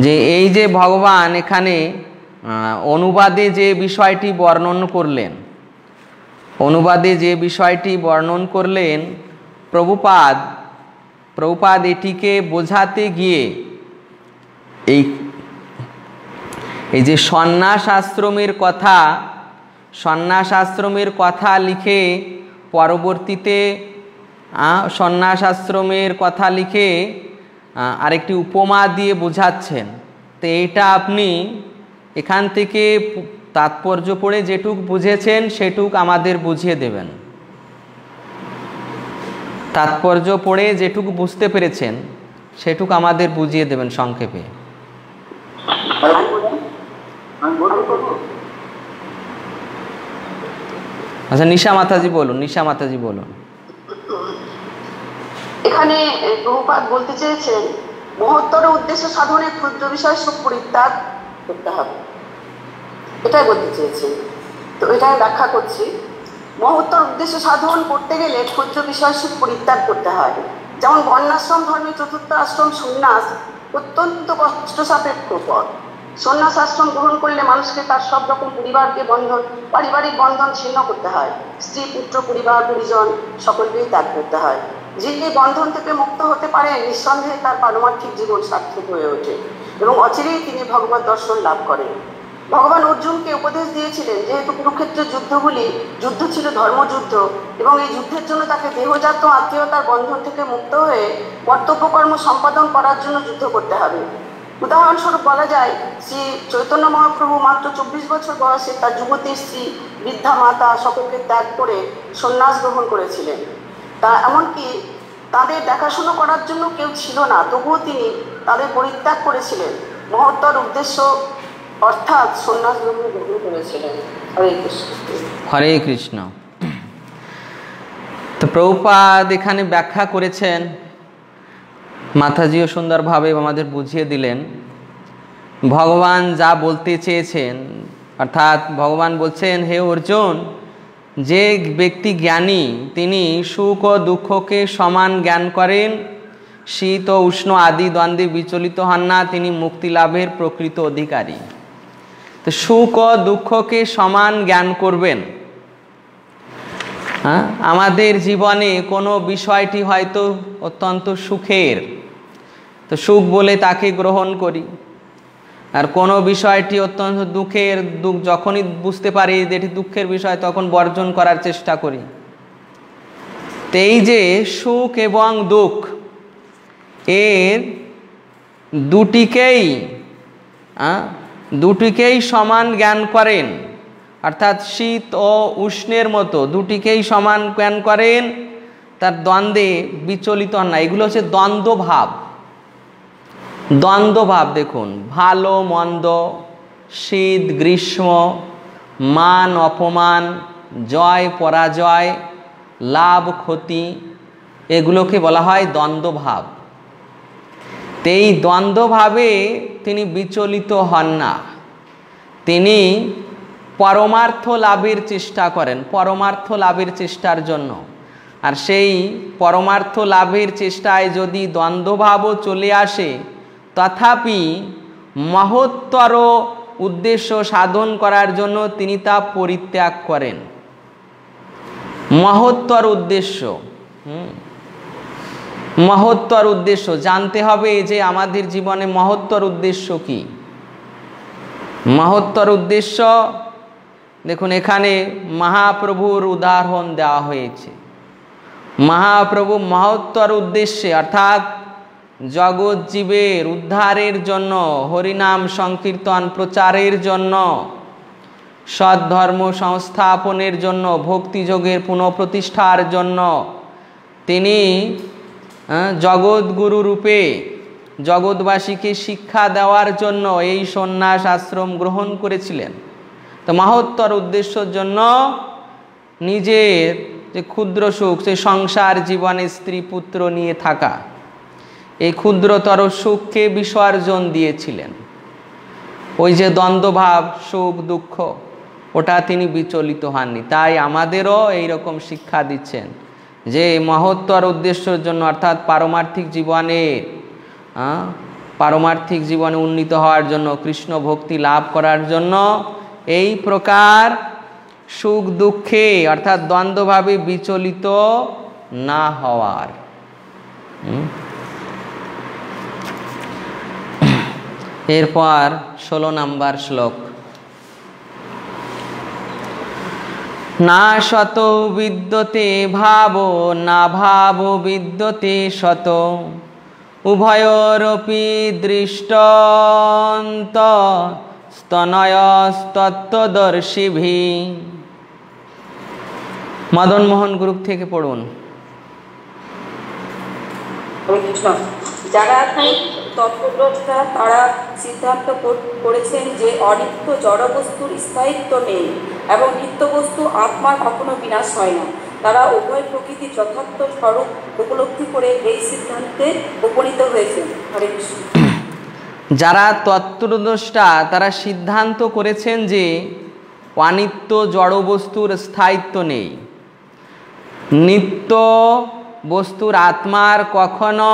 যে এই যে ভগবান এখানে অনুবাদে যে বিষয়টি বর্ণন করলেন, অনুবাদে যে বিষয়টি বর্ণন করলেন, প্রভুপাদ প্রভুপাদ এটিকে বোঝাতে গিয়ে এই এই যে সন্ন্যাস আশ্রমের কথা সন্ন্যাস আশ্রমের কথা লিখে পরবর্তীতে সন্ন্যাস আশ্রমের কথা লিখে আরেকটি উপমা দিয়ে বোঝাচ্ছেন। তো এইটা আপনি এখান থেকে তাৎপর্য পড়ে যেটুক বুঝেছেন, সেটুক আমাদের বুঝিয়ে দেবেন। তাৎপর্য পড়ে যেটুক বুঝতে পেরেছেন, সেটুক আমাদের বুঝিয়ে দেবেন সংক্ষেপে। আচ্ছা নিশা মাতাজি বলুন, নিশা মাতাজি বলুন। এখানে এ, বলতে চেয়েছেন মহত্তর উদ্দেশ্য সাধনে ক্ষুদ্র বিষয় সব পরিত্যাগ করতে হবে। এটাই বলতে চেয়েছেন। তো এটাই ব্যাখ্যা করছি। মহত্তর উদ্দেশ্য সাধন করতে গেলে ক্ষুদ্র বিষয় সব পরিত্যাগ করতে হয়। যেমন বর্ণাশ্রম ধর্মের চতুর্থ আশ্রম সন্ন্যাস অত্যন্ত কষ্ট সাপেক্ষ পথ। সন্ন্যাস আশ্রম গ্রহণ করলে মানুষকে তার সব রকম পরিবারকে বন্ধন পারিবারিক বন্ধন ছিন্ন করতে হয়। স্ত্রী পুত্র পরিবার পরিজন সকলকেই ত্যাগ করতে হয়। যে এই বন্ধন থেকে মুক্ত হতে পারে, নিঃসন্দেহে তার পারমার্থিক জীবন সার্থক হয়ে ওঠে এবং অচিরেই তিনি ভগবত দর্শন লাভ করেন। ভগবান অর্জুনকে উপদেশ দিয়েছিলেন, যেহেতু কুরুক্ষেত্রের যুদ্ধগুলি, যুদ্ধ ছিল ধর্মযুদ্ধ, এবং এই যুদ্ধের জন্য তাকে দেহজাত আত্মীয়তার বন্ধন থেকে মুক্ত হয়ে কর্তব্যকর্ম সম্পাদন করার জন্য যুদ্ধ করতে হবে। উদাহরণস্বরূপ বলা যায়, শ্রী চৈতন্য মহাপ্রভু মাত্র চব্বিশ বছর বয়সে তার যুবতী স্ত্রী বৃদ্ধা মাতা সকলকে ত্যাগ করে সন্ন্যাস গ্রহণ করেছিলেন। তা এমনকি তাদের দেখাশুনো করার জন্য কেউ ছিল না, তবুও তিনি তাদের পরিত্যাগ করেছিলেন। মহত্তর উদ্দেশ্য অর্থাৎ সন্ন্যাস গ্রহণ করেছিলেন। হরে কৃষ্ণ। তো প্রভুপাদ এখানে ব্যাখ্যা করেছেন মাথাজিও সুন্দরভাবে আমাদের বুঝিয়ে দিলেন, ভগবান যা বলতে চেয়েছেন, অর্থাৎ ভগবান বলছেন, হে অর্জুন যে ব্যক্তি জ্ঞানী, তিনি সুখ ও দুঃখকে সমান জ্ঞান করেন। শীত ও উষ্ণ আদি দ্বন্দ্বে বিচলিত হন না, তিনি মুক্তি লাভের প্রকৃত অধিকারী। তো সুখ ও দুঃখকে সমান জ্ঞান করবেন। হ্যাঁ আমাদের জীবনে কোনো বিষয়টি হয়তো অত্যন্ত সুখের। তো সুখ বলে তাকে গ্রহণ করি। আর কোনো বিষয়টি অত্যন্ত দুঃখের, দুঃখ, যখনই বুঝতে পারি যে এটি দুঃখের বিষয়, তখন বর্জন করার চেষ্টা করি। এই যে সুখ এবং দুঃখ, এর দুটিকেই দুটিকেই সমান জ্ঞান করেন। অর্থাৎ শীত ও উষ্ণের মতো দুটিকেই সমান জ্ঞান করেন, তার দ্বন্দ্বে বিচলিত না। এগুলো হচ্ছে দ্বন্দ্ব ভাব দ্বন্দ্ব ভাব দেখুন, ভালো, মন্দ, শীত, গ্রীষ্ম, মান, অপমান, জয়, পরাজয়, লাভ, ক্ষতি, এগুলোকে বলা হয় দ্বন্দ্ব ভাব এই দ্বন্দ্বভাবে তিনি বিচলিত হন না। তিনি পরমার্থ লাভের চেষ্টা করেন, পরমার্থ লাভের চেষ্টার জন্য। আর সেই পরমার্থ লাভের চেষ্টায় যদি দ্বন্দ্বভাবও চলে আসে তথাপি মহত্তর উদ্দেশ্য সাধন করার জন্য তিনি তা পরিত্যাগ করেন। মহত্তর উদ্দেশ্য মহত্তর উদ্দেশ্য। জানতে হবে যে আমাদের জীবনে মহত্তর উদ্দেশ্য কি? মহত্তর উদ্দেশ্য, দেখুন, এখানে মহাপ্রভুর উদাহরণ দেওয়া হয়েছে। মহাপ্রভু মহত্তর উদ্দেশ্যে, অর্থাৎ জগৎ উদ্ধারের জন্য, হরিনাম সংকীর্তন প্রচারের জন্য সদ্ধর্ম সংস্থাপনের জন্য ভক্তিযোগের পুনঃপ্রতিষ্ঠার জন্য, তিনি জগৎগুরু রূপে জগৎবাসীকে শিক্ষা দেওয়ার জন্য এই সন্ন্যাস আশ্রম গ্রহণ করেছিলেন। তো মহত্তর উদ্দেশ্যর জন্য নিজের যে ক্ষুদ্র সুখ, সে সংসার জীবনে স্ত্রী পুত্র নিয়ে থাকা। এই ক্ষুদ্রতর সুখকে বিসর্জন দিয়েছিলেন। ওই যে দ্বন্দ্বভাব, সুখ, দুঃখ, ওটা তিনি বিচলিত হননি। তাই আমাদেরও এই রকম শিক্ষা দিচ্ছেন যে মহত্তর উদ্দেশ্যের জন্য, অর্থাৎ পারমার্থিক জীবনে পারমার্থিক জীবনে উন্নীত হওয়ার জন্য, কৃষ্ণ ভক্তি লাভ করার জন্য এই প্রকার সুখ, দুঃখে, অর্থাৎ দ্বন্দ্বভাবে বিচলিত না হওয়ার। এরপর ষোলো নাম্বার শ্লোক। না শত বিদ্যতে ভাব, না ভাব বিদ্যতে শত। উভয়রপি দৃষ্টন্ত, স্তনয়স্তত্ত্বদর্শিভি। মদন মোহন গ্রুপ থেকে পড়ুন। যারা তত্ত্বদ্রষ্টা তারা সিদ্ধান্ত করেছেন যে অনিত্য জড়বস্তুর স্থায়িত্ব নেই এবং নিত্যবস্তু আত্মার কখনো বিনাশ হয় না। তারা উভয় প্রকৃতি যথার্থ স্বরূপ উপলব্ধি করে এই সিদ্ধান্তে উপনীত হয়েছেন। হরে যারা তত্ত্বদ্রষ্টা তারা সিদ্ধান্ত করেছেন যে অনিত্য জড়বস্তুর স্থায়িত্ব নেই। নিত্য বস্তুর আত্মার কখনো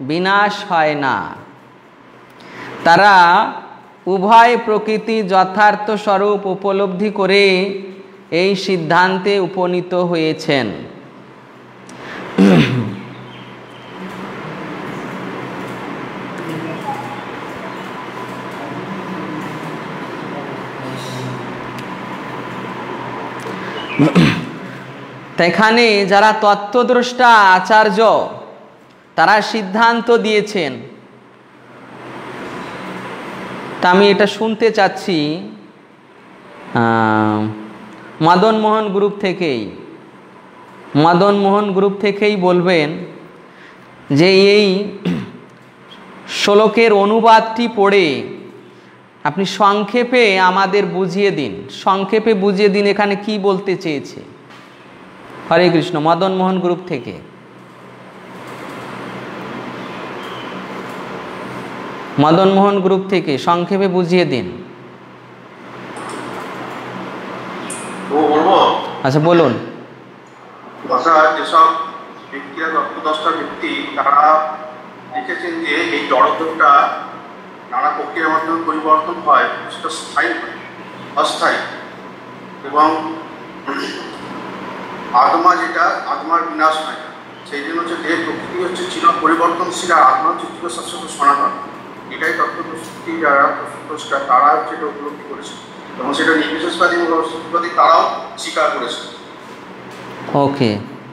বিনাশ হয় না। তারা উভয় প্রকৃতি যথার্থ স্বরূপ উপলব্ধি করে এই সিদ্ধান্তে উপনীত হয়েছেন। এখানে যারা তত্ত্বদ্রষ্টা, আচার্য তারা সিদ্ধান্ত দিয়েছেন। তা আমি এটা শুনতে চাচ্ছি মদন মোহন গ্রুপ থেকেই। মদন মোহন গ্রুপ থেকেই বলবেন যে এই শ্লোকের অনুবাদটি পড়ে আপনি সংক্ষেপে আমাদের বুঝিয়ে দিন। সংক্ষেপে বুঝিয়ে দিন এখানে কি বলতে চেয়েছে। হরে কৃষ্ণ, মদন মোহন গ্রুপ থেকে। মদন মোহন গ্রুপ থেকে সংক্ষেপে বুঝিয়ে দিন। ও বলব? আচ্ছা বলুন। যেসব ব্যক্তিরা ব্যক্তি তারা দেখেছেন যে এই নানা প্রক্রিয়ার মাধ্যমে পরিবর্তন হয় সেটা স্থায়ী অস্থায়ী। এবং আত্মা যেটা আত্মার বিনাশ হয়। সেই জন্য হচ্ছে দেহ প্রকৃতি হচ্ছে চির পরিবর্তনশীল আর আত্মা হচ্ছে চির শাশ্বত সনাতন। এটাই তত্ত্বদৃষ্টি যারা তত্ত্বদষ্টা তারা হচ্ছে এটা উপলব্ধি করেছে। এবং সেটা নির্বিশেষবাদী মূলবাদী তারাও স্বীকার করেছে। ওকে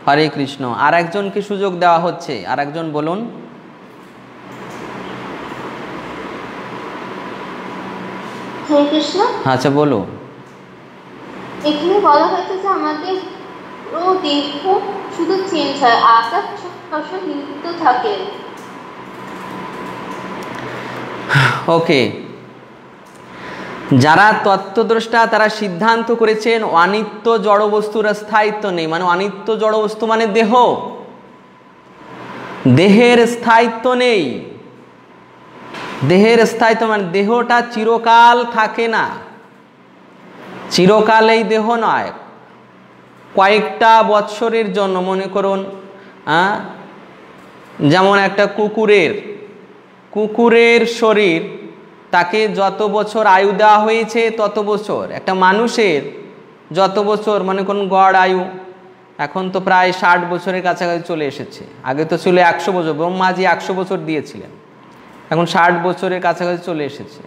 হরে কৃষ্ণ। আর একজনকে সুযোগ দেওয়া হচ্ছে। আর একজন বলুন। হরে কৃষ্ণ। আচ্ছা বলো এখানে বলা হয়েছে যে আমাদের দেহ শুধু চেঞ্জ হয় আকাশ সবসময় নিত্য থাকে। ওকে যারা তত্ত্বদ্রষ্টা, তারা সিদ্ধান্ত করেছেন, অনিত্য জড়বস্তুর স্থায়িত্ব নেই। মানে অনিত্য জড়বস্তু মানে দেহ। দেহের স্থায়িত্ব নেই। দেহের স্থায়িত্ব মানে দেহটা চিরকাল থাকে না। চিরকাল এই দেহ নয়। কয়েকটা বৎসরের জন্য মনে করুন যেমন একটা কুকুরের কুকুরের শরীর তাকে যত বছর আয়ু দেওয়া হয়েছে তত বছর। একটা মানুষের যত বছর মানে কোন গড় আয়ু, এখন তো প্রায় ষাট বছরের কাছাকাছি চলে এসেছে। আগে তো ছিল একশো বছর ব্রহ্মাজি একশো বছর দিয়েছিলেন। এখন ষাট বছরের কাছাকাছি চলে এসেছে।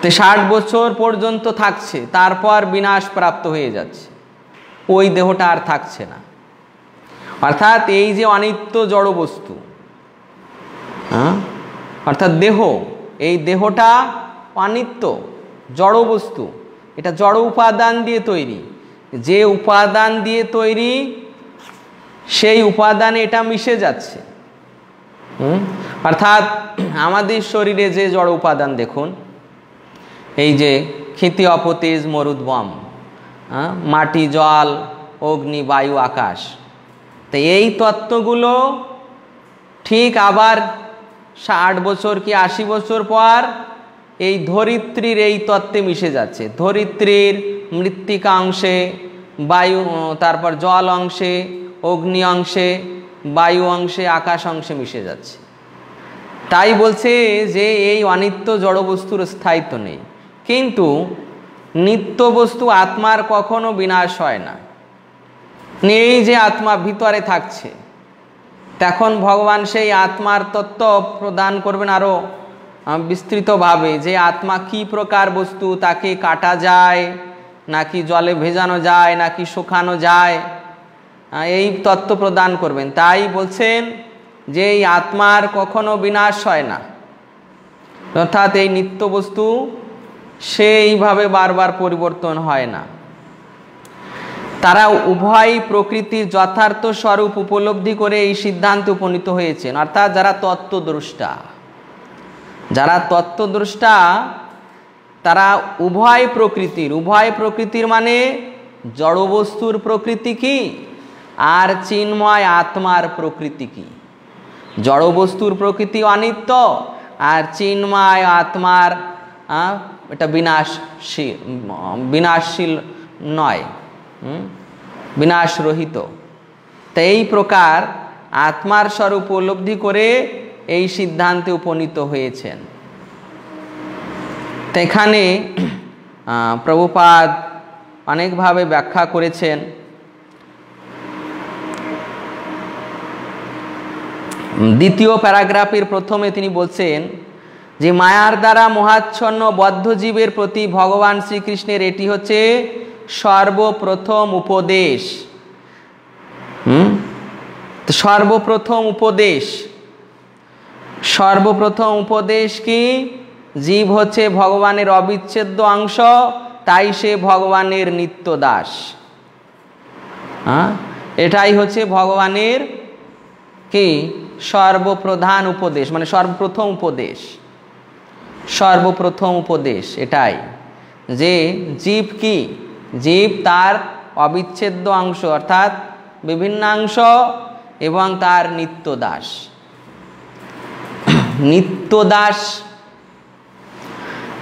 তো ষাট বছর পর্যন্ত থাকছে, তারপর বিনাশ প্রাপ্ত হয়ে যাচ্ছে। ওই দেহটা আর থাকছে না। অর্থাৎ এই যে অনিত্য জড় বস্তু হ্যাঁ? অর্থাৎ দেহ এই দেহটা অনিত্য জড় বস্তু। এটা জড় উপাদান দিয়ে তৈরি। যে উপাদান দিয়ে তৈরি, সেই উপাদানে এটা মিশে যাচ্ছে। অর্থাৎ আমাদের শরীরে যে জড় উপাদান দেখুন, এই যে ক্ষিতি অপতেজ মরুদ্বম? মাটি, জল, অগ্নি, বায়ু, আকাশ। তো এই তত্ত্বগুলো ঠিক আবার ষাট বছর কি আশি বছর পর এই ধরিত্রীর এই তত্ত্বে মিশে যাচ্ছে। ধরিত্রীর মৃত্তিকা অংশে বায়ু তারপর জল অংশে, অগ্নি অংশে, বায়ু অংশে, আকাশ অংশে মিশে যাচ্ছে। তাই বলছে যে এই অনিত্য জড়বস্তুর স্থায়িত্ব নেই। কিন্তু নিত্য বস্তু আত্মার কখনো বিনাশ হয় না। এই যে আত্মা ভিতরে থাকছে। তখন ভগবান সেই আত্মার তত্ত্ব প্রদান করবেন আরও বিস্তৃতভাবে যে আত্মা কি প্রকার বস্তু, তাকে কাটা যায়, নাকি জলে ভেজানো যায়, নাকি শুকানো যায় এই তত্ত্ব প্রদান করবেন। তাই বলছেন যে এই আত্মার কখনো বিনাশ হয় না। অর্থাৎ এই নিত্য বস্তু সেইভাবে বারবার পরিবর্তন হয় না। তারা উভয় প্রকৃতির যথার্থ স্বরূপ উপলব্ধি করে এই সিদ্ধান্তে উপনীত হয়েছেন। অর্থাৎ যারা তত্ত্বদ্রষ্টা যারা তত্ত্বদ্রষ্টা, তারা উভয় প্রকৃতির উভয় প্রকৃতির মানে জড়বস্তুর প্রকৃতি কি? আর চিন্ময় আত্মার প্রকৃতি কি? জড়বস্তুর প্রকৃতি অনিত্য, আর চিন্ময় আত্মার এটা বিনাশশীল বিনাশশীল নয়। বিনাশ রহিত তো এই প্রকার আত্মার স্বরূপ উপলব্ধি করে এই সিদ্ধান্তে উপনীত হয়েছেন। এখানে প্রভুপাদ অনেকভাবে ব্যাখ্যা করেছেন। দ্বিতীয় প্যারাগ্রাফের প্রথমে তিনি বলছেন যে, মায়ার দ্বারা মহাচ্ছন্ন বদ্ধজীবের প্রতি ভগবান শ্রীকৃষ্ণের এটি হচ্ছে সর্বপ্রথম উপদেশ। হুম? সর্বপ্রথম উপদেশ। সর্বপ্রথম উপদেশ কি? জীব হচ্ছে ভগবানের অবিচ্ছেদ্য অংশ, তাই সে ভগবানের নিত্য দাস হ্যাঁ এটাই হচ্ছে ভগবানের কি? সর্বপ্রধান উপদেশ মানে সর্বপ্রথম উপদেশ। সর্বপ্রথম উপদেশ, এটাই। যে জীব কি? জীব তার অবিচ্ছেদ্য অংশ, অর্থাৎ বিভিন্নাংশ এবং তার নিত্য দাস নিত্য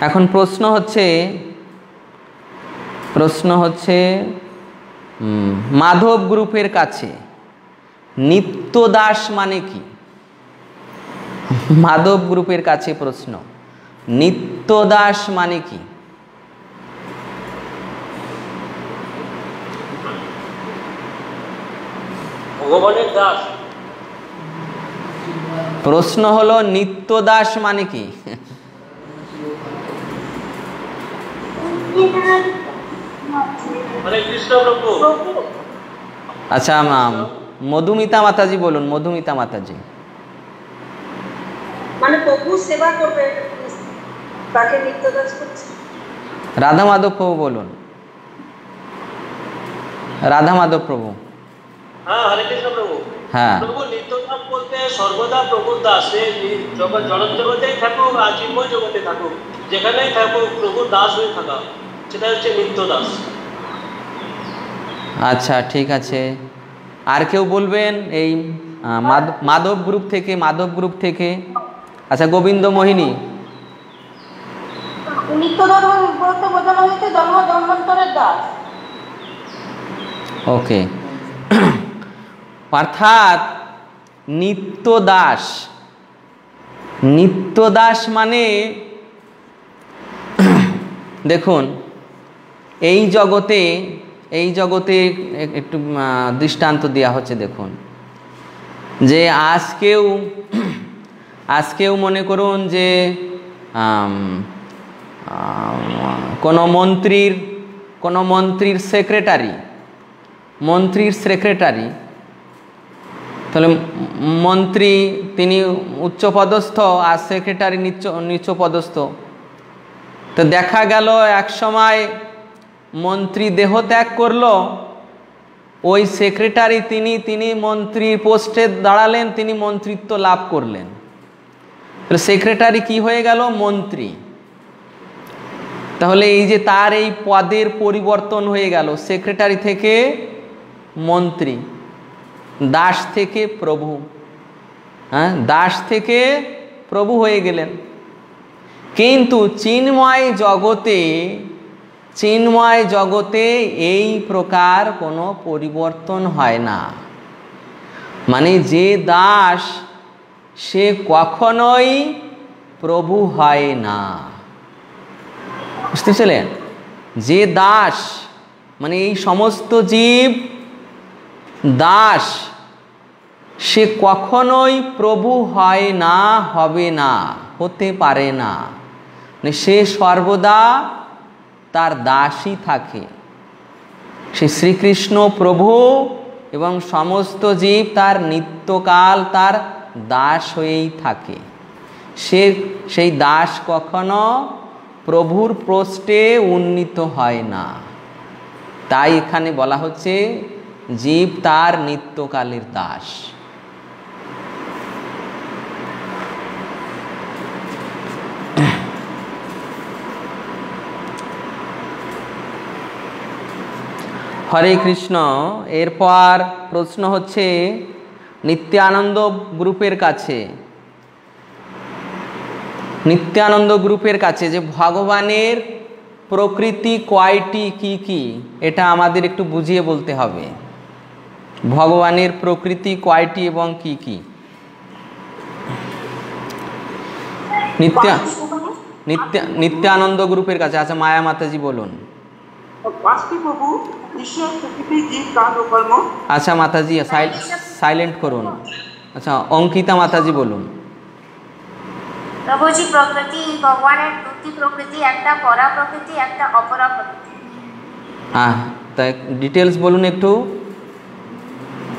এখন প্রশ্ন হচ্ছে প্রশ্ন হচ্ছে মাধব গ্রুপের কাছে নিত্য দাস মানে কি? মাধব গ্রুপের কাছে প্রশ্ন নিত্য দাস মানে কি? ভগবানের দাস। প্রশ্ন হলো নিত্য দাস মানে কি? কৃষ্ণ প্রভু। আচ্ছা আম, মধুমিতা মাতাজি বলুন মধুমিতা মাতাজি। মানে প্রভু সেবা করবে তাকে নিত্যদাস করছে? রাধা মাধব প্রভু বলুন। রাধা মাধব প্রভু। হ্যাঁ হরে কৃষ্ণ প্রভু। হ্যাঁ। প্রভু নিত্যদাস বলতে সর্বদা প্রভুর দাস জগৎ জড় জগতেই থাকুক আর চিন্ময় জগতে থাকুক যেখানেই থাকুক প্রভুর দাস হয়ে থাকা। সেটা হচ্ছে নিত্য দাস। আচ্ছা ঠিক আছে। আর কেউ বলবেন এই মাধব গ্রুপ থেকে মাধব গ্রুপ থেকে? আচ্ছা গোবিন্দ মোহিনী। নিত্য ধর্ম বলতে বোঝানো হয়েছে জন্ম জন্মান্তরের দাস ওকে অর্থাৎ নিত্য দাস নিত্য দাস মানে দেখুন, এই জগতে এই জগতে একটু দৃষ্টান্ত দেওয়া হচ্ছে, দেখুন। যে আজকেও আজকেও মনে করুন যে কোনো মন্ত্রীর কোনো মন্ত্রীর সেক্রেটারি মন্ত্রীর সেক্রেটারি তাহলে মন্ত্রী, তিনি উচ্চপদস্থ আর সেক্রেটারি নিচ্চ নিচপদস্থ তো দেখা গেল এক সময় মন্ত্রী দেহ ত্যাগ করল, ওই সেক্রেটারি তিনি তিনি মন্ত্রী পোস্টে দাঁড়ালেন, তিনি মন্ত্রিত্ব লাভ করলেন। সেক্রেটারি কি হয়ে গেল? মন্ত্রী। তাহলে এই যে তার এই পদের পরিবর্তন হয়ে গেল, সেক্রেটারি থেকে মন্ত্রী। দাস থেকে প্রভু। হ্যাঁ দাস থেকে প্রভু হয়ে গেলেন। কিন্তু চিন্ময় জগতে চিন্ময় জগতে এই প্রকার কোনো পরিবর্তন হয় না। মানে যে দাস, সে কখনোই প্রভু হয় না। বুঝতে পেরেছিলেন যে দাস মানে এই সমস্ত জীব দাস সে কখনোই প্রভু হয় না, হবে না, হতে পারে না। মানে সে সর্বদা তার দাসই থাকে। সে শ্রীকৃষ্ণ প্রভু এবং সমস্ত জীব তার নিত্যকাল তার দাস হয়েই থাকে। সে, সেই দাস কখনো প্রভুর প্রষ্টে উন্নীত হয় না। তাই এখানে বলা হচ্ছে, জীব তার নিত্যকালের দাস। হরে কৃষ্ণ। এরপর প্রশ্ন হচ্ছে নিত্যানন্দ গ্রুপের কাছে নিত্যানন্দ গ্রুপের কাছে যে ভগবানের প্রকৃতি কয়টি কি কি এটা আমাদের একটু বুঝিয়ে বলতে হবে। ভগবানের প্রকৃতি কয়টি এবং কি কি? নিত্যা নিত্যা নিত্যানন্দ গ্রুপের কাছে। আচ্ছা মায়া মাতাজি বলুন। আচ্ছা মাতাজি সাইলেন্ট করুন আচ্ছা অঙ্কিতা মাতাজি বলুন প্রভুজি প্রকৃতি ভগবানের দুটি প্রকৃতি একটা পরা প্রকৃতি একটা অপরা প্রকৃতি হ্যাঁ তাই ডিটেলস বলুন একটু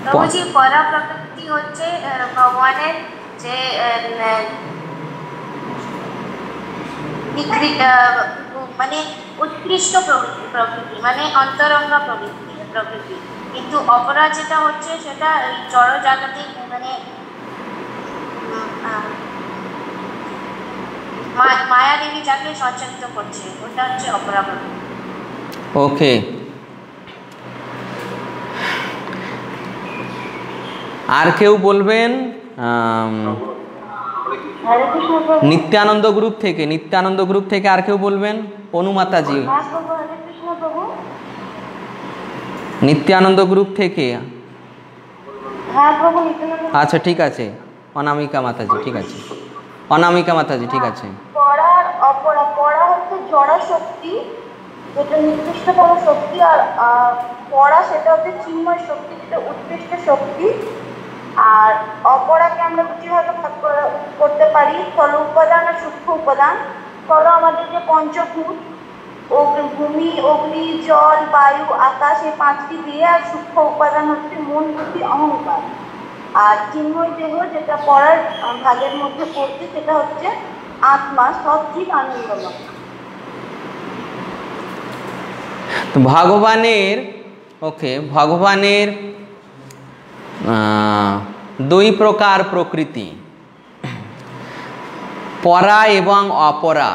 প্রভুজি পরা প্রকৃতি হচ্ছে ভগবানের যে মানে উৎকৃষ্ট প্রকৃতি মানে অন্তরঙ্গ প্রকৃতি প্রকৃতি। কিন্তু অপরাধ যেটা হচ্ছে সেটা ওই জড়জাগতিক মানে মায়া দেবী যাকে সচেতন করছে ওটা হচ্ছে অপরাধ। ওকে। আর কেউ বলবেন? নিত্যানন্দ গ্রুপ থেকে, নিত্যানন্দ গ্রুপ থেকে আর কেউ বলবেন? অনুমাতাজি নিত্যানন্দ গ্রুপ থেকে। আচ্ছা ঠিক আছে। অনামিকা মাতাজি, ঠিক আছে। অনামিকা মাতাজি, ঠিক আছে। যেটা শক্তি, আর পড়া সেটা হচ্ছে চিন্ময় শক্তি, যেটা উৎকৃষ্ট শক্তি। আর অপরাকে আমরা দুটি ভাগে ভাগ করা- করতে পারি। স্থল উপাদান আর সূক্ষ্ম উপাদান। স্থল আমাদের যে পঞ্চভূত ভূমি, অগ্নি, জল, বায়ু, আকাশ, এই পাঁচটি দিয়ে আর সূক্ষ্ম উপাদান হচ্ছে মন, বুদ্ধি, অহংকার। আর চিন্ময় দেহ যেটা পড়ার ভাগের মধ্যে পড়ছে, সেটা হচ্ছে আত্মা সবজিৎ আনন্দময় ভগবানের ওকে, ভগবানের দুই প্রকার প্রকৃতি। পরা এবং অপরা।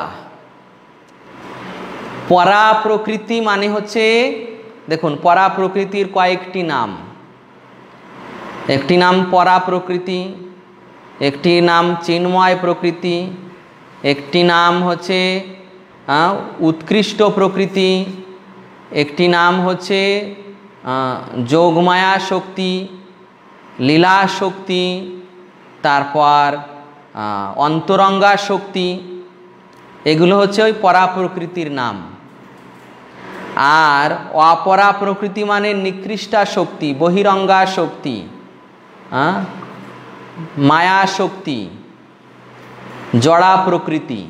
পরা প্রকৃতি মানে হচ্ছে, দেখুন, পরা প্রকৃতির কয়েকটি নাম। একটি নাম পরা প্রকৃতি, একটি নাম চিন্ময় প্রকৃতি, একটি নাম হচ্ছে উৎকৃষ্ট প্রকৃতি, একটি নাম হচ্ছে যোগমায়া শক্তি লীলা শক্তি তারপর অন্তরঙ্গা শক্তি এগুলো হচ্ছে ওই পরা প্রকৃতির নাম। আর অপরা প্রকৃতি মানে নিকৃষ্টা শক্তি বহিরঙ্গা শক্তি মায়া শক্তি জড়া প্রকৃতি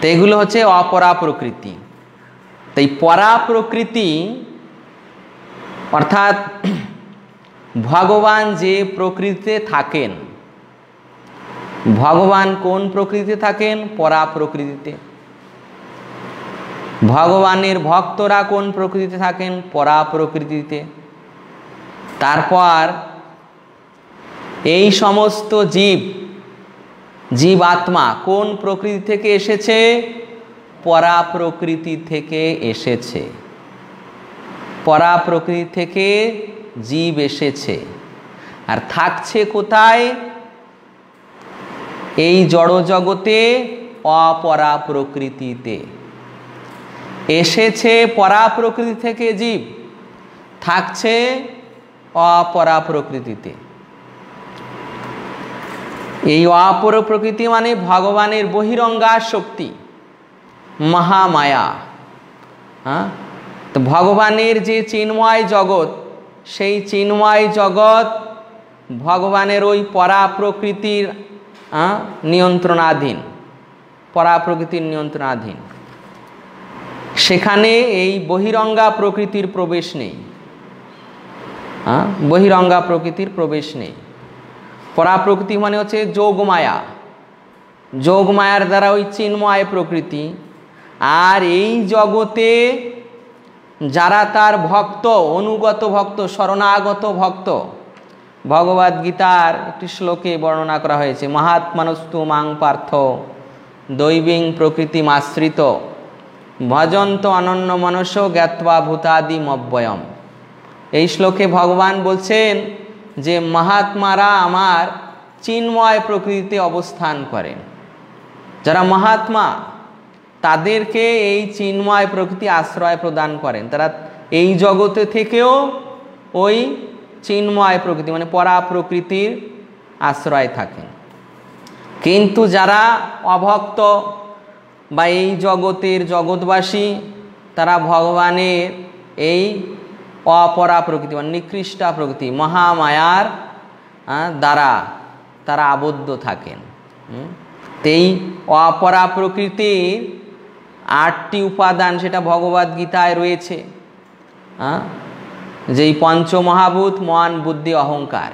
তো এগুলো হচ্ছে অপরা প্রকৃতি তাই পরা প্রকৃতি অর্থাৎ ভগবান যে প্রকৃতিতে থাকেন, ভগবান কোন প্রকৃতিতে থাকেন? পরা প্রকৃতিতে। ভগবানের ভক্তরা কোন প্রকৃতিতে থাকেন? পরা প্রকৃতিতে। তারপর এই সমস্ত জীব জীব আত্মা কোন প্রকৃতি থেকে এসেছে? পরা প্রকৃতি থেকে এসেছে। পরা প্রকৃতি থেকে জীব এসেছে। আর থাকছে কোথায়? এই জড় জগতে অপরা প্রকৃতিতে এসেছে পরা প্রকৃতি থেকে জীব, থাকছে অপরা প্রকৃতিতে এই অপর প্রকৃতি মানে ভগবানের বহিরঙ্গা শক্তি, মহামায়া। হ্যাঁ? তো ভগবানের যে চিন্ময় জগৎ সেই চিন্ময় জগৎ ভগবানের ওই পরা প্রকৃতির নিয়ন্ত্রণাধীন পরা প্রকৃতির নিয়ন্ত্রণাধীন। সেখানে এই বহিরঙ্গা প্রকৃতির প্রবেশ নেই। বহিরঙ্গা প্রকৃতির প্রবেশ নেই। পরা প্রকৃতি মানে হচ্ছে যোগমায়া। যোগমায়ার দ্বারা ওই চিন্ময় প্রকৃতি। আর এই জগতে যারা তার ভক্ত, অনুগত ভক্ত, শরণাগত ভক্ত ভগবদ গীতার একটি শ্লোকে বর্ণনা করা হয়েছে, মহাত্মানস্তু মাং পার্থ, দৈবিং প্রকৃতি প্রকৃতিমাশ্রিত ভজন্ত অনন্য মনস জ্ঞাত্বা ভূতাদি মব্যয়ম এই শ্লোকে ভগবান বলছেন যে, মহাত্মারা আমার চিন্ময় প্রকৃতিতে অবস্থান করেন। যারা মহাত্মা তাদেরকে এই চিন্ময় প্রকৃতি আশ্রয় প্রদান করেন। তারা এই জগতে থেকেও ওই চিন্ময় প্রকৃতি মানে পরা প্রকৃতির আশ্রয় থাকেন। কিন্তু যারা অভক্ত বা এই জগতের জগৎবাসী, তারা ভগবানের এই অপরা প্রকৃতি মানে নিকৃষ্টা প্রকৃতি মহামায়ার দ্বারা তারা আবদ্ধ থাকেন? এই অপরা প্রকৃতির আটটি উপাদান সেটা ভগবদ গীতায় রয়েছে হ্যাঁ? যেই পঞ্চমহাভূত মন বুদ্ধি অহংকার,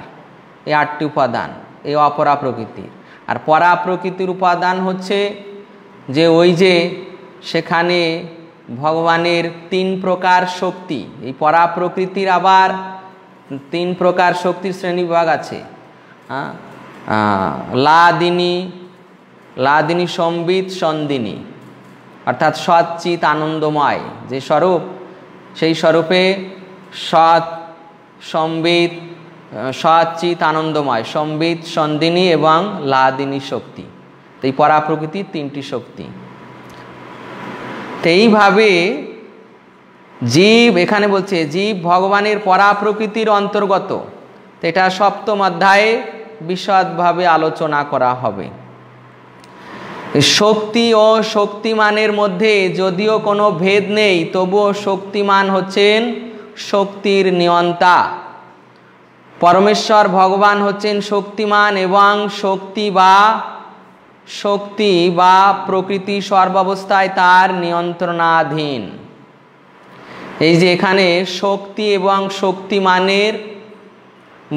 এই আটটি উপাদান এই অপরা প্রকৃতির। আর পরা প্রকৃতির উপাদান হচ্ছে যে ওই যে সেখানে ভগবানের তিন প্রকার শক্তি, এই পরা প্রকৃতির আবার তিন প্রকার শক্তির শ্রেণীবিভাগ আছে হ্যাঁ? লাদিনী লাদিনী সম্বিত সন্দিনী অর্থাৎ সৎচিত আনন্দময়। যে স্বরূপ, সেই স্বরূপে সৎ, সম্বিত সৎচিত আনন্দময়, সম্বিত সন্দিনী এবং লাদিনী শক্তি। তো এই পরাপ্রকৃতির তিনটি শক্তি। এইভাবে জীব, এখানে বলছে, জীব ভগবানের পরাপ্রকৃতির অন্তর্গত। এটা সপ্তম অধ্যায়ে বিশদভাবে আলোচনা করা হবে। শক্তি ও শক্তিমানের মধ্যে যদিও কোনো ভেদ নেই, তবুও শক্তিমান হচ্ছেন শক্তির নিয়ন্তা। পরমেশ্বর ভগবান হচ্ছেন শক্তিমান এবং শক্তি বা শক্তি বা প্রকৃতি সর্বাবস্থায় তার নিয়ন্ত্রণাধীন। এই যে এখানে শক্তি এবং শক্তিমানের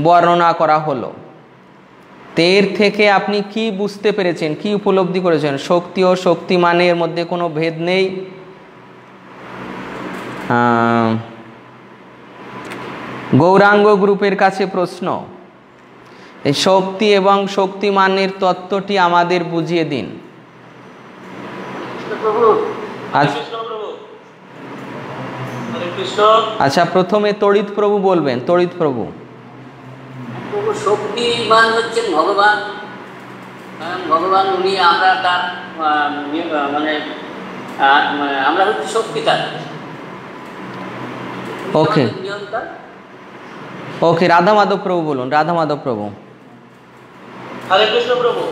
বর্ণনা করা হলো। তের থেকে আপনি কি বুঝতে পেরেছেন, কি উপলব্ধি করেছেন? শক্তি ও শক্তিমানের মধ্যে কোনো ভেদ নেই? গৌরাঙ্গ গ্রুপের কাছে প্রশ্ন, এই শক্তি এবং শক্তিমানের তত্ত্বটি আমাদের বুঝিয়ে দিন। আচ্ছা প্রথমে তড়িৎ প্রভু বলবেন, তড়িৎ প্রভু। শক্তিমান হচ্ছেন ভগবান। ভগবান উনি আমরা তার মানে আমরা হচ্ছে শক্তি তার ওকে ওকে রাধা মাধব প্রভু বলুন রাধা মাধব প্রভু। হরে কৃষ্ণ প্রভু।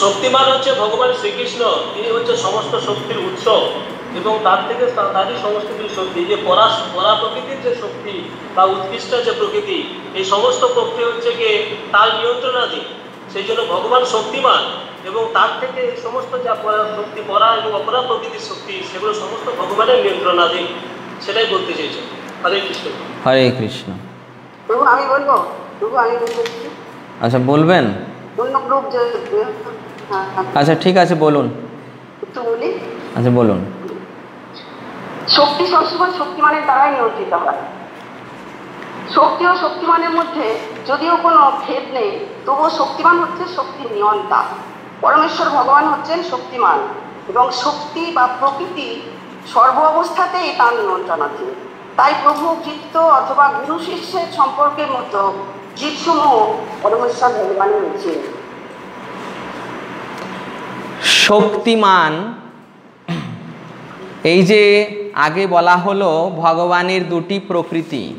শক্তিমান হচ্ছে ভগবান শ্রীকৃষ্ণ। তিনি হচ্ছে সমস্ত শক্তির উৎস। এবং তার থেকে তারই সমস্ত কিছু শক্তি যে পরা পরা প্রকৃতির যে শক্তি বা উৎকৃষ্ট যে প্রকৃতি এই সমস্ত প্রকৃতি হচ্ছে গিয়ে তার নিয়ন্ত্রণাধীন। সেই জন্য ভগবান শক্তিমান এবং তার থেকে এই সমস্ত যা শক্তি পরা এবং অপরা প্রকৃতির শক্তি সেগুলো সমস্ত ভগবানের নিয়ন্ত্রণাধীন। সেটাই বলতে চেয়েছে হরে কৃষ্ণ। হরে কৃষ্ণ। প্রভু আমি বলব? প্রভু আমি বলব আচ্ছা বলবেন। আচ্ছা ঠিক আছে বলুন। আচ্ছা বলুন। শক্তি সবসময় শক্তিমানের দ্বারাই নিয়ন্ত্রিত হয়। শক্তি ও শক্তিমানের মধ্যে যদিও কোনো ভেদ নেই, তবুও শক্তিমান হচ্ছে শক্তির নিয়ন্তা। পরমেশ্বর ভগবান হচ্ছেন শক্তিমান এবং শক্তি বা প্রকৃতি সর্ব অবস্থাতেই তার আছে। তাই প্রভু চিত্ত অথবা গুরু শিষ্যের সম্পর্কের মতো জীবসমূহ পরমেশ্বর ভগবানের রয়েছে। শক্তিমান, এই যে আগে বলা হলো ভগবানের দুটি প্রকৃতি,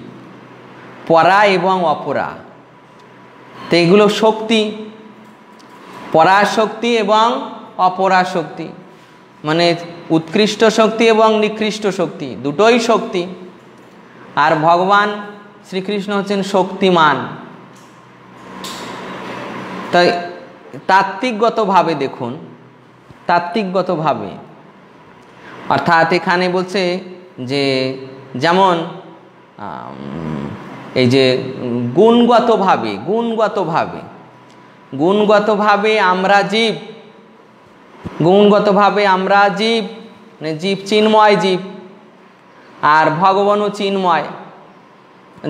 পরা এবং অপরা। তো এগুলো শক্তি পরাশক্তি এবং অপরাশক্তি মানে উৎকৃষ্ট শক্তি এবং নিকৃষ্ট শক্তি, দুটোই শক্তি। আর ভগবান শ্রীকৃষ্ণ হচ্ছেন শক্তিমান। তাই তাত্ত্বিকগতভাবে দেখুন, তাত্ত্বিকগতভাবে অর্থাৎ এখানে বলছে যে যেমন এই যে গুণগতভাবে গুণগতভাবে গুণগতভাবে আমরা জীব, গুণগতভাবে আমরা জীব মানে জীব চিন্ময় জীব, আর ভগবানও চিন্ময়।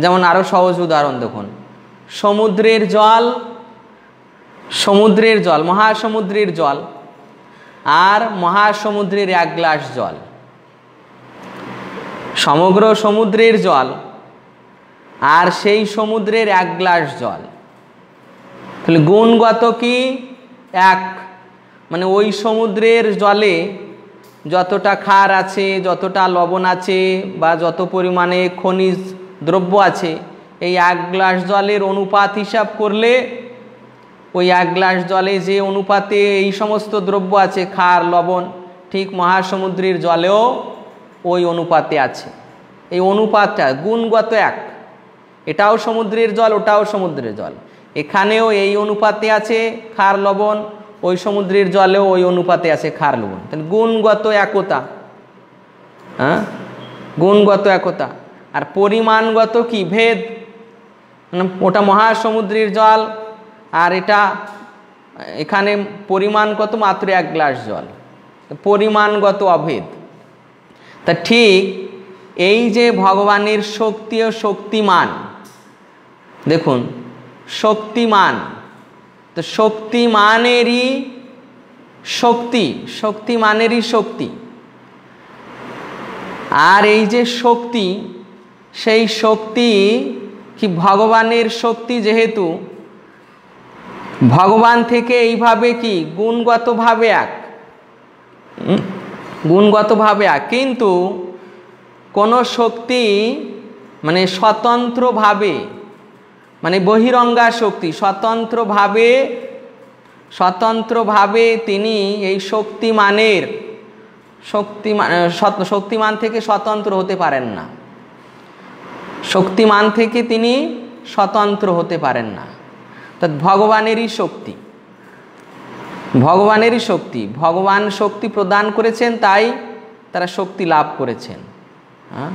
যেমন আরও সহজ উদাহরণ দেখুন, সমুদ্রের জল সমুদ্রের জল, মহাসমুদ্রের জল আর মহাসমুদ্রের এক গ্লাস জল। সমগ্র সমুদ্রের জল আর সেই সমুদ্রের এক গ্লাস জল। তাহলে গুণগত কি? এক। মানে ওই সমুদ্রের জলে যতটা খার আছে, যতটা লবণ আছে বা যত পরিমাণে খনিজ দ্রব্য আছে, এই এক গ্লাস জলের অনুপাত হিসাব করলে ওই এক গ্লাস জলে যে অনুপাতে এই সমস্ত দ্রব্য আছে খার লবণ, ঠিক মহাসমুদ্রের জলেও ওই অনুপাতে আছে। এই অনুপাতটা গুণগত এক। এটাও সমুদ্রের জল, ওটাও সমুদ্রের জল। এখানেও এই অনুপাতে আছে খার লবণ, ওই সমুদ্রের জলেও ওই অনুপাতে আছে খার লবণ। তাহলে গুণগত একতা। হ্যাঁ? গুণগত একতা। আর পরিমাণগত কি? ভেদ। মানে ওটা মহাসমুদ্রের জল আর এটা এখানে পরিমাণ কত মাত্র এক গ্লাস জল। পরিমাণগত অভেদ। তা ঠিক এই যে ভগবানের শক্তি ও শক্তিমান, দেখুন, শক্তিমান। তো শক্তিমানেরই শক্তি শক্তিমানেরই শক্তি। আর এই যে শক্তি, সেই শক্তি কি ভগবানের শক্তি যেহেতু ভগবান থেকে এইভাবে কি? গুণগতভাবে এক? গুণগতভাবে এক। কিন্তু কোনো শক্তি মানে স্বতন্ত্রভাবে মানে বহিরঙ্গা শক্তি, স্বতন্ত্রভাবে স্বতন্ত্রভাবে তিনি এই শক্তিমানের শক্তিমান শক্তিমান থেকে স্বতন্ত্র হতে পারেন না। শক্তিমান থেকে তিনি স্বতন্ত্র হতে পারেন না। অর্থাৎ ভগবানেরই শক্তি। ভগবানেরই শক্তি, ভগবান শক্তি প্রদান করেছেন, তাই তারা শক্তি লাভ করেছেন। হ্যাঁ?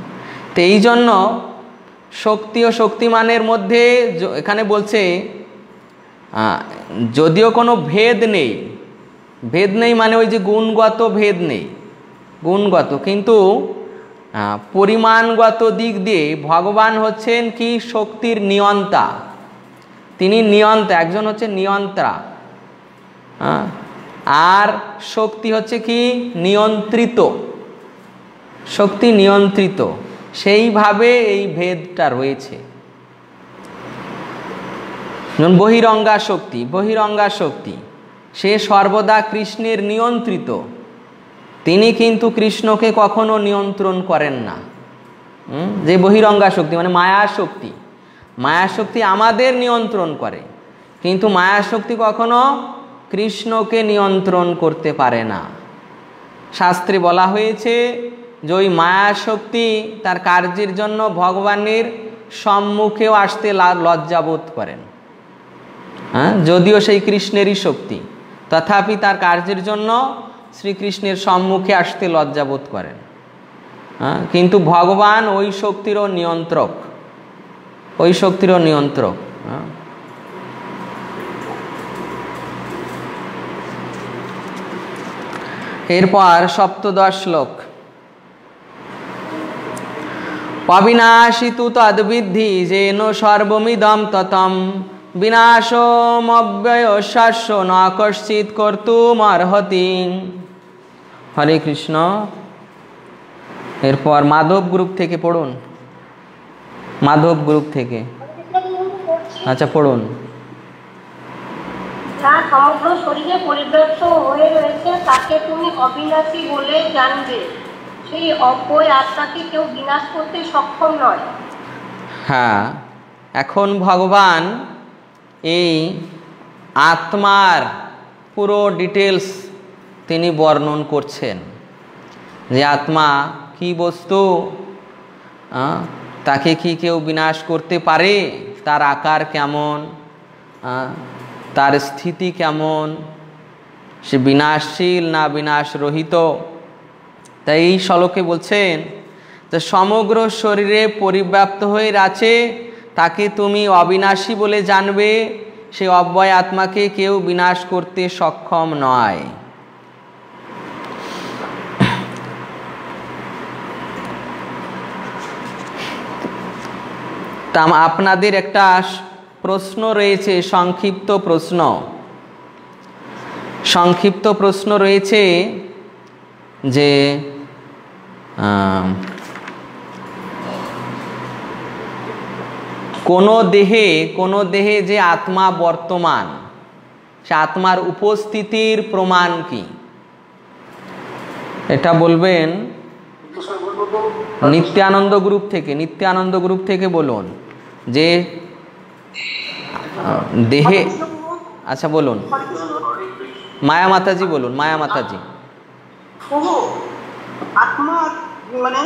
তো এই জন্য শক্তি ও শক্তিমানের মধ্যে এখানে বলছে যদিও কোনো ভেদ নেই ভেদ নেই মানে ওই যে গুণগত ভেদ নেই, গুণগত। কিন্তু পরিমাণগত দিক দিয়ে ভগবান হচ্ছেন কি? শক্তির নিয়ন্তা। তিনি নিয়ন্তা একজন হচ্ছে নিয়ন্ত্রা। হ্যাঁ? আর শক্তি হচ্ছে কি? নিয়ন্ত্রিত। শক্তি নিয়ন্ত্রিত। সেইভাবে এই ভেদটা রয়েছে। যেমন বহিরঙ্গা শক্তি বহিরঙ্গা শক্তি, সে সর্বদা কৃষ্ণের নিয়ন্ত্রিত। তিনি কিন্তু কৃষ্ণকে কখনো নিয়ন্ত্রণ করেন না। যে বহিরঙ্গা শক্তি মানে মায়া শক্তি। মায়া শক্তি আমাদের নিয়ন্ত্রণ করে। কিন্তু মায়া শক্তি কখনো কৃষ্ণকে নিয়ন্ত্রণ করতে পারে না। শাস্ত্রে বলা হয়েছে, যে ওই মায়া শক্তি তার কার্যের জন্য ভগবানের সম্মুখেও আসতে লজ্জাবোধ করেন। হ্যাঁ? যদিও সেই কৃষ্ণেরই শক্তি, তথাপি তার কার্যের জন্য শ্রীকৃষ্ণের সম্মুখে আসতে লজ্জাবোধ করেন। হ্যাঁ? কিন্তু ভগবান ওই শক্তিরও নিয়ন্ত্রক। ওই শক্তিরও নিয়ন্ত্রক হ্যাঁ? এরপর সপ্তদশ শ্লোক। অবিনাশী তু তদ্বিদ্ধি যেন সর্বমিদম ততম। বিনাশমব্যয় শাস্য ন কশ্চিৎ কর্তুমর্হতি হরে কৃষ্ণ। এরপর মাধব গ্রুপ থেকে পড়ুন। মাধব গ্রুপ থেকে। আচ্ছা পড়ুন। সমগ্র শরীরে হয়ে রয়েছে তাকে তুমি অবিনাশী বলে জানবে। সেই অব্যয় আত্মাকে কেউ বিনাশ করতে সক্ষম নয়। হ্যাঁ এখন ভগবান এই আত্মার পুরো ডিটেলস তিনি বর্ণন করছেন। যে আত্মা কি বস্তু? তাকে কি কেউ বিনাশ করতে পারে? তার আকার কেমন? তার স্থিতি কেমন? সে বিনাশশীল না বিনাশ রহিত তাই এই শ্লোকে বলছেন যে সমগ্র শরীরে পরিব্যাপ্ত হয়ে আছে, তাকে তুমি অবিনাশী বলে জানবে। সে অব্যয় আত্মাকে কেউ বিনাশ করতে সক্ষম নয়। তা আপনাদের একটা প্রশ্ন রয়েছে, সংক্ষিপ্ত প্রশ্ন। সংক্ষিপ্ত প্রশ্ন রয়েছে যে কোনো দেহে কোনো দেহে যে আত্মা বর্তমান, সে আত্মার উপস্থিতির প্রমাণ কি? এটা বলবেন নিত্যানন্দ গ্রুপ থেকে, নিত্যানন্দ গ্রুপ থেকে বলুন। যে দেহে আচ্ছা বলুন। মায়া মাতাজি বলুন, মায়া মাতাজি। মানে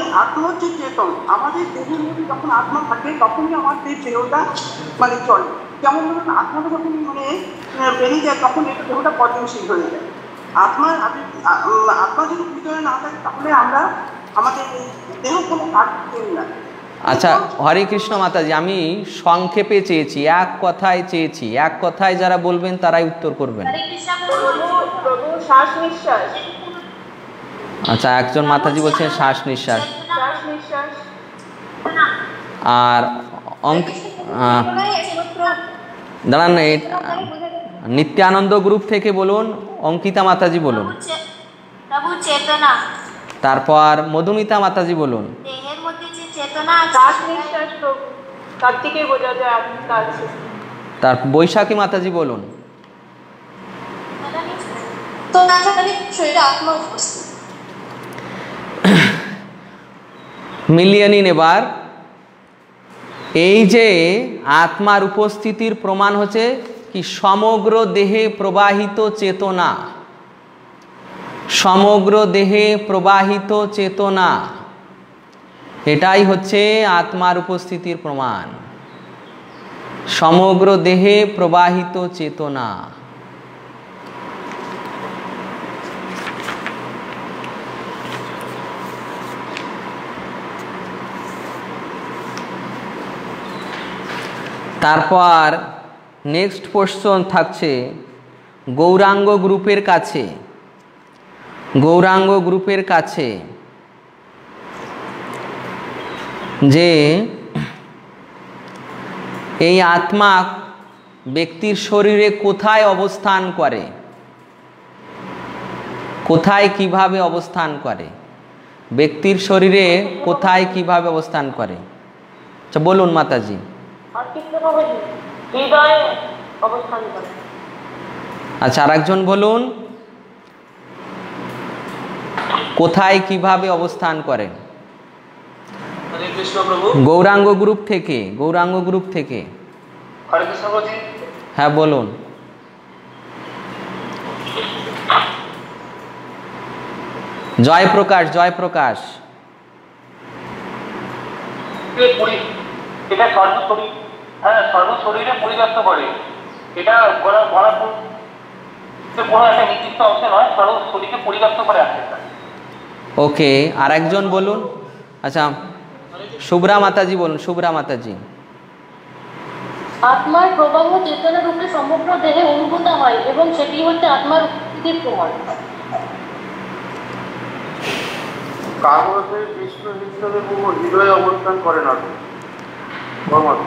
চেতন আমাদের দেহের যখন আত্মা থাকে, তখনই আমাদের দেহটা মানে চলে। মানে বেরিয়ে যায়, তখন এটা হয়ে যায়। আত্মা যদি ভিতরে না থাকে, তাহলে আমরা আমাদের দেহ কোনো কাজ করি না। আচ্ছা হরে কৃষ্ণ মাতাজি আমি সংক্ষেপে চেয়েছি এক কথায় চেয়েছি এক কথায় যারা বলবেন তারাই উত্তর করবেন। আচ্ছা একজন মাতাজি বলছেন শ্বাস নিঃশ্বাস। আর অঙ্ক দাঁড়ান নিত্যানন্দ গ্রুপ থেকে বলুন অঙ্কিতা মাতাজি বলুন। তারপর মধুমিতা মাতাজি বলুন। তার বৈশাখী মাতাজি বলুন। তো তাছাড়া শরীরে আত্মা উপস্থিত। মিলিয়ে নিন এবার। এই যে আত্মার উপস্থিতির প্রমাণ হচ্ছে কি সমগ্র দেহে প্রবাহিত চেতনা। সমগ্র দেহে প্রবাহিত চেতনা। এটাই হচ্ছে আত্মার উপস্থিতির প্রমাণ। সমগ্র দেহে প্রবাহিত চেতনা। তারপর নেক্সট কোশ্চন থাকছে গৌরাঙ্গ গ্রুপের কাছে। গৌরাঙ্গ গ্রুপের কাছে। যে এই আত্মা ব্যক্তির শরীরে কোথায় অবস্থান করে? কোথায় কীভাবে অবস্থান করে? ব্যক্তির শরীরে কোথায় কীভাবে অবস্থান করে? আচ্ছা বলুন মাতাজি। আচ্ছা আরেকজন বলুন। কোথায় কীভাবে অবস্থান করেন? গৌরাঙ্গ গ্রুপ থেকে গৌরাঙ্গ গ্রুপ থেকে। হ্যাঁ বলুন। জয়প্রকাশ জয়প্রকাশ এটা সর্বশরীর হ্যাঁ সর্বশরীরে পরিব্যাপ্ত করে। এটা বলা বলা কোনো একটা নির্দিষ্ট অংশ নয় সর্ব শরীরকে পরিব্যাপ্ত করে আছে ওকে আর একজন বলুন। আচ্ছা শুভ্রা মাতাজি বলুন শুভ্রা মাতাজি। আত্মার প্রবাহ চেতনা রূপে সমগ্র দেহে অনুভূত হয় এবং সেটি হচ্ছে আত্মার উপস্থিতির প্রমাণ। কাগজে বিষ্ণু হিসেবে বহু হৃদয়ে অবস্থান করে না বলুন।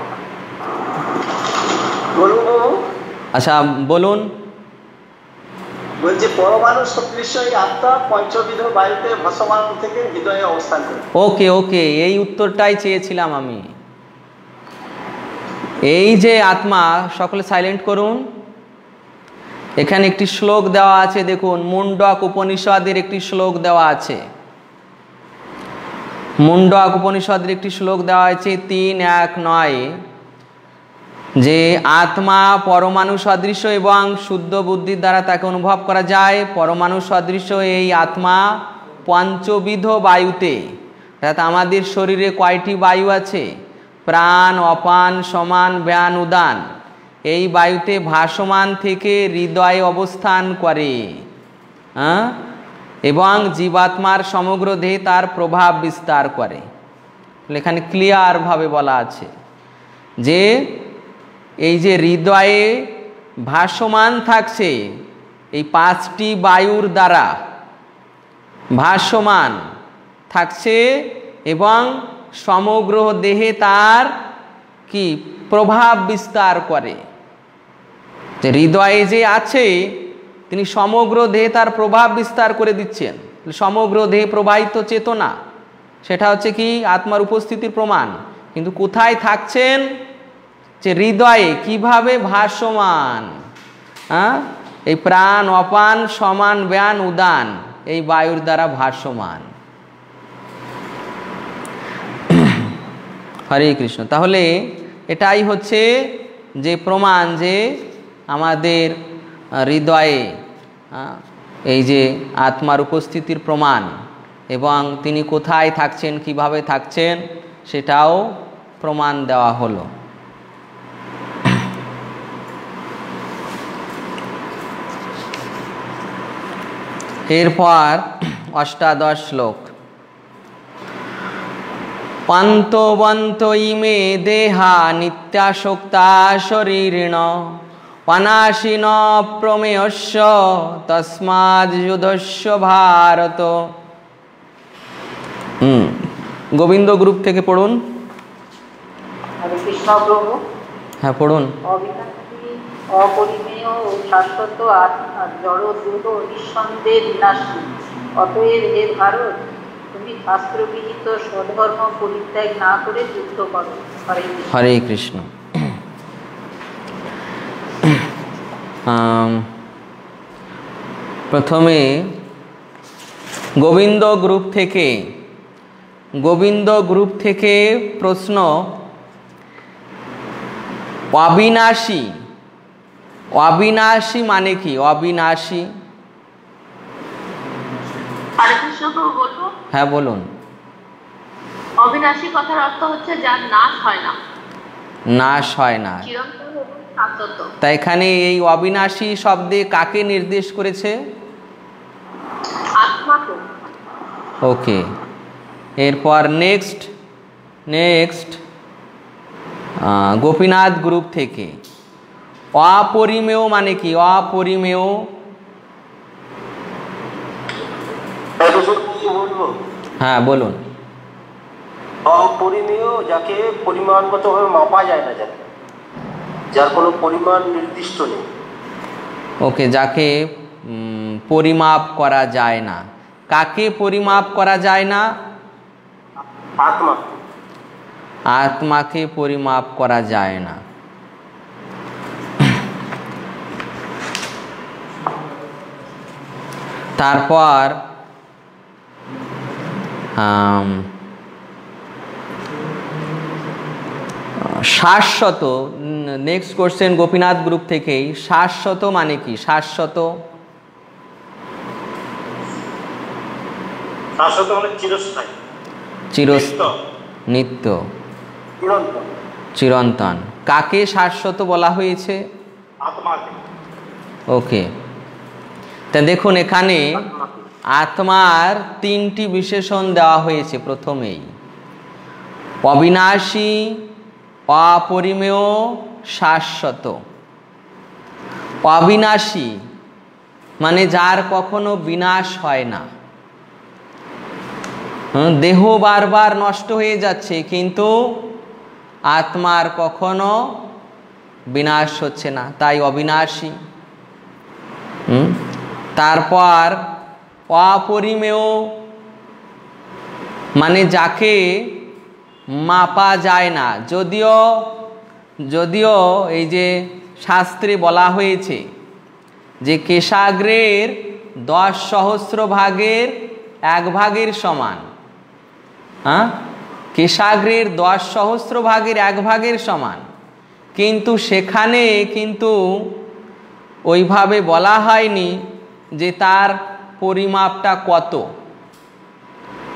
আচ্ছা বলুন। বলছি, পরমাণু সদৃশ্য আত্মা পঞ্চবিধ বায়ুতে ভাসমান থেকে হৃদয়ে অবস্থান করে। ওকে ওকে, এই উত্তরটাই চেয়েছিলাম আমি। এই যে আত্মা, সকলে সাইলেন্ট করুন। এখানে একটি শ্লোক দেওয়া আছে, দেখুন, মুন্ডক উপনিষদের একটি শ্লোক দেওয়া আছে। মুন্ডক উপনিষদের একটি শ্লোক দেওয়া আছে, তিন, এক, নয়। যে আত্মা পরমাণু সদৃশ্য এবং শুদ্ধ বুদ্ধির দ্বারা তাকে অনুভব করা যায়। পরমাণু সদৃশ্য এই আত্মা পঞ্চবিধ বায়ুতে, অর্থাৎ আমাদের শরীরে কয়টি বায়ু আছে? প্রাণ, অপান, সমান, ব্যান, উদান। এই বায়ুতে ভাসমান থেকে হৃদয় অবস্থান করে। হ্যাঁ এবং জীবাত্মার সমগ্র দেহে তার প্রভাব বিস্তার করে। এখানে ক্লিয়ারভাবে বলা আছে যে এই যে হৃদয়ে ভাসমান থাকছে এই পাঁচটি বায়ুর দ্বারা ভাসমান থাকছে এবং সমগ্র দেহে তার কি প্রভাব বিস্তার করে। যে হৃদয়ে যে আছে, তিনি সমগ্র দেহে তার প্রভাব বিস্তার করে দিচ্ছেন। সমগ্র দেহে প্রবাহিত চেতনা, সেটা হচ্ছে কি? আত্মার উপস্থিতির প্রমাণ। কিন্তু কোথায় থাকছেন? যে হৃদয়ে কীভাবে ভাসমান হ্যাঁ? এই প্রাণ অপান সমান ব্যান উদান এই বায়ুর দ্বারা ভাসমান। হরে কৃষ্ণ। তাহলে এটাই হচ্ছে যে প্রমাণ যে আমাদের হৃদয়ে হ্যাঁ, এই যে আত্মার উপস্থিতির প্রমাণ এবং তিনি কোথায় থাকছেন কীভাবে থাকছেন সেটাও প্রমাণ দেওয়া হলো। এরপর অষ্টাদশ শ্লোক। পন্তবন্ত ইমে দেহা নিত্যাসক্তা শরীরিণ অনাশীন প্রমেয়স্য তস্মাদ যুধস্য ভারত। হুম গোবিন্দ গ্রুপ থেকে পড়ুন। হ্যাঁ পড়ুন। অপরিমেয় শাশ্বত জড়, দুর্গ নিঃসন্দেহে বিনাশী। অতএব হে ভারত, তুমি শাস্ত্রবিহিত স্বধর্ম পরিত্যাগ না করে যুদ্ধ করো। হরে কৃষ্ণ। প্রথমে গোবিন্দ গ্রুপ থেকে, গোবিন্দ গ্রুপ থেকে প্রশ্ন, অবিনাশী অবিনাশী মানে কি? অবিনাশী। হ্যাঁ বলুন। অবিনাশী কথার অর্থ হচ্ছে যার নাশ হয় না। নাশ হয় না। তা এখানে এই অবিনাশী শব্দে কাকে নির্দেশ করেছে? ওকে। এরপর নেক্সট নেক্সট গোপীনাথ গ্রুপ থেকে। অপরিমেয় মানে কি? অপরিমেয়? হ্যাঁ বলুন। অপরিমেয় যাকে পরিমাণগতভাবে মাপা যায় না যাকে যার কোনো পরিমাণ নির্দিষ্ট নেই। ওকে যাকে পরিমাপ করা যায় না। কাকে পরিমাপ করা যায় না? আত্মা আত্মাকে পরিমাপ করা যায় না। তারপর শাশ্বত নেক্সট কোশ্চেন গোপীনাথ গ্রুপ থেকেই শাশ্বত মানে কি? শাশ্বত? মানে নিত্য। নিত্য। চিরন্তন। কাকে শাশ্বত বলা হয়েছে? আত্মাকে। ওকে তা দেখুন এখানে আত্মার তিনটি বিশেষণ দেওয়া হয়েছে প্রথমেই। অবিনাশী, অপরিমেয়, শাশ্বত। অবিনাশী মানে যার কখনো বিনাশ হয় না। দেহ বারবার নষ্ট হয়ে যাচ্ছে, কিন্তু আত্মার কখনো বিনাশ হচ্ছে না, তাই অবিনাশী। হুম? তারপর অপরিমেয় মানে যাকে মাপা যায় না। যদিও যদিও এই যে শাস্ত্রে বলা হয়েছে যে কেশাগ্রের দশ সহস্র ভাগের এক ভাগের সমান। হ্যাঁ? কেশাগ্রের দশ সহস্র ভাগের এক ভাগের সমান। কিন্তু সেখানে কিন্তু ওইভাবে বলা হয়নি যে তার পরিমাপটা কত?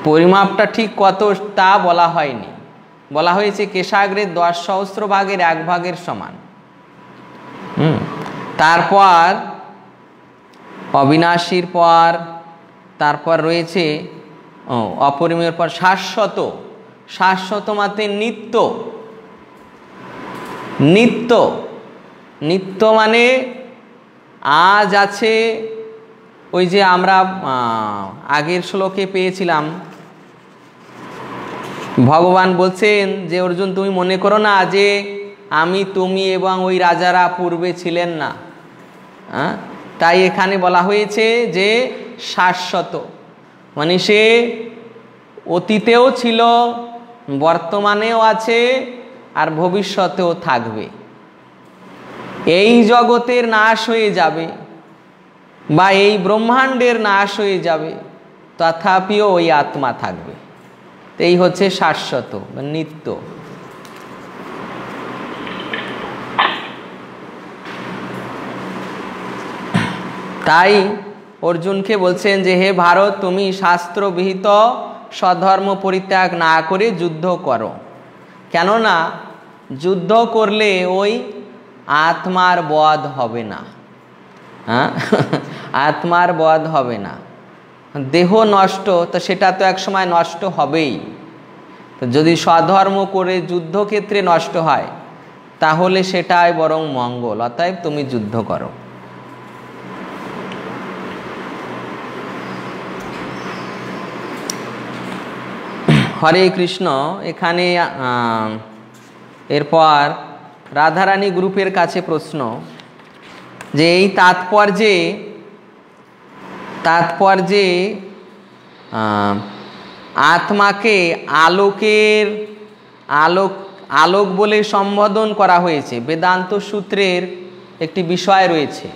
পরিমাপটা ঠিক কত তা বলা হয়নি। বলা হয়েছে কেশাগ্রের দশ সহস্র ভাগের এক ভাগের সমান। তারপর অবিনাশীর পর, তারপর রয়েছে অপরিমের পর শাশ্বত। শাশ্বত মাতে নিত্য। নিত্য। নিত্য মানে আজ আছে ওই যে আমরা আগের শ্লোকে পেয়েছিলাম। ভগবান বলছেন যে, অর্জুন, তুমি মনে করো না যে, আমি, তুমি এবং ওই রাজারা পূর্বে ছিলেন না? তাই এখানে বলা হয়েছে যে, শাশ্বত। মানে সে অতীতেও ছিল, বর্তমানেও আছে, আর ভবিষ্যতেও থাকবে। এই জগতের নাশ হয়ে যাবে। বা এই ব্রহ্মাণ্ডের নাশ হয়ে যাবে, তথাপিও ওই আত্মা থাকবে। এই হচ্ছে শাশ্বত নিত্য। তাই অর্জুনকে বলছেন যে, হে ভারত, তুমি শাস্ত্রবিহিত স্বধর্ম পরিত্যাগ না করে যুদ্ধ করো। কেননা, যুদ্ধ করলে ওই আত্মার বধ হবে না। হ্যাঁ? আত্মার বধ হবে না। দেহ নষ্ট, তো সেটা তো একসময় নষ্ট হবেই। তো যদি স্বধর্ম করে যুদ্ধক্ষেত্রে নষ্ট হয়, তাহলে সেটাই বরং মঙ্গল, অতএব তুমি যুদ্ধ করো। হরে কৃষ্ণ, এখানে এরপর রাধারানী গ্রুপের কাছে প্রশ্ন, যে এই তাৎপর্যে তাৎপর্যে আত্মাকে আলোকের আলোক আলোক বলে সম্বোধন করা হয়েছে। বেদান্ত সূত্রের একটি বিষয় রয়েছে।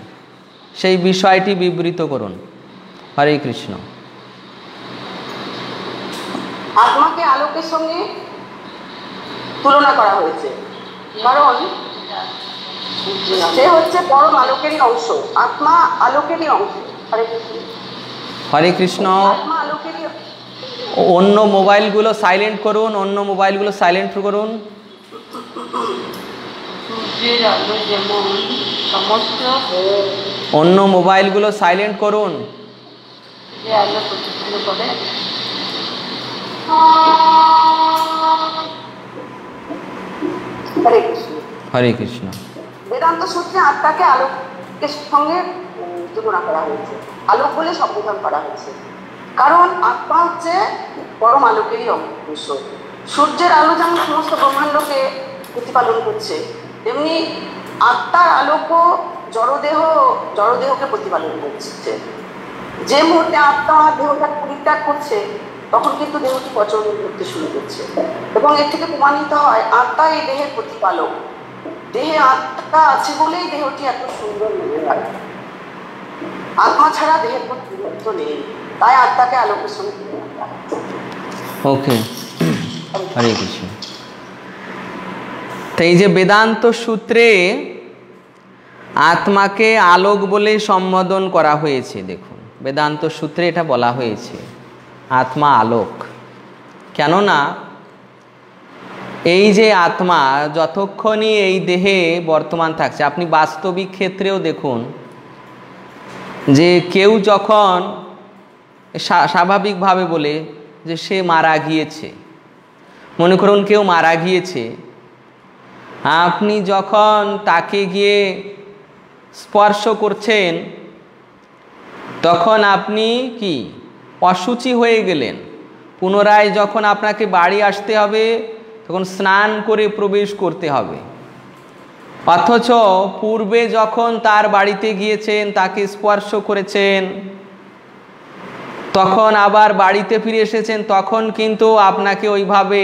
সেই বিষয়টি বিবৃত করুন। হরে কৃষ্ণ। আত্মাকে আলোকের সঙ্গে তুলনা করা হয়েছে। কারণ সে হচ্ছে পরম আলোকেরই অংশ। আত্মা আলোকেরই অংশ। হরে কৃষ্ণ। অন্য মোবাইলগুলো সাইলেন্ট করুন অন্য মোবাইলগুলো সাইলেন্ট করুন। অন্য মোবাইলগুলো সাইলেন্ট করুন। হরে কৃষ্ণ। হরে কৃষ্ণ। বেদান্ত সূত্রে আত্মাকে আলোকের সঙ্গে তুলনা করা হয়েছে, আলোক বলে সম্বোধন করা হয়েছে। কারণ আত্মা হচ্ছে পরম আলোকেরই অংশ। সূর্যের আলো যেমন সমস্ত ব্রহ্মাণ্ডকে প্রতিপালন করছে, তেমনি আত্মার আলোকও জড়দেহ, জড়দেহকে প্রতিপালন করছে। যে মুহূর্তে আত্মা দেহটা পরিত্যাগ করছে, তখন কিন্তু দেহটি পচন করতে শুরু করছে। এবং এর থেকে প্রমাণিত হয়, আত্মা এই দেহের প্রতিপালক। দেহে আত্মা আছে বলেই দেহটি এত সুন্দর মনে হয়। আত্মা ছাড়া দেহের কোনো গুরুত্ব নেই। তাই আত্মাকে আলোকের। ওকে হরে কৃষ্ণ তো এই যে বেদান্ত সূত্রে আত্মাকে আলোক বলে সম্বোধন করা হয়েছে, দেখুন। বেদান্ত সূত্রে এটা বলা হয়েছে, আত্মা আলোক। কেননা এই যে আত্মা যতক্ষণই এই দেহে বর্তমান থাকছে, আপনি বাস্তবিক ক্ষেত্রেও দেখুন যে কেউ যখন স্বাভাবিকভাবে বলে যে সে মারা গিয়েছে, মনে করুন কেউ মারা গিয়েছে, আপনি যখন তাকে গিয়ে স্পর্শ করছেন, তখন আপনি কি অসুচি হয়ে গেলেন? পুনরায় যখন আপনাকে বাড়ি আসতে হবে, তখন স্নান করে প্রবেশ করতে হবে। অথচ পূর্বে যখন তার বাড়িতে গিয়েছেন, তাকে স্পর্শ করেছেন, তখন আবার বাড়িতে ফিরে এসেছেন, তখন কিন্তু আপনাকে ওইভাবে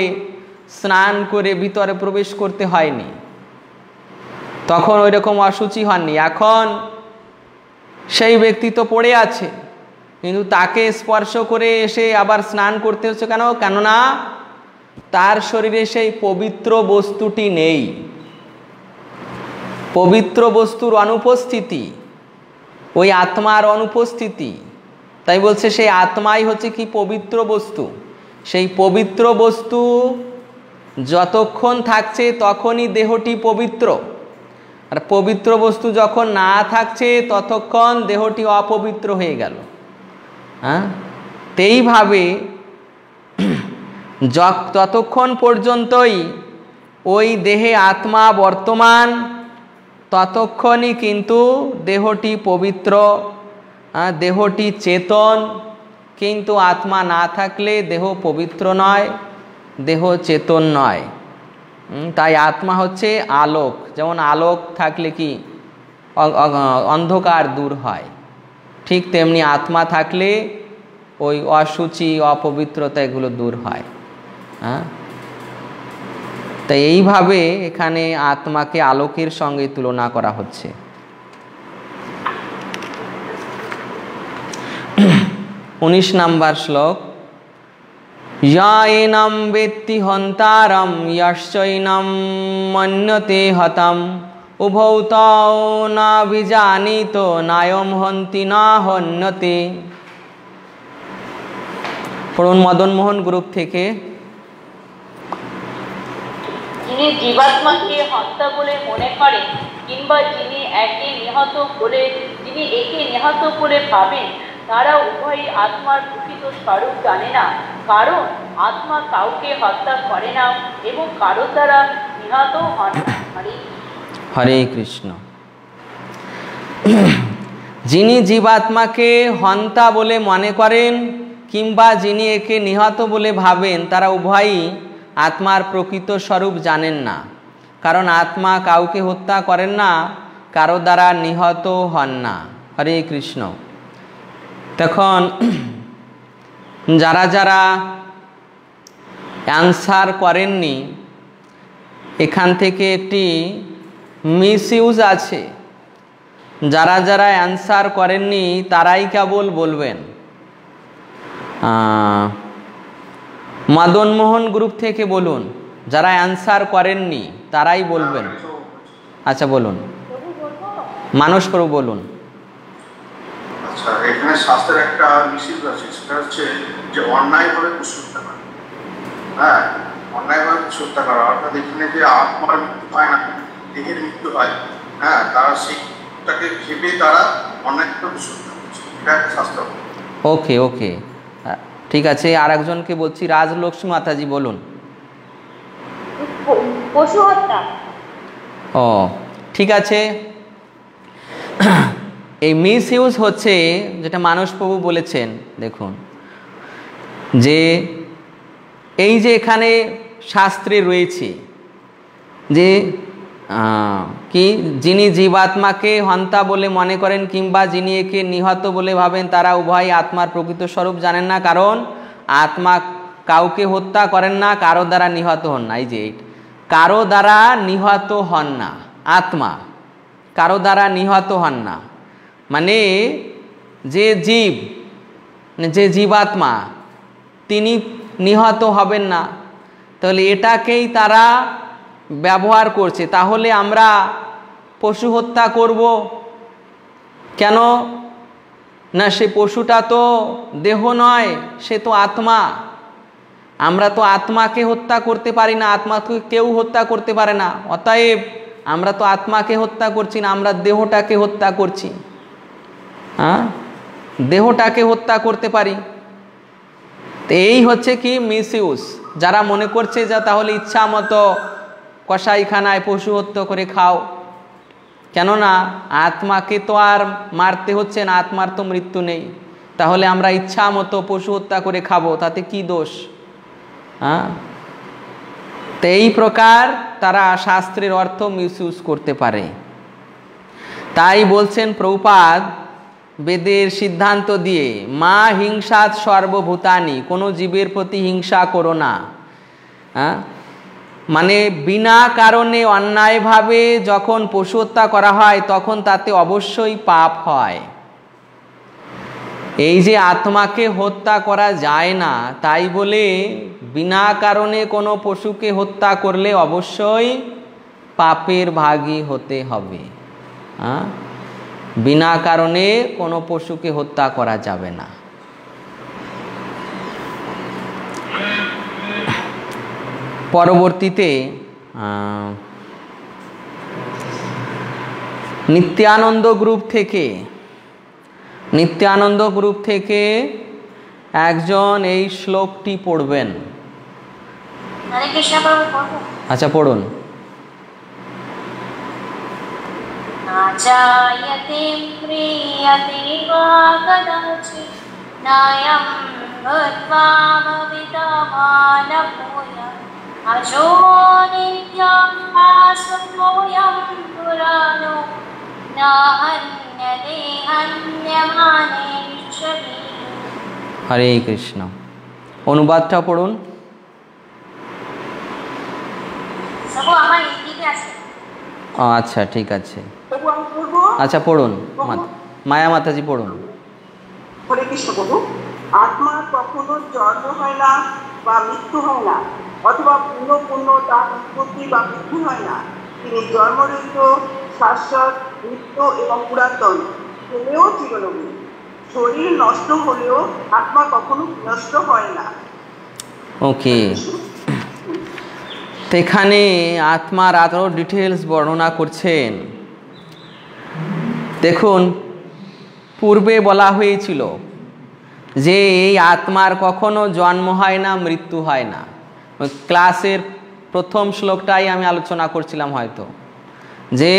স্নান করে ভিতরে প্রবেশ করতে হয়নি। তখন ওই রকম অসুচি হননি। এখন সেই ব্যক্তি তো পড়ে আছে, কিন্তু তাকে স্পর্শ করে এসে আবার স্নান করতে হচ্ছে কেন? কেননা তার শরীরে সেই পবিত্র বস্তুটি নেই। পবিত্র বস্তুর অনুপস্থিতি, ওই আত্মার অনুপস্থিতি। তাই বলছে সেই আত্মাই হচ্ছে কি পবিত্র বস্তু। সেই পবিত্র বস্তু যতক্ষণ থাকছে তখনই দেহটি পবিত্র। আর পবিত্র বস্তু যখন না থাকছে ততক্ষণ দেহটি অপবিত্র হয়ে গেল। হ্যাঁ? তেইভাবে ততক্ষণ পর্যন্তই ওই দেহে আত্মা বর্তমান ততক্ষণই কিন্তু দেহটি পবিত্র দেহটি চেতন, কিন্তু আত্মা না থাকলে দেহ পবিত্র নয়, দেহ চেতন নয়। তাই আত্মা হচ্ছে আলোক। যেমন আলোক থাকলে কি? অন্ধকার দূর হয়। ঠিক তেমনি আত্মা থাকলে ওই অসুচি অপবিত্রতা এগুলো দূর হয়। হ্যাঁ তাই এইভাবে এখানে আত্মাকে আলোকের সঙ্গে তুলনা করা হচ্ছে। উনিশ নাম্বার শ্লোক ইয়াইনম বেত্তি হন্তারম যশ্চৈনম মন্যতে হতম, উভৌ তৌ না বিজানিত নায়ম হন্তি না হন্যতে পড়ুন মদনমোহন গ্রুপ থেকে যিনি জীবাত্মাকে হত্যা বলে মনে করেন কিংবা যিনি একে নিহত বলে, যিনি একে নিহত বলে ভাবেন, তারা উভয়ই আত্মার প্রকৃত স্বরূপ জানে না। কারণ আত্মা কাউকে হত্যা করে না এবং কারও দ্বারা নিহত হন হরে হরে কৃষ্ণ। যিনি জীবাত্মাকে হন্তা বলে মনে করেন কিংবা যিনি একে নিহত বলে ভাবেন, তারা উভয়ই আত্মার প্রকৃত স্বরূপ জানেন না, কারণ আত্মা কাউকে হত্যা করেন না, কারও দ্বারা নিহত হন না। হরে কৃষ্ণ। তখন যারা যারা অ্যান্সার করেননি, এখান থেকে একটি মিস ইউজ আছে। যারা যারা অ্যান্সার করেননি, তারাই কেবল বলবেন মদনমোহন গ্রুপ থেকে বলুন যারা অ্যান্সার করেননি তারাই বলবেন। আচ্ছা বলুন। মানুষ প্রভু বলুন। আচ্ছা এখানে শাস্ত্রের একটা মিছিল আছে সেটা হচ্ছে যে অন্যায়ভাবে পশু হত্যা করা। হ্যাঁ অন্যায়ভাবে পশু হত্যা করা অর্থাৎ এখানে যে আত্মার মৃত্যু হয় না দেহের মৃত্যু হয় হ্যাঁ তারা সেইটাকে ভেবে তারা অন্যায়ভাবে পশু হত্যা করছে। এটা একটা শাস্ত্র ওকে ওকে ঠিক আছে আর একজনকে বলছি রাজলক্ষ্মী মাতাজি বলুন। পশু হত্যা। ও ঠিক আছে। এই মিস ইউজ হচ্ছে যেটা মানসবাবু বলেছেন দেখুন যে এই যে এখানে শাস্ত্রে রয়েছে যে কি? যিনি জীবাত্মাকে হন্তা বলে মনে করেন কিংবা যিনি একে নিহত বলে ভাবেন, তারা উভয় আত্মার প্রকৃত স্বরূপ জানেন না। কারণ আত্মা কাউকে হত্যা করেন না, কারও দ্বারা নিহত হন না। এই যে। কারও দ্বারা নিহত হন না, আত্মা। কারও দ্বারা নিহত হন না। মানে যে জীব মানে যে জীবাত্মা, তিনি নিহত হবেন না। তাহলে এটাকেই তারা ব্যবহার করছে, তাহলে আমরা পশু হত্যা করব? কেন? না, সে পশুটা তো দেহ নয়, সে তো আত্মা। আমরা তো আত্মাকে হত্যা করতে পারি না, আত্মাকে কেউ হত্যা করতে পারে না। অতএব আমরা তো আত্মাকে হত্যা করছি না, আমরা দেহটাকে হত্যা করছি। হ্যাঁ দেহটাকে হত্যা করতে পারি। তো এই হচ্ছে কি মিসইউজ। যারা মনে করছে যে তাহলে ইচ্ছা মতো কষাইখানায় পশু হত্যা করে খাও। কেননা আত্মাকে তো আর মারতে হচ্ছে না, আত্মার তো মৃত্যু নেই। তাহলে আমরা ইচ্ছা মতো পশু হত্যা করে খাব, তাতে কি দোষ? হ্যাঁ? তো এই প্রকার তারা শাস্ত্রের অর্থ মিসইউজ করতে পারে। তাই বলছেন প্রভুপাদ, বেদের সিদ্ধান্ত দিয়ে, মা হিংসাত সর্বভূতানি, কোনো জীবের প্রতি হিংসা করো না। হ্যাঁ? মানে বিনা কারণে অন্যায়ভাবে যখন পশু হত্যা করা হয়, তখন তাতে অবশ্যই পাপ হয়। এই যে আত্মাকে হত্যা করা যায় না, তাই বলে বিনা কারণে কোনো পশুকে হত্যা করলে অবশ্যই পাপের ভাগী হতে হবে। বিনা কারণে কোনো পশুকে হত্যা করা যাবে না। পরবর্তীতে আহ, নিত্যানন্দ গ্রুপ থেকে নিত্যানন্দ গ্রুপ থেকে একজন এই শ্লোকটি পড়বেন হরে কৃষ্ণ প্রভু পড়বো আচ্ছা পড়ুন नाचायते म्रियते वा कदाचित् नायं भूत्वा भवितमानपूयम् अजो नित्यम् आसुतोऽयं पुराणो न हन्यते हन्यमाने शरीरे হরে কৃষ্ণ অনুবাদটা পড়ুন সবু আমার হিন্দিতে আছে ও, আচ্ছা ঠিক আছে তবু আমি বলবো আচ্ছা পড়ুন মা- মায়া মাতাজি পড়ুন হরে কৃষ্ণ প্রভু আত্মা কখনো জন্ম হয় না বা মৃত্যু হয় না অথবা পূর্ণ পূর্ণ তার উৎপত্তি বা বৃদ্ধি হয় না। তিনি জন্মরহিত শাশ্বত, নিত্য এবং পুরাতন। হলেও চিরনবী শরীর নষ্ট হলেও আত্মা কখনো নষ্ট হয় না। ওকে এখানে আত্মার আরও ডিটেলস বর্ণনা করছেন। দেখুন, পূর্বে বলা হয়েছিল যে এই আত্মার কখনো জন্ম হয় না, মৃত্যু হয় না। ক্লাসের প্রথম শ্লোকটাই আমি আলোচনা করছিলাম হয়তো। যে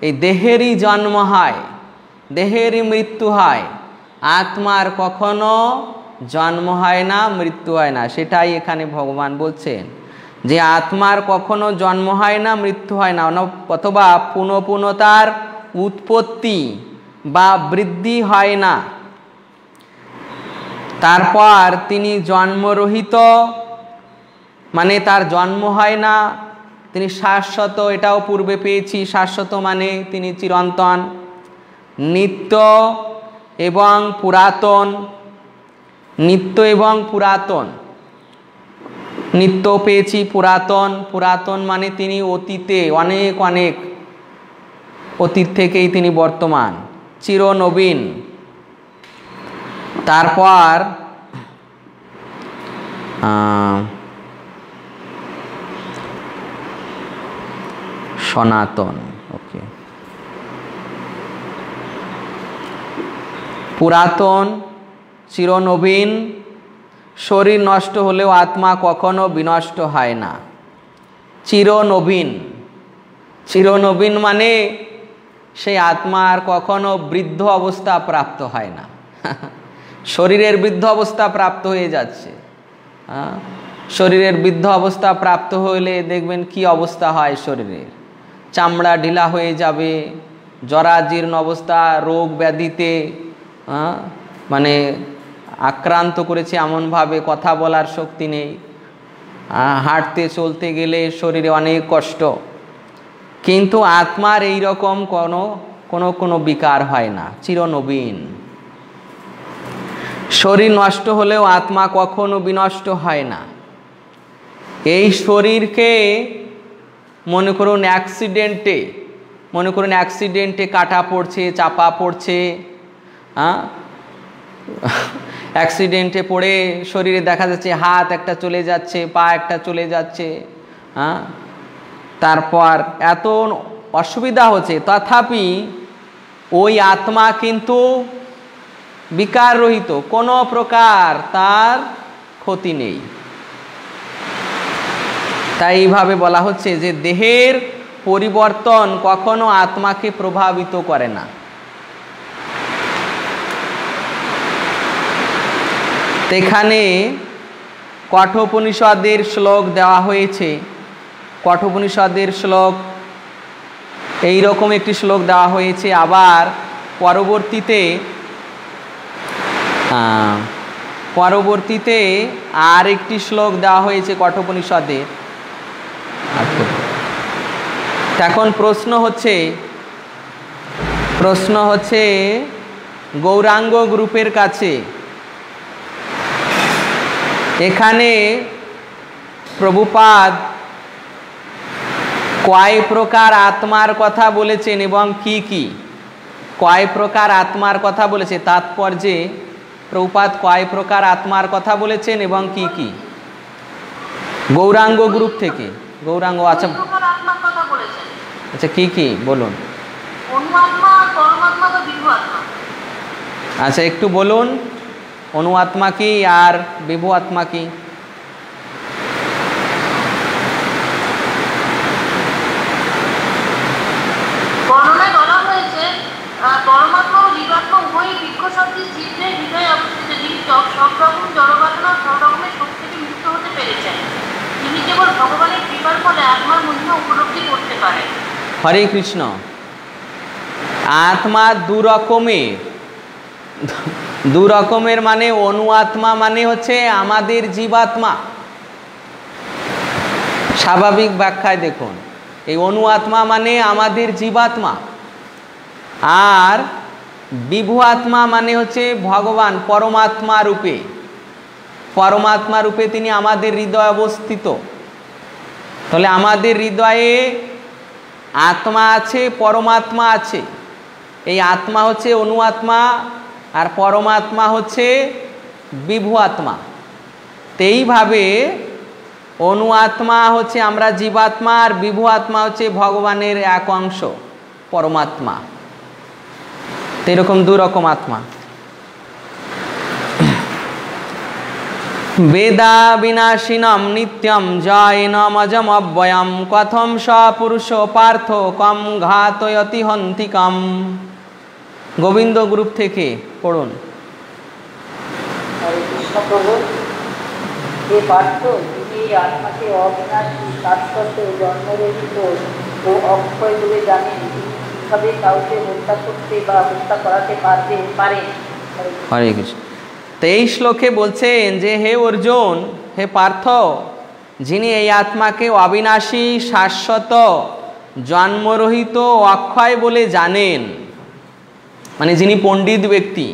এই দেহেরই জন্ম হয়, দেহেরই মৃত্যু হয়, আত্মার কখনো জন্ম হয় না, মৃত্যু হয় না, সেটাই এখানে ভগবান বলছেন। যে আত্মার কখনো জন্ম হয় না, মৃত্যু হয় না অথবা পুনঃ পুনঃ তার উৎপত্তি বা বৃদ্ধি হয় না। তারপর তিনি জন্মরহিত মানে তার জন্ম হয় না, তিনি শাশ্বত, এটাও পূর্বে পেয়েছি, শাশ্বত মানে তিনি চিরন্তন, নিত্য এবং পুরাতন, নিত্য এবং পুরাতন। নিত্য পেয়েছি, পুরাতন পুরাতন মানে তিনি অতীতে, অনেক অনেক অতীত থেকেই তিনি বর্তমান, চিরনবীন। তারপর সনাতন ওকে পুরাতন, চিরনবীন, শরীর নষ্ট হলেও আত্মা কখনো বিনষ্ট হয় না। চিরনবীন চিরনবীন মানে সেই আত্মা আর কখনো বৃদ্ধ অবস্থা প্রাপ্ত হয় না। শরীরের বৃদ্ধ অবস্থা প্রাপ্ত হয়ে যাচ্ছে। শরীরের বৃদ্ধ অবস্থা প্রাপ্ত হলে দেখবেন কি অবস্থা হয় শরীরের? চামড়া ঢিলা হয়ে যাবে জরাজীর্ণ অবস্থা, রোগ ব্যাধিতে মানে আক্রান্ত করেছে এমনভাবে কথা বলার শক্তি নেই। হাঁটতে চলতে গেলে শরীরে অনেক কষ্ট। কিন্তু আত্মার এই রকম কোনো কোনো কোনো বিকার হয় না, চিরনবীন। শরীর নষ্ট হলেও আত্মা কখনো বিনষ্ট হয় না। এই শরীরকে মনে করুন অ্যাক্সিডেন্টে মনে করুন অ্যাক্সিডেন্টে কাটা পড়ছে, চাপা পড়ছে হ্যাঁ অ্যাক্সিডেন্টে পড়ে শরীরে দেখা যাচ্ছে হাত একটা চলে যাচ্ছে, পা একটা চলে যাচ্ছে হ্যাঁ তারপর এত অসুবিধা হচ্ছে, তথাপি ওই আত্মা কিন্তু বিকার রহিত কোনো প্রকার তার ক্ষতি নেই। তাই এইভাবে বলা হচ্ছে যে দেহের পরিবর্তন কখনো আত্মাকে প্রভাবিত করে না। এখানে কঠোপনিষদের শ্লোক দেওয়া হয়েছে। কঠোপনিষদের শ্লোক এই রকম একটি শ্লোক দেওয়া হয়েছে। আবার পরবর্তীতে পরবর্তীতে আর একটি শ্লোক দেওয়া হয়েছে কঠোপনিষদে। এখন প্রশ্ন হচ্ছে প্রশ্ন হচ্ছে, গৌরাঙ্গ গ্রুপের কাছে এখানে প্রভুপাদ কয় প্রকার আত্মার কথা বলেছেন এবং কি কি? কয় প্রকার আত্মার কথা বলেছে? তাৎপর্যে প্রভুপাত কয় প্রকার আত্মার কথা বলেছেন এবং কি কি? গৌরাঙ্গ গ্রুপ থেকে। গৌরাঙ্গ আচ্ছা। আচ্ছা কি কি? বলুন। আচ্ছা একটু বলুন অনু আত্মা কি আর বিভু আত্মা কি বর্ণনায় বলা হয়েছে পরমাত্মা ও জীবাত্মা উভয়ই বৃক্ষ শব্দের চিত্রের হৃদয়ে অবস্থিত যিনি সব রকম জড়বাসনা সব রকমের শোক থেকে মুক্ত হতে পেরেছেন তিনি কেবল ভগবানের কৃপার ফলে আত্মার মহিমা উপলব্ধি করতে পারেন হরে কৃষ্ণ। আত্মা দু রকমের দু রকমের মানে অনু আত্মা মানে হচ্ছে আমাদের জীবাত্মা। স্বাভাবিক ব্যাখ্যায় দেখুন, এই অনু আত্মা মানে আমাদের জীবাত্মা। আর বিভু আত্মা মানে হচ্ছে ভগবান, পরমাত্মা রূপে। পরমাত্মা রূপে তিনি আমাদের হৃদয় অবস্থিত। তাহলে আমাদের হৃদয়ে আত্মা আছে, পরমাত্মা আছে। এই আত্মা হচ্ছে অনু আত্মা আর পরমাত্মা হচ্ছে বিভু আত্মা তেইভাবে অনু আত্মা হচ্ছে আমরা জীবাত্মা আর বিভু আত্মা হচ্ছে ভগবানের এক অংশ, পরমাত্মা। তো এরকম দু রকম আত্মা। বেদা বিনাশিনম নিত্যম জয়নমজম অব্যয়ম কথম স পুরুষ পার্থ কম ঘাতয়তি হন্তিকম গোবিন্দ গ্রুপ থেকে পড়ুন। হরে হে পার্থ তুমি এই আত্মাকে অবিনাশী শাশ্বত জন্মরহিত ও অক্ষয় বলে জানেন কীভাবে কাউকে হত্যা করতে বা হত্যা করাতে পারবে পারেন হরে কৃষ্ণ। তো এই শ্লোকে বলছেন যে, হে অর্জুন, হে পার্থ, যিনি এই আত্মাকে অবিনাশী, শাশ্বত, জন্মরহিত অক্ষয় বলে জানেন মানে যিনি পণ্ডিত ব্যক্তি,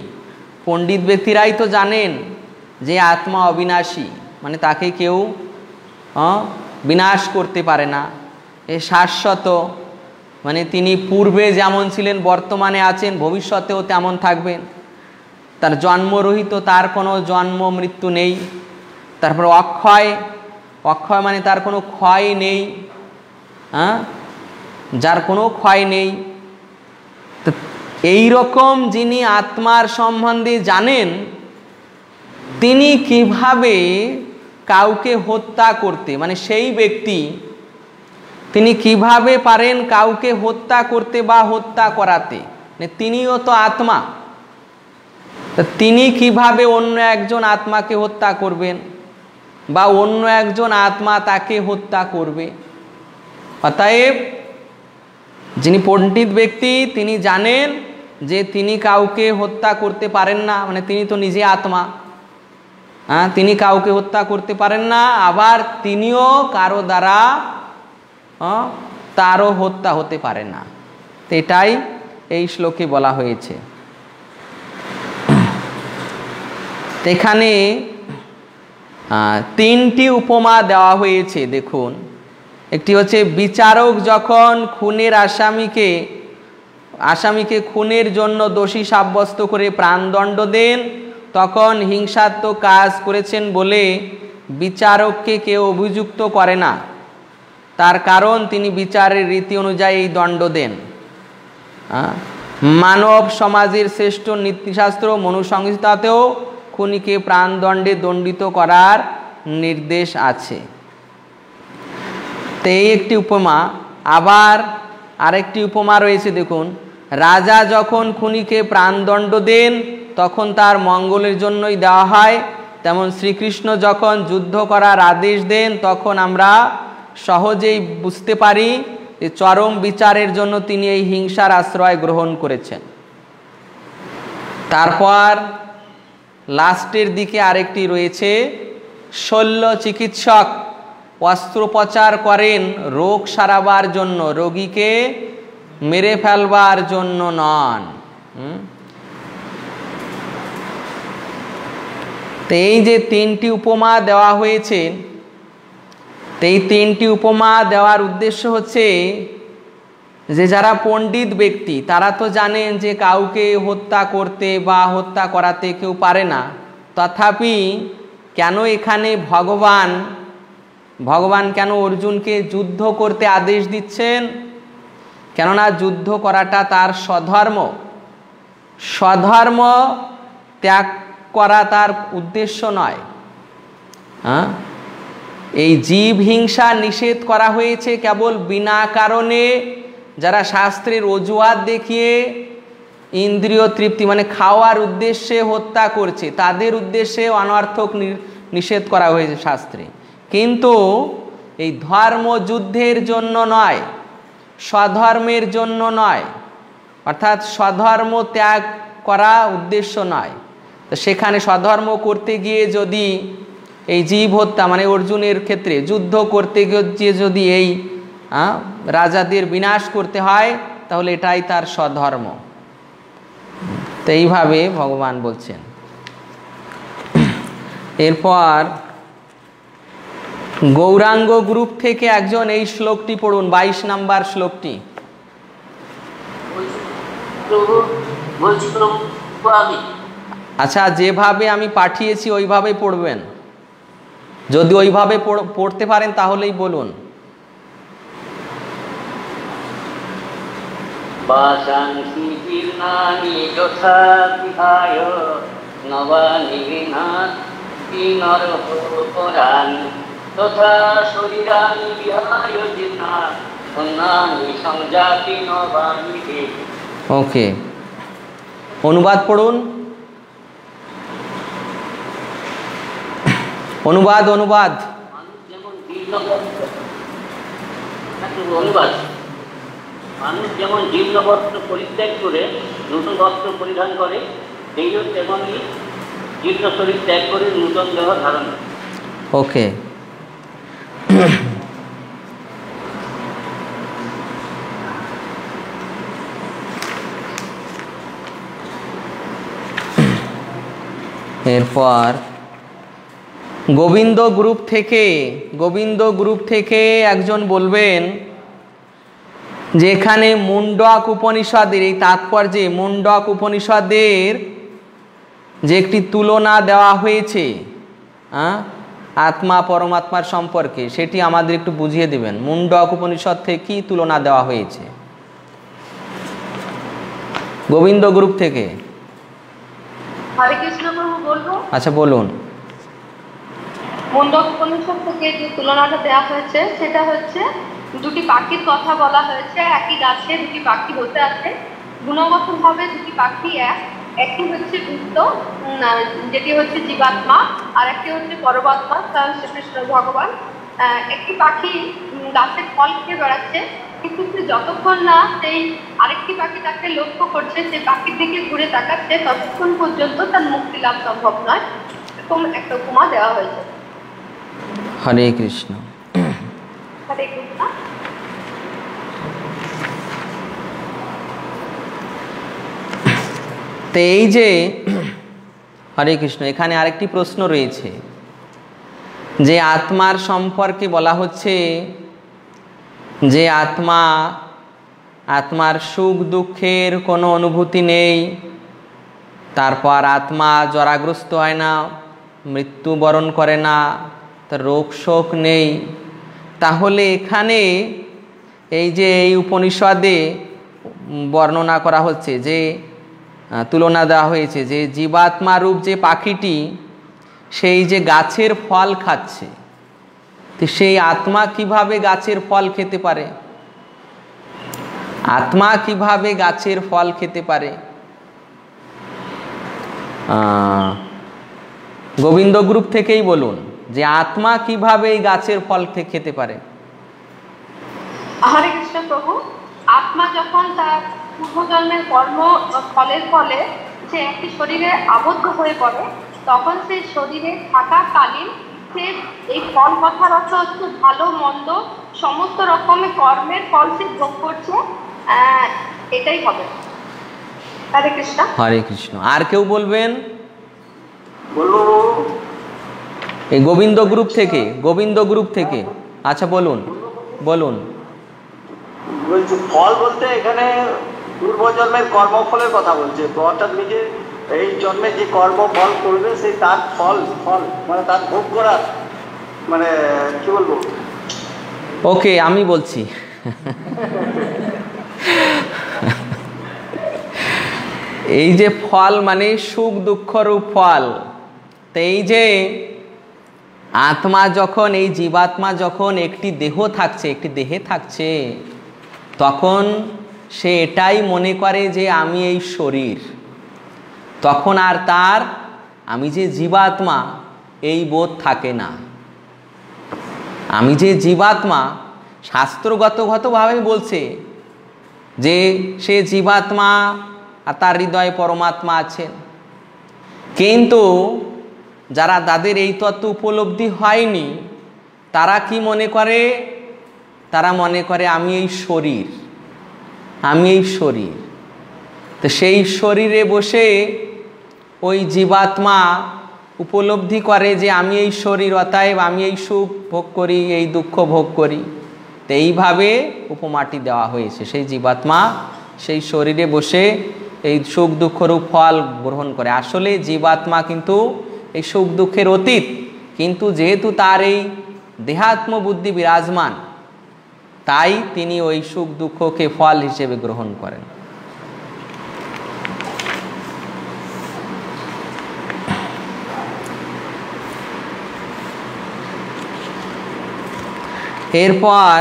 পণ্ডিত ব্যক্তিরাই তো জানেন যে আত্মা অবিনাশী মানে তাকে কেউ বিনাশ করতে পারে না। এ শাশ্বত মানে তিনি পূর্বে যেমন ছিলেন, বর্তমানে আছেন, ভবিষ্যতেও তেমন থাকবেন। তার জন্মরহিত, তার কোনো জন্ম মৃত্যু নেই। তারপর অক্ষয় অক্ষয় মানে তার কোনো ক্ষয় নেই হ্যাঁ? যার কোনো ক্ষয় নেই। এই রকম যিনি আত্মার সম্বন্ধে জানেন, তিনি কীভাবে কাউকে হত্যা করতে মানে সেই ব্যক্তি, তিনি কীভাবে পারেন কাউকে হত্যা করতে বা হত্যা করাতে? মানে তিনিও তো আত্মা। তিনি কীভাবে অন্য একজন আত্মাকে হত্যা করবেন? বা অন্য একজন আত্মা তাকে হত্যা করবে? অতএব, যিনি পণ্ডিত ব্যক্তি, তিনি জানেন যে তিনি কাউকে হত্যা করতে পারেন না মানে তিনি তো নিজে আত্মা। হ্যাঁ তিনি কাউকে হত্যা করতে পারেন না, আবার তিনিও কারও দ্বারা তারও হত্যা হতে পারে না। এটাই এই শ্লোকে বলা হয়েছে তো এখানে তিনটি উপমা দেওয়া হয়েছে, দেখুন। একটি হচ্ছে, বিচারক যখন খুনের আসামিকে আসামিকে খুনের জন্য দোষী সাব্যস্ত করে প্রাণদণ্ড দেন, তখন হিংসাত্মক কাজ করেছেন বলে বিচারককে কেউ অভিযুক্ত করে না। তার কারণ তিনি বিচারের রীতি অনুযায়ী দণ্ড দেন। মানব সমাজের শ্রেষ্ঠ নীতিশাস্ত্র মনুসংহিতাতেও খুনিকে প্রাণদণ্ডে দণ্ডিত করার নির্দেশ আছে। তো এই একটি উপমা। আবার আরেকটি উপমা রয়েছে, দেখুন। রাজা যখন খুনিকে প্রাণদণ্ড দেন, তখন তার মঙ্গলের জন্যই দেওয়া হয়। তেমন শ্রীকৃষ্ণ যখন যুদ্ধ করার আদেশ দেন, তখন আমরা সহজেই বুঝতে পারি যে চরম বিচারের জন্য তিনি এই হিংসার আশ্রয় গ্রহণ করেছেন। তারপর লাস্টের দিকে আরেকটি রয়েছে। শল্য চিকিৎসক অস্ত্রোপচার করেন রোগ সারাবার জন্য, রোগীকে মেরে ফেলবার জন্য নন। এই যে তিনটি উপমা দেওয়া হয়েছে এই তিনটি উপমা দেওয়ার উদ্দেশ্য হচ্ছে যে যারা পণ্ডিত ব্যক্তি, তারা তো জানেন যে কাউকে হত্যা করতে বা হত্যা করাতে কেউ পারে না। তথাপি কেন এখানে ভগবান ভগবান কেন অর্জুনকে যুদ্ধ করতে আদেশ দিচ্ছেন? কেননা যুদ্ধ করাটা তার স্বধর্ম। স্বধর্ম ত্যাগ করা তার উদ্দেশ্য নয়। হ্যাঁ এই জীব হিংসা নিষেধ করা হয়েছে কেবল বিনা কারণে যারা শাস্ত্রের অজুহাত দেখিয়ে ইন্দ্রিয় তৃপ্তি মানে খাওয়ার উদ্দেশ্যে হত্যা করছে, তাদের উদ্দেশ্যে অনর্থক নিষেধ করা হয়েছে শাস্ত্রে। কিন্তু এই ধর্মযুদ্ধের জন্য নয়, স্বধর্মের জন্য নয়, অর্থাৎ স্বধর্ম ত্যাগ করা উদ্দেশ্য নয়। তো সেখানে স্বধর্ম করতে গিয়ে যদি এই জীব হত্যা মানে অর্জুনের ক্ষেত্রে, যুদ্ধ করতে গিয়ে যদি এই রাজাদের বিনাশ করতে হয়, তাহলে এটাই তার স্বধর্ম। তো এইভাবে ভগবান বলছেন। এরপর, গৌরাঙ্গ গ্রুপ থেকে একজন এই শ্লোকটি পড়ুন, বাইশ নাম্বার শ্লোকটি। আচ্ছা যেভাবে আমি পাঠিয়েছি, ওইভাবে পড়বেন। যদি ওইভাবে পড়তে পারেন, তাহলেই বলুন। বাসাংসি জীর্ণানি যথা বিহায় নবানি নরপরাণি তথা শরীরানি বিহায় জীর্ণা অন্যানি সংজাতি নবানি ওকে। অনুবাদ পড়ুন। অনুবাদ অনুবাদ। অনুবাদ। মানুষ যেমন জীর্ণ বস্ত্র পরিত্যাগ করে, নতুন বস্ত্র পরিধান করে সেইও তেমনই জীর্ণ শরীর ত্যাগ করে নূতন দেহ ধারণ। ওকে এরপর গোবিন্দ গ্রুপ থেকে, গোবিন্দ গ্রুপ থেকে একজন বলবেন যে এখানে মুন্ডক উপনিষদের এই তাৎপর্যে মুন্ডক উপনিষদের যে একটি তুলনা দেওয়া হয়েছে হ্যাঁ আত্মা পরমাত্মার সম্পর্কে সেটি আমাদের একটু বুঝিয়ে দেবেন। মুন্ডক উপনিষদ থেকে কি তুলনা দেওয়া হয়েছে? গোবিন্দ গ্রুপ থেকে। আচ্ছা বলুন। মুন্ডক উপনিষদ থেকে যে তুলনাটা দেওয়া হয়েছে সেটা হচ্ছে দুটি পাখির কথা বলা হয়েছে, একই গাছে দুটি পাখি বসে আছে। গুণগতভাবে দুটি পাখি এক, একটি হচ্ছে বৃত্ত যেটি হচ্ছে জীবাত্মা, আর একটি হচ্ছে পরমাত্মা শ্রীকৃষ্ণ ভগবান একটি পাখি গাছের ফল খেয়ে বেড়াচ্ছে, কিন্তু সে যতক্ষণ না সেই আরেকটি পাখি তাকে লক্ষ্য করছে, সে পাখির দিকে ঘুরে তাকাচ্ছে, ততক্ষণ পর্যন্ত তার মুক্তি লাভ সম্ভব নয়, এরকম একটা উপমা দেওয়া হয়েছে। হরে কৃষ্ণ। হরে কৃষ্ণ তো এই যে, হরে কৃষ্ণ, এখানে আরেকটি প্রশ্ন রয়েছে, যে আত্মার সম্পর্কে বলা হচ্ছে যে আত্মা, আত্মার সুখ দুঃখের কোনো অনুভূতি নেই, তারপর আত্মা জরাগ্রস্ত হয় না, মৃত্যুবরণ করে না, তার রোগ শোক নেই তাহলে এখানে এই যে এই উপনিষদে বর্ণনা করা হচ্ছে, যে তুলনা দেওয়া হয়েছে যে জীবাত্মা রূপ যে পাখিটি, সেই যে গাছের ফল খাচ্ছে, তো সেই আত্মা কীভাবে গাছের ফল খেতে পারে? আত্মা কীভাবে গাছের ফল খেতে পারে? গোবিন্দ গ্রুপ থেকেই বলুন। যে আত্মা কীভাবে এই গাছের ফল খেতে পারে? হরে কৃষ্ণ প্রভু আত্মা যখন তার পূর্বজন্মের কর্ম ফলের ফলে সে একটি শরীরে আবদ্ধ হয়ে পড়ে তখন সেই শরীরে থাকাকালীন সে এই ফল কথার অর্থ হচ্ছে ভালো মন্দ সমস্ত রকমের কর্মের ফল সে ভোগ করছে এটাই হবে। হরে কৃষ্ণ। হরে কৃষ্ণ। আর কেউ বলবেন? বলব এই গোবিন্দ গ্রুপ থেকে গোবিন্দ গ্রুপ থেকে। আচ্ছা বলুন বলুন। বলছি ফল বলতে এখানে পূর্বজন্মের কর্মফলের কথা বলছে। অর্থাৎ নিজে এই জন্মে যে কর্ম ফল করবে সেই তার ফল ফল মানে তার ভোগ করার মানে কি বলব? ওকে আমি বলছি। এই যে ফল মানে সুখ দুঃখরূপ ফল। তো এই যে আত্মা যখন, এই জীবাত্মা যখন একটি দেহ থাকছে, একটি দেহে থাকছে, তখন সে এটাই মনে করে যে আমি এই শরীর। তখন আর তার, আমি যে জীবাত্মা, এই বোধ থাকে না। আমি যে জীবাত্মা শাস্ত্রগতগতভাবে বলছে যে সে জীবাত্মা আর তার হৃদয়ে পরমাত্মা আছেন। কিন্তু যারা তাদের এই তত্ত্ব উপলব্ধি হয়নি, তারা কি মনে করে? তারা মনে করে, আমি এই শরীর, আমি এই শরীর। তো সেই শরীরে বসে ওই জীবাত্মা উপলব্ধি করে যে, আমি এই শরীর, অতএব আমি এই সুখ ভোগ করি, এই দুঃখ ভোগ করি। তো এইভাবে উপমাটি দেওয়া হয়েছে। সেই জীবাত্মা সেই শরীরে বসে এই সুখ দুঃখরূপ ফল গ্রহণ করে। আসলে জীবাত্মা কিন্তু এই সুখ দুঃখের অতীত। কিন্তু যেহেতু তার এই দেহাত্ম বুদ্ধি বিরাজমান, তাই তিনি ওই সুখ দুঃখকে ফল হিসেবে গ্রহণ করেন। এরপর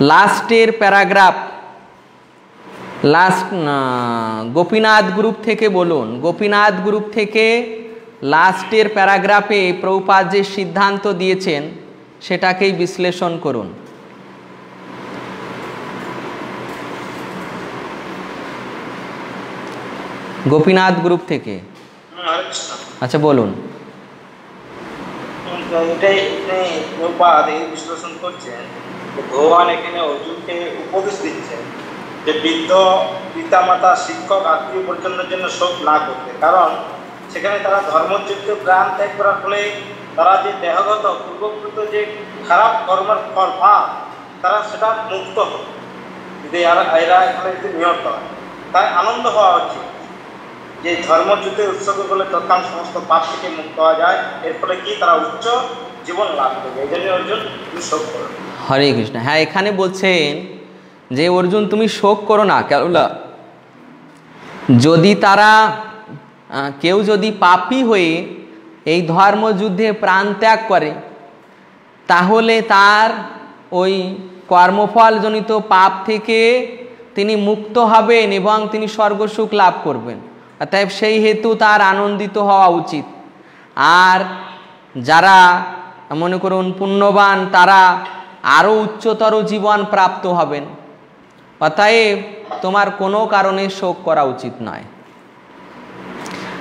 লাস্টের প্যারাগ্রাফ লাস্ট গোপীনাথ গ্রুপ থেকে বলুন। গোপীনাথ গ্রুপ থেকে লাস্টের প্যারাগ্রাফে প্রভুপাদ যে সিদ্ধান্ত দিয়েছেন, সেটাকেই বিশ্লেষণ করুন। গোপীনাথ গ্রুপ থেকে। আচ্ছা বলুন। প্রপাত ভগবান এখানে অর্জুনকে উপদেশ দিচ্ছেন। যে বৃদ্ধ পিতামাতা, শিক্ষক, আত্মীয় পরিজনের জন্য শোক না করতে। কারণ সেখানে তারা ধর্মযুদ্ধে প্রাণ ত্যাগ করার ফলে তারা যে দেহগত, পূর্বকৃত যে খারাপ কর্মের ফল পায়, তারা সেটা মুক্ত হবে যদি এরা এখানে যদি নিহত হয়, তাই আনন্দ হওয়া উচিত। যে ধর্মযুদ্ধে উৎসর্গ করলে তৎকাল সমস্ত পাপ থেকে মুক্ত হওয়া যায়, এর ফলে কি তারা উচ্চ জীবন লাভ করবে? এই জন্য অর্জুন তুমি শোক করো। হরে কৃষ্ণ। হ্যাঁ এখানে বলছেন যে অর্জুন তুমি শোক করো না, কেননা যদি তারা কেউ যদি পাপী হয়ে এই ধর্মযুদ্ধে প্রাণ ত্যাগ করে, তাহলে তার ওই কর্মফলজনিত পাপ থেকে তিনি মুক্ত হবেন এবং তিনি স্বর্গসুখ লাভ করবেন। অতএব সেই হেতু তার আনন্দিত হওয়া উচিত। আর যারা, মনে করুন, পুণ্যবান, তারা আরও উচ্চতর জীবন প্রাপ্ত হবেন। অতএব তোমার কোনো কারণে শোক করা উচিত নয়।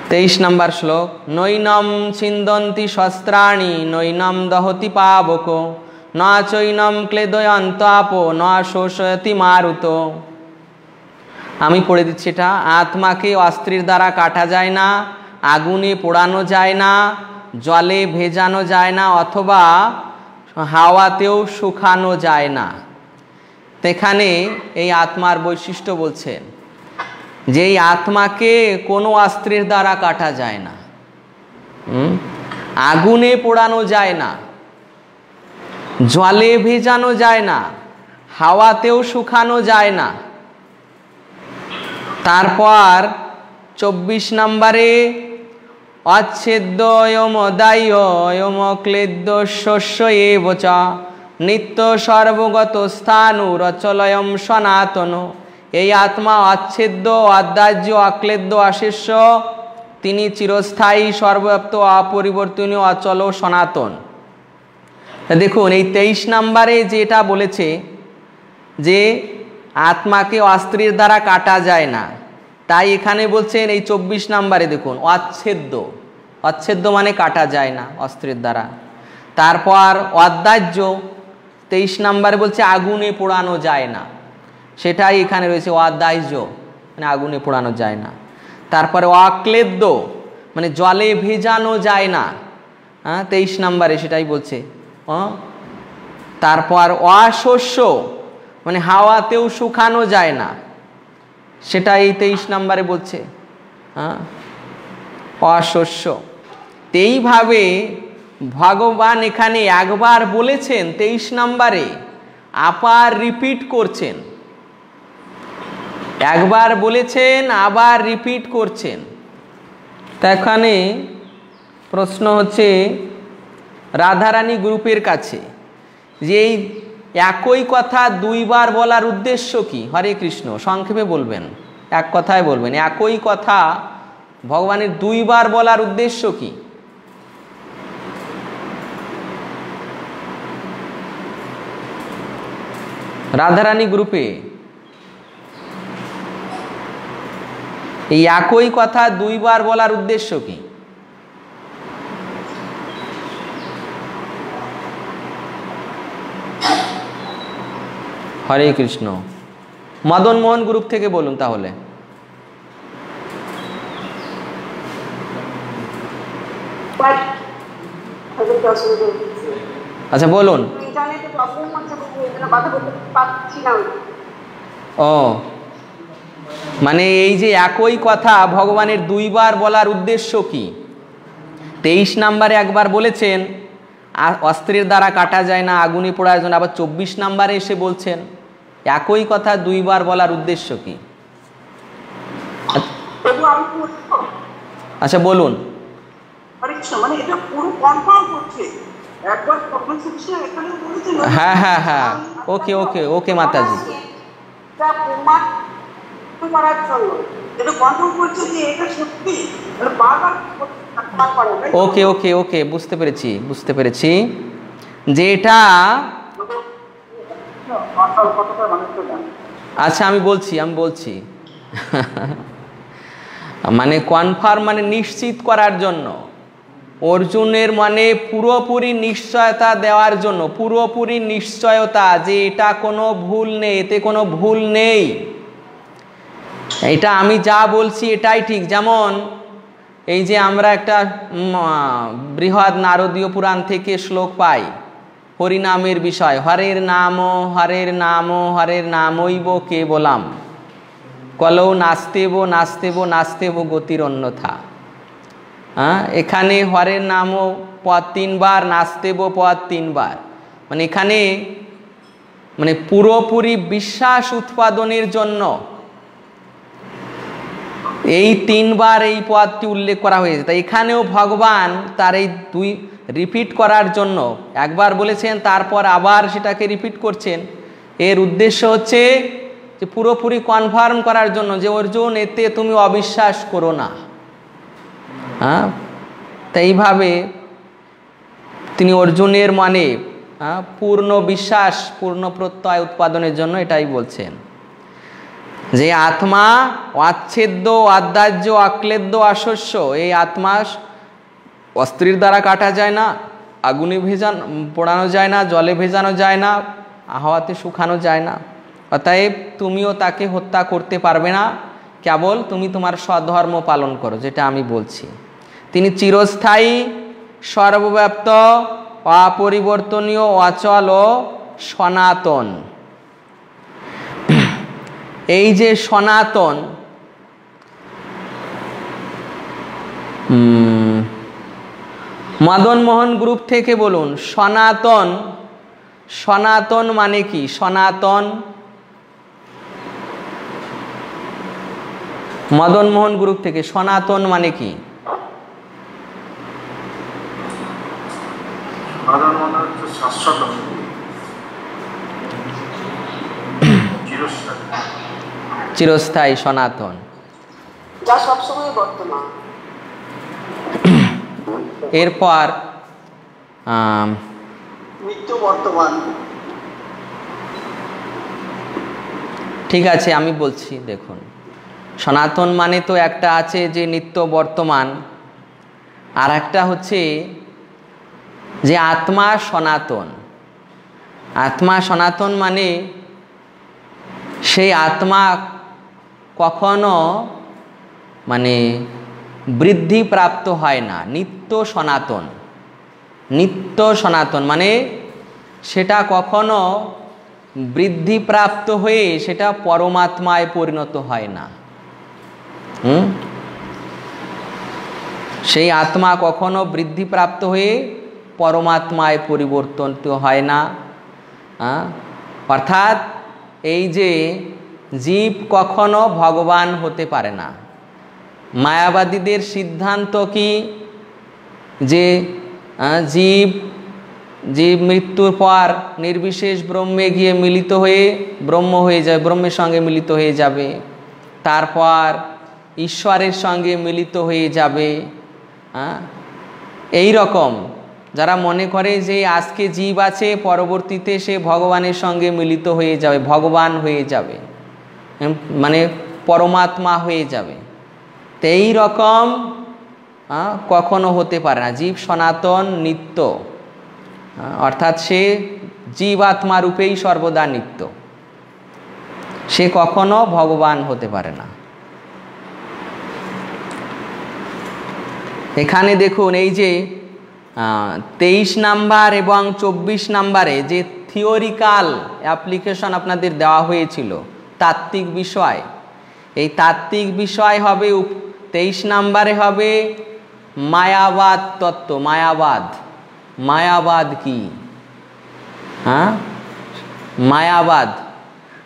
তেইশ নম্বর শ্লোক, নৈনম ছিন্দন্তি শস্ত্রাণি, নৈনম দহতি পাবক, ন চৈনম ক্লেদয়ন্তাপ ন শোষয়তি মারুত। আমি পড়ে দিচ্ছি এটা, আত্মাকে অস্ত্রের দ্বারা কাটা যায় না, আগুনে পোড়ানো যায় না, জলে ভেজানো যায় না, অথবা হাওয়াতেও শুকানো যায় না। তো এখানে এই আত্মার বৈশিষ্ট্য বলছেন যে এই আত্মাকে কোনো অস্ত্রের দ্বারা কাটা যায় না আগুনে পোড়ানো যায় না, জলে ভেজানো যায় না, হাওয়াতেও শুকানো যায় না। তারপর চব্বিশ নম্বরে, অচ্ছেদ্য অয়ম ক্লেদ্য শস্য এ চ। নিত্য সর্বগত স্থানু রচলয়ম সনাতন। এই আত্মা অচ্ছেদ্য অদ্যাজ্য অক্লেদ্য অশেষ্য তিনি চিরস্থায়ী, সর্বব্যাপ্ত, অপরিবর্তনীয়, অচল, সনাতন। দেখুন, এই তেইশ নম্বরে যেটা বলেছে যে আত্মাকে অস্ত্রের দ্বারা কাটা যায় না। তাই এখানে বলছেন এই চব্বিশ নম্বরে দেখুন, অচ্ছেদ্য। অচ্ছেদ্য মানে কাটা যায় না অস্ত্রের দ্বারা। তারপর অদ্যাজ্য তেইশ নাম্বারে বলছে, আগুনে পোড়ানো যায় না। সেটাই এখানে রয়েছে অদাহ্য মানে আগুনে পোড়ানো যায় না। তারপরে অক্লেদ্য মানে জলে ভেজানো যায় না। হ্যাঁ তেইশ নাম্বারে সেটাই বলছে। তারপর অশস্য মানে হাওয়াতেও শুকানো যায় না। সেটা এই তেইশ নাম্বারে বলছে। হ্যাঁ অশস্য। এইভাবে ভগবান এখানে একবার বলেছেন তেইশ নম্বরে, আবার রিপিট করছেন। একবার বলেছেন, আবার রিপিট করছেন। এখানে প্রশ্ন হচ্ছে রাধারানী গ্রুপের কাছে যে এই একই কথা দুইবার বলার উদ্দেশ্য কি? হরে কৃষ্ণ, সংক্ষেপে বলবেন। এক কথায় বলবেন, একই কথা ভগবানের দুইবার বলার উদ্দেশ্য কি? রাধারানী গ্রুপে। এই একই কথা দুইবার বলার উদ্দেশ্য কি? হরে কৃষ্ণ। মদন মোহন গ্রুপ থেকে বলুন তাহলে। আচ্ছা বলুন। জন্য কথা বলতে পারছি না ও। মানে এই যে একই কথা ভগবানের দুইবার বলার উদ্দেশ্য কি? তেইশ নাম্বারে একবার বলেছেন অস্ত্রের দ্বারা কাটা যায় না আগুনে পোড়া যায় না আবার চব্বিশ নাম্বারে এসে বলছেন একই কথা দুইবার বলার উদ্দেশ্য কি? আচ্ছা বলুন। মানে এটা পুরো কনফার্ম করছে। হ্যাঁ হ্যাঁ হ্যাঁ। ওকে ওকে ওকে মাতাজি। ওকে ওকে ওকে বুঝতে পেরেছি বুঝতে পেরেছি। যে এটা আচ্ছা আমি বলছি আমি বলছি। মানে কনফার্ম মানে নিশ্চিত করার জন্য। অর্জুনের মানে পুরোপুরি নিশ্চয়তা দেওয়ার জন্য, পুরোপুরি নিশ্চয়তা যে এটা কোনো ভুল নেই, এতে কোনো ভুল নেই। এটা আমি যা বলছি এটাই ঠিক। যেমন এই যে আমরা একটা বৃহৎ নারদীয় পুরাণ থেকে শ্লোক পাই, হরিনামের বিষয়, হরের নাম হরের নাম, হরের নামইব কে বলাম কলৌ নাস্তেব নাস্তেব নাস্তেব গতির অন্যথা হ্যাঁ? এখানে হরের নামও পদ তিনবার নাস্তেব পদ তিনবার। মানে এখানে মানে পুরোপুরি বিশ্বাস উৎপাদনের জন্য এই তিনবার এই পদটি উল্লেখ করা হয়েছে। তাই এখানেও ভগবান তার এই দুই রিপিট করার জন্য একবার বলেছেন, তারপর আবার সেটাকে রিপিট করছেন। এর উদ্দেশ্য হচ্ছে যে পুরোপুরি কনফার্ম করার জন্য যে অর্জুন, এতে তুমি অবিশ্বাস করো না। হ্যাঁ? তা এইভাবে তিনি অর্জুনের মানে হ্যাঁ, পূর্ণ বিশ্বাস পূর্ণ প্রত্যয় উৎপাদনের জন্য এটাই বলছেন। যে আত্মা অচ্ছেদ্য আদার্য আক্লেদ্য অশস্য এই আত্মা অস্ত্রীর দ্বারা কাটা যায় না আগুনে ভেজান পোড়ানো যায় না জলে ভেজানো যায় না হাওয়াতে শুকানো যায় না। অতএব তুমিও তাকে হত্যা করতে পারবে না কেবল তুমি তোমার সধর্ম পালন করো যেটা আমি বলছি। তিনি চিরস্থায়ী, সর্বব্যাপ্ত, অপরিবর্তনীয় অচল ও সনাতন। এই যে সনাতন মদন মোহন গ্রুপ থেকে বলুন, সনাতন সনাতন মানে কি? সনাতন, মদন মোহন গ্রুপ থেকে সনাতন মানে কি সাধারণ মনে হচ্ছে শাশ্বত চিরস্থায়ী সনাতন। যা সবসময় বর্তমান। এরপর আম, নিত্য বর্তমান। ঠিক আছে আমি বলছি দেখুন। সনাতন মানে তো একটা আছে যে নিত্য বর্তমান। আর একটা হচ্ছে যে আত্মা সনাতন। আত্মা সনাতন মানে সেই আত্মা কখনো মানে বৃদ্ধি প্রাপ্ত হয় না, নিত্য সনাতন। নিত্য সনাতন মানে সেটা কখনো বৃদ্ধিপ্রাপ্ত হয়ে সেটা পরমাত্মায় পরিণত হয় না। সেই আত্মা কখনো বৃদ্ধিপ্রাপ্ত হয়ে পরমাত্মায় পরিবর্তন হয় না? অর্থাৎ এই যে জীব কখনো ভগবান হতে পারে না। মায়াবাদীদের সিদ্ধান্ত কি? যে জীব জীব মৃত্যুর পর নির্বিশেষ ব্রহ্মে গিয়ে মিলিত হয়ে ব্রহ্ম হয়ে যাবে, ব্রহ্মের সঙ্গে মিলিত হয়ে যাবে। তারপর ঈশ্বরের সঙ্গে মিলিত হয়ে যাবে এই রকম যারা মনে করে যে আজকে জীব আছে, পরবর্তীতে সে ভগবানের সঙ্গে মিলিত হয়ে যাবে, ভগবান হয়ে যাবে মানে পরমাত্মা হয়ে যাবে। তো এই রকম কখনো হতে পারে না। জীব সনাতন নিত্য অর্থাৎ সে জীবাত্মা রূপেই সর্বদা নিত্য। সে কখনো ভগবান হতে পারে না। এখানে দেখুন, এই যে তেইশ নাম্বার এবং চব্বিশ নাম্বারে যে থিওরিক্যাল অ্যাপ্লিকেশন আপনাদের দেওয়া হয়েছিল, তাত্ত্বিক বিষয়, এই তাত্ত্বিক বিষয় হবে তেইশ নাম্বারে হবে মায়াবাদ তত্ত্ব। মায়াবাদ মায়াবাদ কি? হ্যাঁ? মায়াবাদ।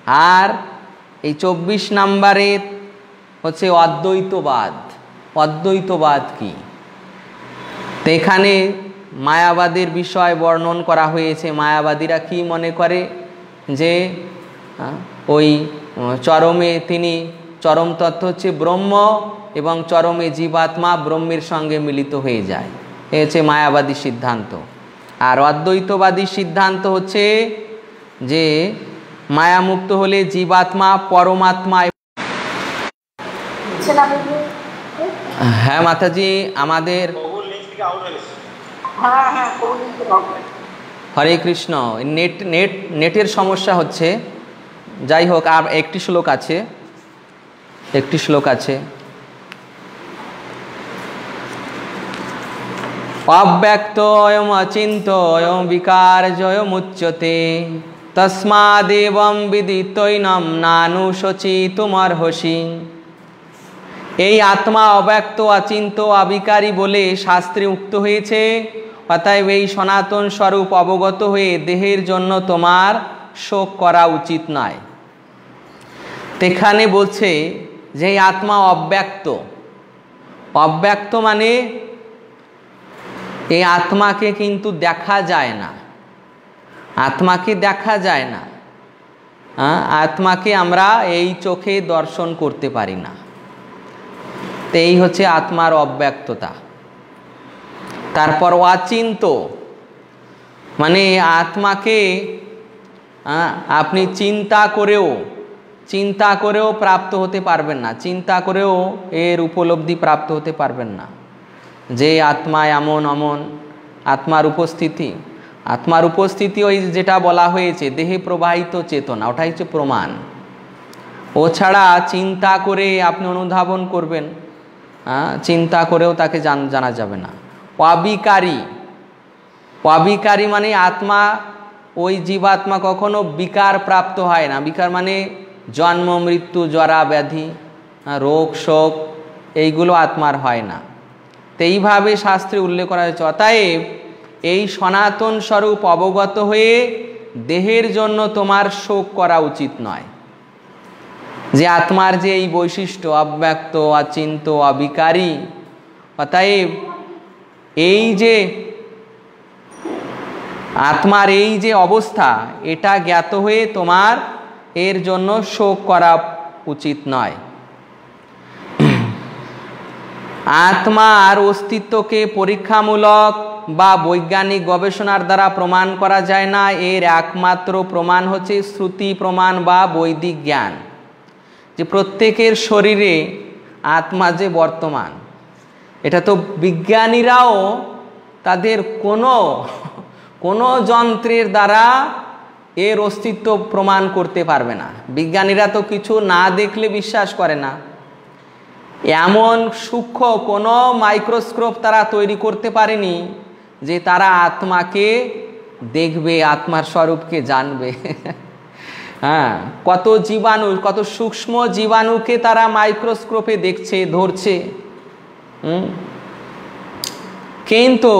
আর এই চব্বিশ নাম্বারে হচ্ছে অদ্বৈতবাদ। অদ্বৈতবাদ কি? তো এখানে মায়াবাদের বিষয় বর্ণন করা হয়েছে। মায়াবাদীরা কি মনে করে? যে ওই চরমে তিনি চরম তত্ত্ব হচ্ছে ব্রহ্ম এবং চরমে জীবাত্মা ব্রহ্মের সঙ্গে মিলিত হয়ে যায়। এ হচ্ছে মায়াবাদী সিদ্ধান্ত। আর অদ্বৈতবাদী সিদ্ধান্ত হচ্ছে যে মায়ামুক্ত হলে জীবাত্মা পরমাত্মা হ্যাঁ মাতাজি আমাদের হরে কৃষ্ণ নেট নেট নেটের সমস্যা হচ্ছে। যাই হোক আর একটি শ্লোক আছে। একটি শ্লোক আছে। অব্যক্ত অয়ম অচিন্ত অয়ম বিকার জয়মুচ্যতে তস্মাদেবম বিদিতৈনম নানুশচি তোমার হসি এই আত্মা অব্যক্ত, অচিন্ত, অবিকারী বলে শাস্ত্রে উক্ত হয়েছে। অতএব এই সনাতন স্বরূপ অবগত হয়ে দেহের জন্য তোমার শোক করা উচিত নয়। এখানে বলছে যে আত্মা অব্যক্ত। অব্যক্ত মানে এই আত্মাকে কিন্তু দেখা যায় না। আত্মাকে দেখা যায় না। আত্মাকে আমরা এই চোখে দর্শন করতে পারি না। তো এই হচ্ছে আত্মার অব্যক্ততা। তারপর অচিন্ত। মানে আত্মাকে আপনি চিন্তা করেও চিন্তা করেও প্রাপ্ত হতে পারবেন না। চিন্তা করেও এর উপলব্ধি প্রাপ্ত হতে পারবেন না। যে আত্মা এমন অমন, আত্মার উপস্থিতি। আত্মার উপস্থিতি ওই যেটা বলা হয়েছে, দেহে প্রবাহিত চেতনা ওটাই হচ্ছে প্রমাণ। ও ছাড়া চিন্তা করে আপনি অনুধাবন করবেন। চিন্তা করেও তাকে জানা যাবে না। অবিকারী অবিকারী মানে আত্মা, ওই জীবাত্মা কখনো বিকার প্রাপ্ত হয় না। বিকার মানে জন্ম, মৃত্যু, জরা, ব্যাধি রোগ, শোক, এইগুলো আত্মার হয় না। তো এইভাবে শাস্ত্রে উল্লেখ করা হয়েছে। অতএব এই সনাতন স্বরূপ অবগত হয়ে দেহের জন্য তোমার শোক করা উচিত নয়। যে আত্মার যে এই বৈশিষ্ট্য অব্যক্ত অচিন্ত অবিকারী অতএব এই যে আত্মার এই যে অবস্থা, এটা জ্ঞাত হয়ে তোমার এর জন্য শোক করা উচিত নয়। আত্মার অস্তিত্বকে পরীক্ষামূলক বা বৈজ্ঞানিক গবেষণার দ্বারা প্রমাণ করা যায় না। এর একমাত্র প্রমাণ হচ্ছে শ্রুতি প্রমাণ বা বৈদিক জ্ঞান। যে প্রত্যেকের শরীরে আত্মা যে বর্তমান, এটা তো বিজ্ঞানীরাও তাদের কোনো কোনো যন্ত্রের দ্বারা এর অস্তিত্ব প্রমাণ করতে পারবে না। বিজ্ঞানীরা তো কিছু না দেখলে বিশ্বাস করে না। এমন সূক্ষ্ম কোনো মাইক্রোস্কোপ তারা তৈরি করতে পারেনি যে তারা আত্মাকে দেখবে, আত্মার স্বরূপকে জানবে। হ্যাঁ কত জীবাণু, কত সূক্ষ্ম জীবাণুকে তারা মাইক্রোস্কোপে দেখছে, ধরছে। কিন্তু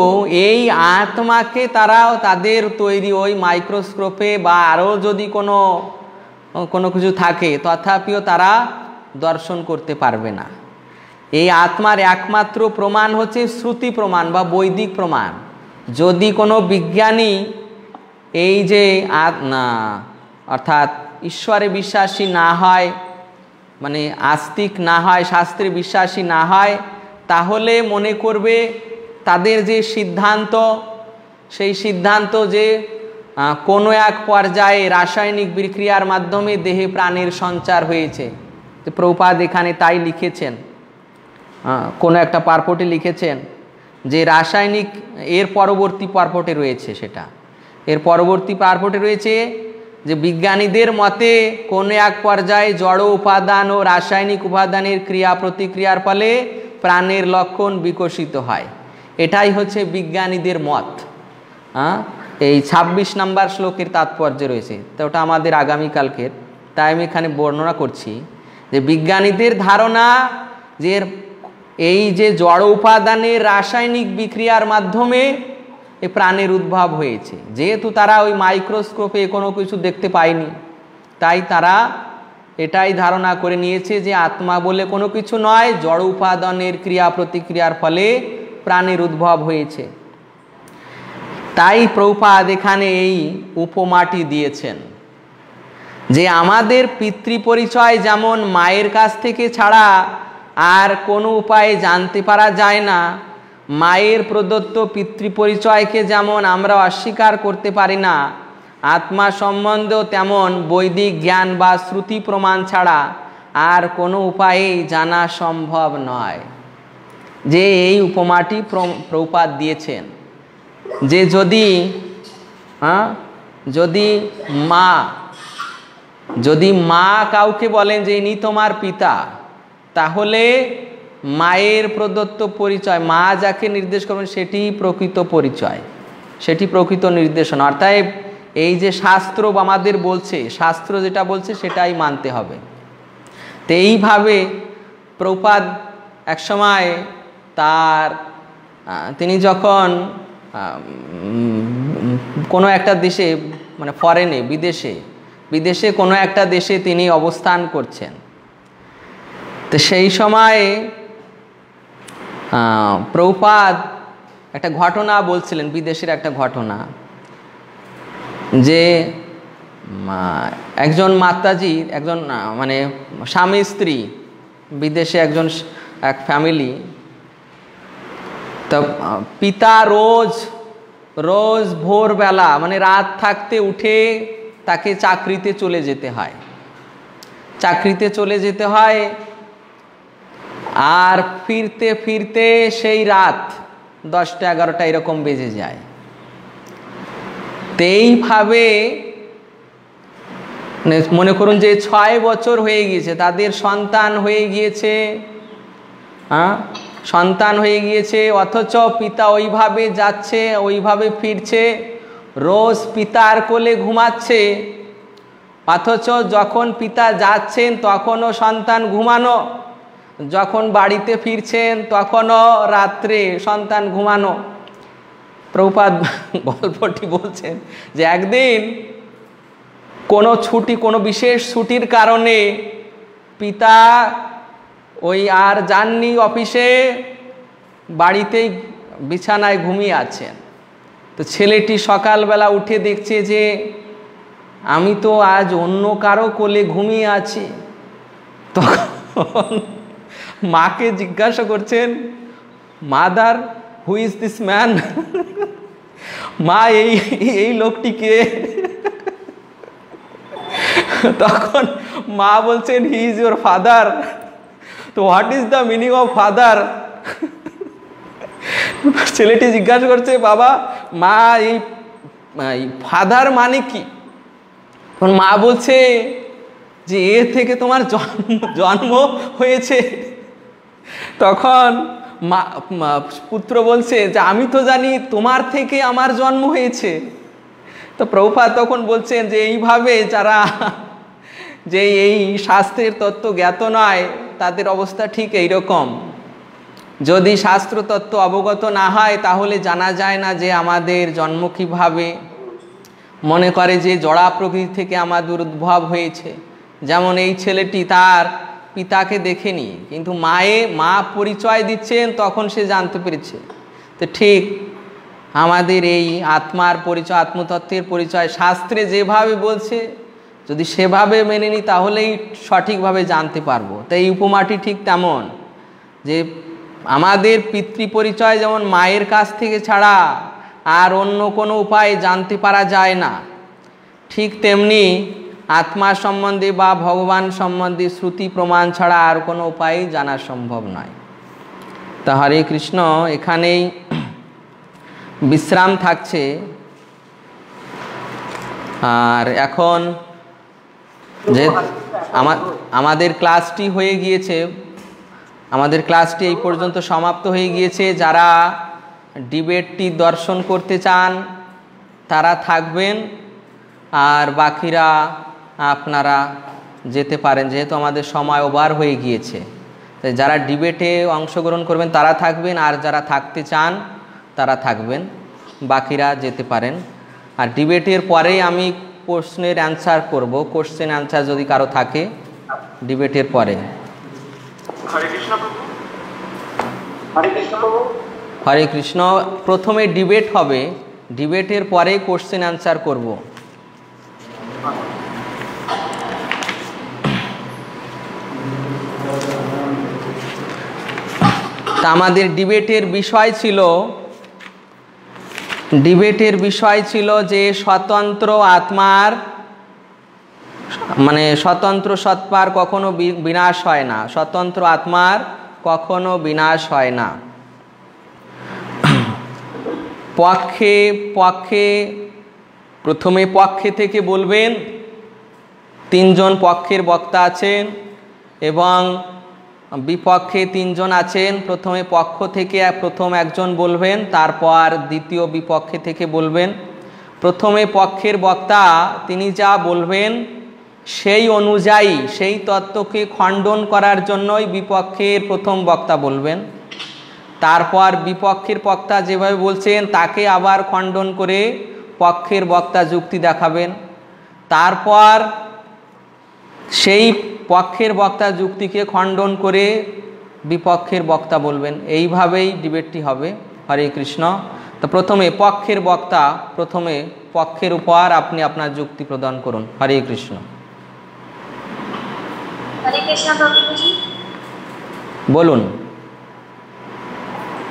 এই আত্মাকে তারাও তাদের তৈরি ওই মাইক্রোস্কোপে বা আরও যদি কোনো কোনো কিছু থাকে, তথাপিও তারা দর্শন করতে পারবে না। এই আত্মার একমাত্র প্রমাণ হচ্ছে শ্রুতি প্রমাণ বা বৈদিক প্রমাণ। যদি কোনো বিজ্ঞানী এই যে না অর্থাৎ ঈশ্বরে বিশ্বাসী না হয় মানে আস্তিক না হয়, শাস্ত্রে বিশ্বাসী না হয়, তাহলে মনে করবে তাদের যে সিদ্ধান্ত, সেই সিদ্ধান্ত যে কোনো এক পর্যায়ে রাসায়নিক বিক্রিয়ার মাধ্যমে দেহে প্রাণের সঞ্চার হয়েছে। প্রপাদ এখানে তাই লিখেছেন। কোনো একটা পারপটে লিখেছেন যে রাসায়নিক, এর পরবর্তী পারপটে রয়েছে সেটা। এর পরবর্তী পারপটে রয়েছে যে বিজ্ঞানীদের মতে কোনো এক পর্যায়ে জড় উপাদান ও রাসায়নিক উপাদানের ক্রিয়া প্রতিক্রিয়ার ফলে প্রাণের লক্ষণ বিকশিত হয়। এটাই হচ্ছে বিজ্ঞানীদের মত। হ্যাঁ এই ২৬ নাম্বার শ্লোকের তাৎপর্য রয়েছে। তো ওটা আমাদের আগামীকালকের। তাই আমি এখানে বর্ণনা করছি যে বিজ্ঞানীদের ধারণা যে এই যে জড় উপাদানের রাসায়নিক বিক্রিয়ার মাধ্যমে এ প্রাণের উদ্ভব হয়েছে। যেহেতু তারা ওই মাইক্রোস্কোপে কোনো কিছু দেখতে পায়নি, তাই তারা এটাই ধারণা করে নিয়েছে যে আত্মা বলে কোনো কিছু নয়, জড় উপাদানের ক্রিয়া প্রতিক্রিয়ার ফলে প্রাণের উদ্ভব হয়েছে। তাই প্রপাদ এখানে এই উপমাটি দিয়েছেন যে আমাদের পিতৃ পরিচয় যেমন মায়ের কাছ থেকে ছাড়া আর কোনো উপায়ে জানতে পারা যায় না মায়ের প্রদত্ত পিতৃপরিচয়কে যেমন আমরা অস্বীকার করতে পারি না, আত্মা সম্বন্ধেও তেমন বৈদিক জ্ঞান বা শ্রুতি প্রমাণ ছাড়া আর কোনো উপায়েই জানা সম্ভব নয়। যে এই উপমাটি প্রপাত দিয়েছেন। যে যদি হ্যাঁ যদি মা যদি মা কাউকে বলেন যে ইনি তোমার পিতা, তাহলে মায়ের প্রদত্ত পরিচয়, মা যাকে নির্দেশ করবেন সেটি প্রকৃত পরিচয়, সেটি প্রকৃত নির্দেশনা। অর্থাৎ এই যে শাস্ত্র আমাদের বলছে, শাস্ত্র যেটা বলছে সেটাই মানতে হবে। তো এইভাবে প্রপাদ একসময় তার তিনি যখন কোনো একটা দেশে মানে ফরেনে বিদেশে বিদেশে কোনো একটা দেশে তিনি অবস্থান করছেন। তো সেই সময়ে প্রপাদ একটা ঘটনা বলছিলেন, বিদেশের একটা ঘটনা। যে একজন মাতাজি, একজন মানে স্বামী স্ত্রী, বিদেশে একজন এক ফ্যামিলি তো, পিতা রোজ রোজ ভোরবেলা মানে রাত থাকতে উঠে তাকে চাকরিতে চলে যেতে হয়। চাকরিতে চলে যেতে হয় আর ফিরতে ফিরতে সেই রাত দশটা এগারোটা এরকম বেজে যায়। তো এইভাবে মনে করুন যে ছয় বছর হয়ে গিয়েছে, তাদের সন্তান হয়ে গিয়েছে হ্যাঁ সন্তান হয়ে গিয়েছে, অথচ পিতা ওইভাবে যাচ্ছে, ওইভাবে ফিরছে, রোজ পিতার কোলে ঘুমাচ্ছে, অথচ যখন পিতা যাচ্ছেন তখনও সন্তান ঘুমানো। যখন বাড়িতে ফিরছেন তখনও রাত্রে সন্তান ঘুমানো। প্রপাত গল্পটি বলছেন যে একদিন কোনো ছুটি, কোনো বিশেষ ছুটির কারণে পিতা ওই আর যাননি অফিসে, বাড়িতেই বিছানায় ঘুমিয়ে আছেন। তো ছেলেটি সকালবেলা উঠে দেখছে যে আমি তো আজ অন্য কারও কোলে ঘুমিয়ে আছি। তখন মাকে জিজ্ঞাসা করছেন, mother who is this man মা, এই এই লোকটিকে তখন মা বলছেন হি ইজ ইউর ফাদার তো what is the meaning of father ছেলেটি জিজ্ঞাসা করছে, বাবা, মা, এই ফাদার মানে কি? তখন মা বলছে যে, এ থেকে তোমার জন্ম জন্ম হয়েছে। তখন মা পুত্র বলছে যে, আমি তো জানি তোমার থেকে আমার জন্ম হয়েছে। তো প্রভুপাত তখন বলছেন যে, এইভাবে যারা যে এই শাস্ত্রের তত্ত্ব জ্ঞাত নয়, তাদের অবস্থা ঠিক এইরকম। যদি শাস্ত্র তত্ত্ব অবগত না হয়, তাহলে জানা যায় না যে আমাদের জন্ম কীভাবে। মনে করে যে জড়া প্রকৃতি থেকে আমাদের উদ্ভব হয়েছে। যেমন এই ছেলেটি তার পিতাকে দেখেনি কিন্তু মায়ে মা পরিচয় দিচ্ছেন, তখন সে জানতে পেরেছে। তো ঠিক আমাদের এই আত্মার পরিচয়, আত্মতত্ত্বের পরিচয় শাস্ত্রে যেভাবে বলছে, যদি সেভাবে মেনে নিই তাহলেই সঠিকভাবে জানতে পারব। তো এই উপমাটি ঠিক তেমন যে আমাদের পিতৃ পরিচয় যেমন মায়ের কাছ থেকে ছাড়া আর অন্য কোনো উপায় জানতে পারা যায় না, ঠিক তেমনি আত্মা সম্বন্ধে বা ভগবান সম্বন্ধে শ্রুতি প্রমাণ ছাড়া আর কোনো উপায় জানা সম্ভব নয়। তা হরে কৃষ্ণ, এখানেই বিশ্রাম থাকছে। আর এখন যে আমাদের ক্লাসটি হয়ে গিয়েছে, আমাদের ক্লাসটি এই পর্যন্ত সমাপ্ত হয়ে গিয়েছে। যারা ডিবেটটি দর্শন করতে চান, তারা থাকবেন। আর বাকিরা আপনারা যেতে পারেন যেহেতু আমাদের সময় ওভার হয়ে গিয়েছে। তাই যারা ডিবেটে অংশগ্রহণ করবেন তারা থাকবেন আর যারা থাকতে চান তারা থাকবেন বাকিরা যেতে পারেন। আর ডিবেটের পরেই আমি প্রশ্নের অ্যান্সার করব। কোশ্চেন অ্যান্সার যদি কারও থাকে ডিবেটের পরে। হরে কৃষ্ণ প্রভু। হরে কৃষ্ণ প্রভু। হরে কৃষ্ণ প্রথমে ডিবেট হবে। ডিবেটের পরে কোশ্চেন অ্যান্সার করব। তা আমাদের ডিবেটের বিষয় ছিল, ডিবেটের বিষয় ছিল যে স্বতন্ত্র আত্মার মানে স্বতন্ত্র সৎপার কখনো বিনাশ হয় না। স্বতন্ত্র আত্মার কখনো বিনাশ হয় না। পক্ষে পক্ষে, প্রথমে পক্ষে থেকে বলবেন, তিনজন পক্ষের বক্তা আছেন এবং বিপক্ষে তিনজন আছেন, প্রথমে পক্ষ থেকে প্রথম একজন বলবেন, তারপর দ্বিতীয় বিপক্ষে থেকে বলবেন। প্রথমে পক্ষের বক্তা, তিনি যা বলবেন সেই অনুযায়ী, সেই তত্ত্বকে খণ্ডন করার জন্যই বিপক্ষের প্রথম বক্তা বলবেন। তারপর বিপক্ষের বক্তা যেভাবে বলছেন, তাকে আবার খণ্ডন করে পক্ষের বক্তা যুক্তি দেখাবেন। তারপর সেই পক্ষের বক্তা যুক্তিকে খণ্ডন করে বিপক্ষের বক্তা বলবেন। এইভাবেই ডিবেটটি হবে। হরে কৃষ্ণ। তো প্রথমে পক্ষের বক্তা প্রথমে পক্ষের উপর আপনি আপনার যুক্তি প্রদান করুন। হরে কৃষ্ণ। বলুন।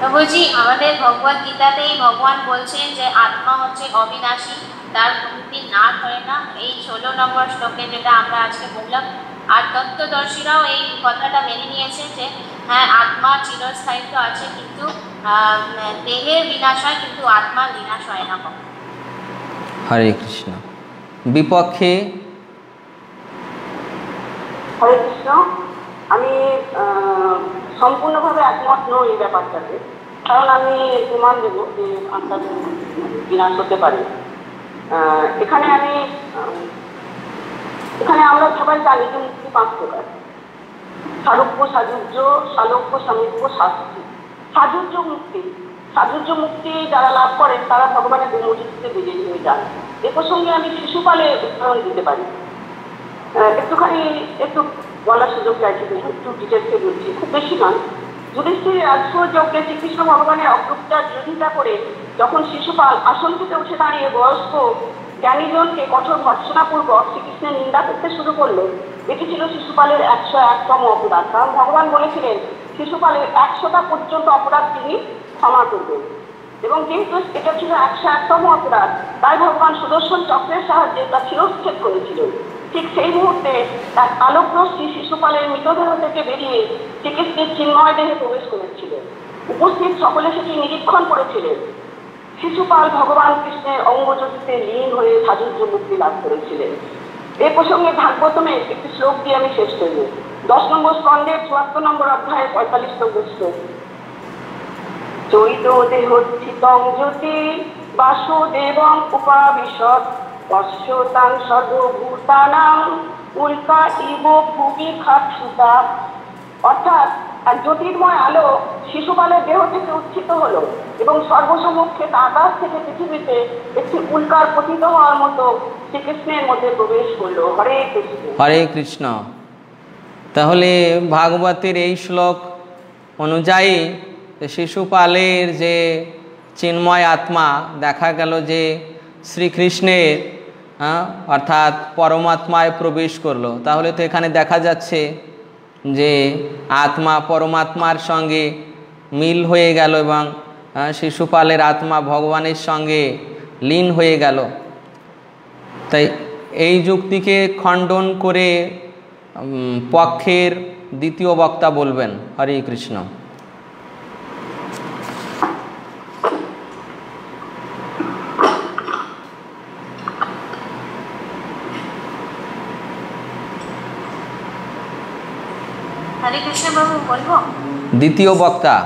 প্রভুজি আমাদের ভগবত গীতাতেই ভগবান বলছেন যে আত্মা হচ্ছে অবিনাশী। তার কোনোদিন না করে না এই ষোলো নম্বর শ্লোকে যেটা আমরা আজকে বললাম আর তত্ত্বদর্শীরাও এই কথাটা মেনে নিয়েছেন যে হ্যাঁ আত্মা চিরস্থায়িত্ব আছে কিন্তু দেহের বিনাশ হয় কিন্তু আত্মার বিনাশ হয় না কখনো। হরে কৃষ্ণ বিপক্ষে হরে কৃষ্ণ আমি সম্পূর্ণভাবে একমত নই এই ব্যাপারটাতে কারণ আমি প্রমাণ দেবো যে আত্মার বিনাশ হতে পারে এখানে আমি এখানে আমরা সবাই জানি যে মুক্তি পাঁচ প্রকার। সারুপ্য সাজুর্য সালোক্য সামিপ্য শাস্তি। সাজুর্য মুক্তি। সাজুর্য মুক্তি যারা লাভ করেন, তারা ভগবানের বিমোচিতে বিজয়ী হয়ে যান। এ প্রসঙ্গে আমি শিশুপালে উদাহরণ দিতে পারি। একটুখানি একটু বলার সুযোগ চাইছি একটু ডিটেলসে বলছি। খুব বেশি নয়। যুধিষ্ঠির রাজস্ব যজ্ঞে শ্রীকৃষ্ণ ভগবানের অগ্রতার বিরোধিতা করে যখন শিশুপাল আসন থেকে উঠে দাঁড়িয়ে বয়স্ক জ্ঞানীজনকে কঠোর ভর্সনাপূর্বক শ্রীকৃষ্ণের নিন্দা করতে শুরু করল। এটি ছিল শিশুপালের একশো একতম অপরাধ। কারণ ভগবান বলেছিলেন, শিশুপালের একশোটা পর্যন্ত অপরাধ তিনি ক্ষমা করবেন। এবং যেহেতু এটা ছিল একশো একতম অপরাধ, তাই ভগবান সুদর্শন চক্রের সাহায্যে তা শিরচ্ছেদ করেছিলেন। ঠিক সেই মুহূর্তে এক আলোকরশ্মি শিশুপালের মৃতদেহ থেকে বেরিয়ে শ্রীকৃষ্ণের চিন্ময় দেহে প্রবেশ করেছিলেন উপস্থিত সকলে সেটি নিরীক্ষণ করেছিলেন। শিশুপাল ভগবান কৃষ্ণের অঙ্গজ্যোতিতে লীন হয়ে সাজুর্য মুক্তি লাভ করেছিলেন। এ প্রসঙ্গে ভাগবতমে একটি শ্লোক দিয়ে আমি শেষ করব। দশ নম্বর স্কন্ধের চুয়াত্তর নম্বর অধ্যায়ে পঁয়তাল্লিশ নম্বর শ্লোক চৈত দেহচ্ছিতং জ্যোতি বাসুদেবং উপাবিশত পশ্যতাং সর্বভূতানাং উল্কা ইব ভূমি খাটসুতা অর্থাৎ জ্যোতির্ময় আলো শিশুপালের দেহ থেকে উচ্ছিত হলো এবং সর্বসমক্ষে আকাশ থেকে পৃথিবীতে একটি উল্কার পতিত হওয়ার মতো শ্রীকৃষ্ণের মধ্যে প্রবেশ করল। হরে কৃষ্ণ। হরে কৃষ্ণ। তাহলে ভাগবতের এই শ্লোক অনুযায়ী শিশুপালের যে চিন্ময় আত্মা দেখা গেল যে শ্রীকৃষ্ণের অর্থাৎ পরমাত্মায় প্রবেশ করল। তাহলে তো এখানে দেখা যাচ্ছে যে আত্মা পরমাত্মার সঙ্গে মিল হয়ে গেল এবং আহ, শিশুপালের আত্মা ভগবানের সঙ্গে লীন হয়ে গেল। তাই এই যুক্তিকে খণ্ডন করে পক্ষের দ্বিতীয় বক্তা বলবেন হরে কৃষ্ণ হরে কৃষ্ণ বাবু বলব দ্বিতীয় বক্তা।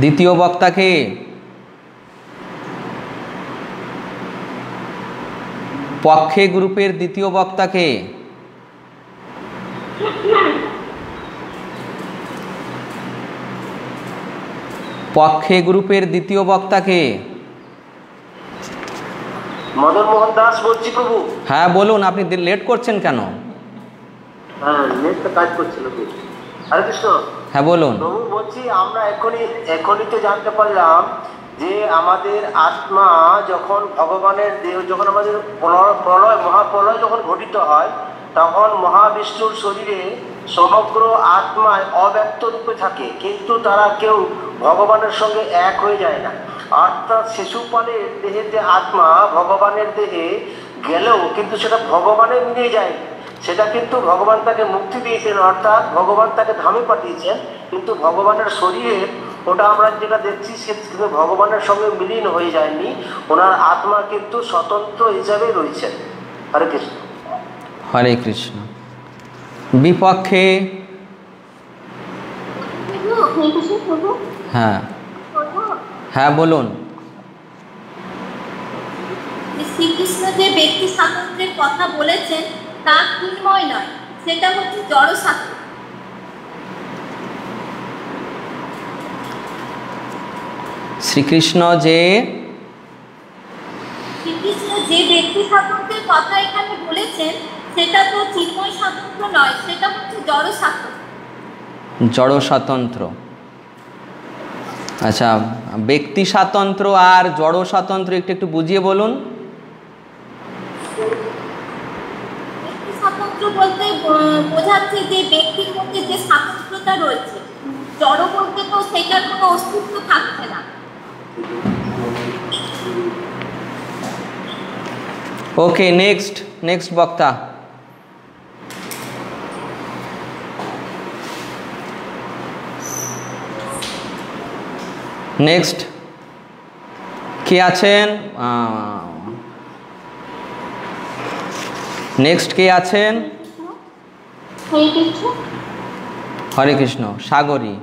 দ্বিতীয় বক্তাকে পক্ষে গ্রুপের দ্বিতীয় বক্তাকে পক্ষে গ্রুপের দ্বিতীয় বক্তাকে মদন মোহন দাস বলছি প্রভু। হ্যাঁ বলুন আপনি লেট করছেন কেন? হ্যাঁ হ্যাঁ বলুন। বলছি আমরা এখনই এখনই তো জানতে পারলাম যে আমাদের আত্মা যখন ভগবানের দেহ যখন আমাদের প্রলয় প্রলয় মহাপ্রলয় যখন ঘটিত হয় তখন মহাবিষ্ণুর শরীরে সমগ্র আত্মায় অব্যক্ত রূপে থাকে কিন্তু তারা কেউ ভগবানের সঙ্গে এক হয়ে যায় না। অর্থাৎ শিশুপালের দেহে যে আত্মা ভগবানের দেহে গেলেও কিন্তু সেটা ভগবানের নিয়ে যায় সেটা কিন্তু ভগবান তাকে মুক্তি দিয়েছেন অর্থাৎ ভগবান তাকে ধামে পাঠিয়েছেন কিন্তু ভগবানের শরীরের ওটা আমরা যেটা দেখছি সে কিন্তু ভগবানের সঙ্গে মিলিন হয়ে যায়নি ওনার আত্মা কিন্তু স্বতন্ত্র হিসাবে রয়েছেন হরে কৃষ্ণ। হরে কৃষ্ণ। বিপক্ষে হ্যাঁ। হ্যাঁ বলুন। শ্রীকৃষ্ণ যে ব্যক্তি স্বাতন্ত্র্যের কথা বলেছেন তা চিন্ময় নয় সেটা হচ্ছে জড় স্বাতন্ত্র্য শ্রীকৃষ্ণ যে শ্রীকৃষ্ণ যে ব্যক্তি স্বাতন্ত্র্যের কথা এখানে বলেছেন সেটা তো চিন্ময় স্বাতন্ত্র্য নয় সেটা হচ্ছে জড় স্বাতন্ত্র্য জড় স্বাতন্ত্র আচ্ছা ব্যক্তি স্বাতন্ত্র আর জড় স্বাতন্ত্র একটু একটু বুঝিয়ে বলুন ব্যক্তি স্বাতন্ত্র্য বলতে বোঝাচ্ছে যে ব্যক্তির মধ্যে যে স্বাতন্ত্র্যতা রয়েছে, জড় বলতে তো সেটার কোনো অস্তিত্ব থাকছে না। ওকে নেক্সট নেক্সট বক্তা। নেক্সট কে আছেন? নেক্সট কে আছেন? হরে কৃষ্ণ। হরে কৃষ্ণ সাগরী।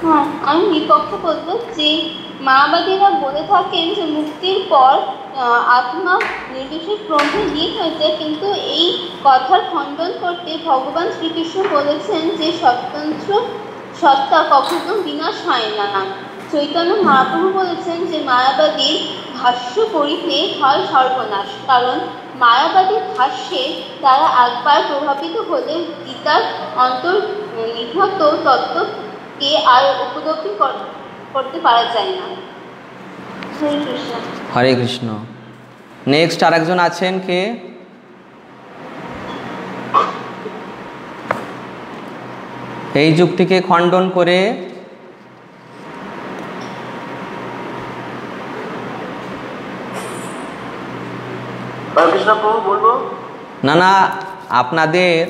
হ্যাঁ আমি বিপক্ষে বলব যে মাওবাদীরা বলে থাকেন যে মুক্তির পর আত্মা নির্বিশেষ ব্রহ্মে লীন হয়েছে কিন্তু এই কথার খণ্ডন করতে ভগবান শ্রীকৃষ্ণ বলেছেন যে স্বতন্ত্র সত্তা কখনো বিনাশ হয় না। চৈতন্য মহাপ্রভু বলেছেন যে মায়াবাদীর ভাষ্য পড়িতে হয় সর্বনাশ কারণ মায়াবাদীর ভাষ্যে তারা একবার প্রভাবিত হলে গীতার অন্তর নিহত তত্ত্বকে আর উপলব্ধি করতে পারা যায় না। হরে কৃষ্ণ। হরে কৃষ্ণ। নেক্সট আরেকজন আছেন কে? এই যুক্তিকে খণ্ডন করে হরে কৃষ্ণ প্রভু বলব না না আপনাদের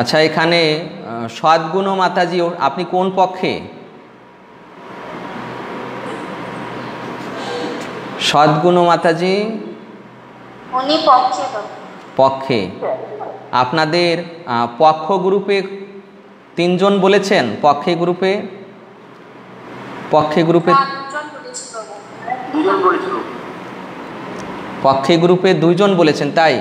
আচ্ছা এখানে সদ্গুণ মাতাজি আপনি কোন পক্ষে? সদ্গুণ মাতাজি? পক্ষে আপনাদের পক্ষ গ্রুপে তিনজন বলেছেন পক্ষে গ্রুপে? পক্ষে গ্রুপে দুজন বলেছিল। পক্ষে গ্রুপে দুইজন বলেছেন তাই?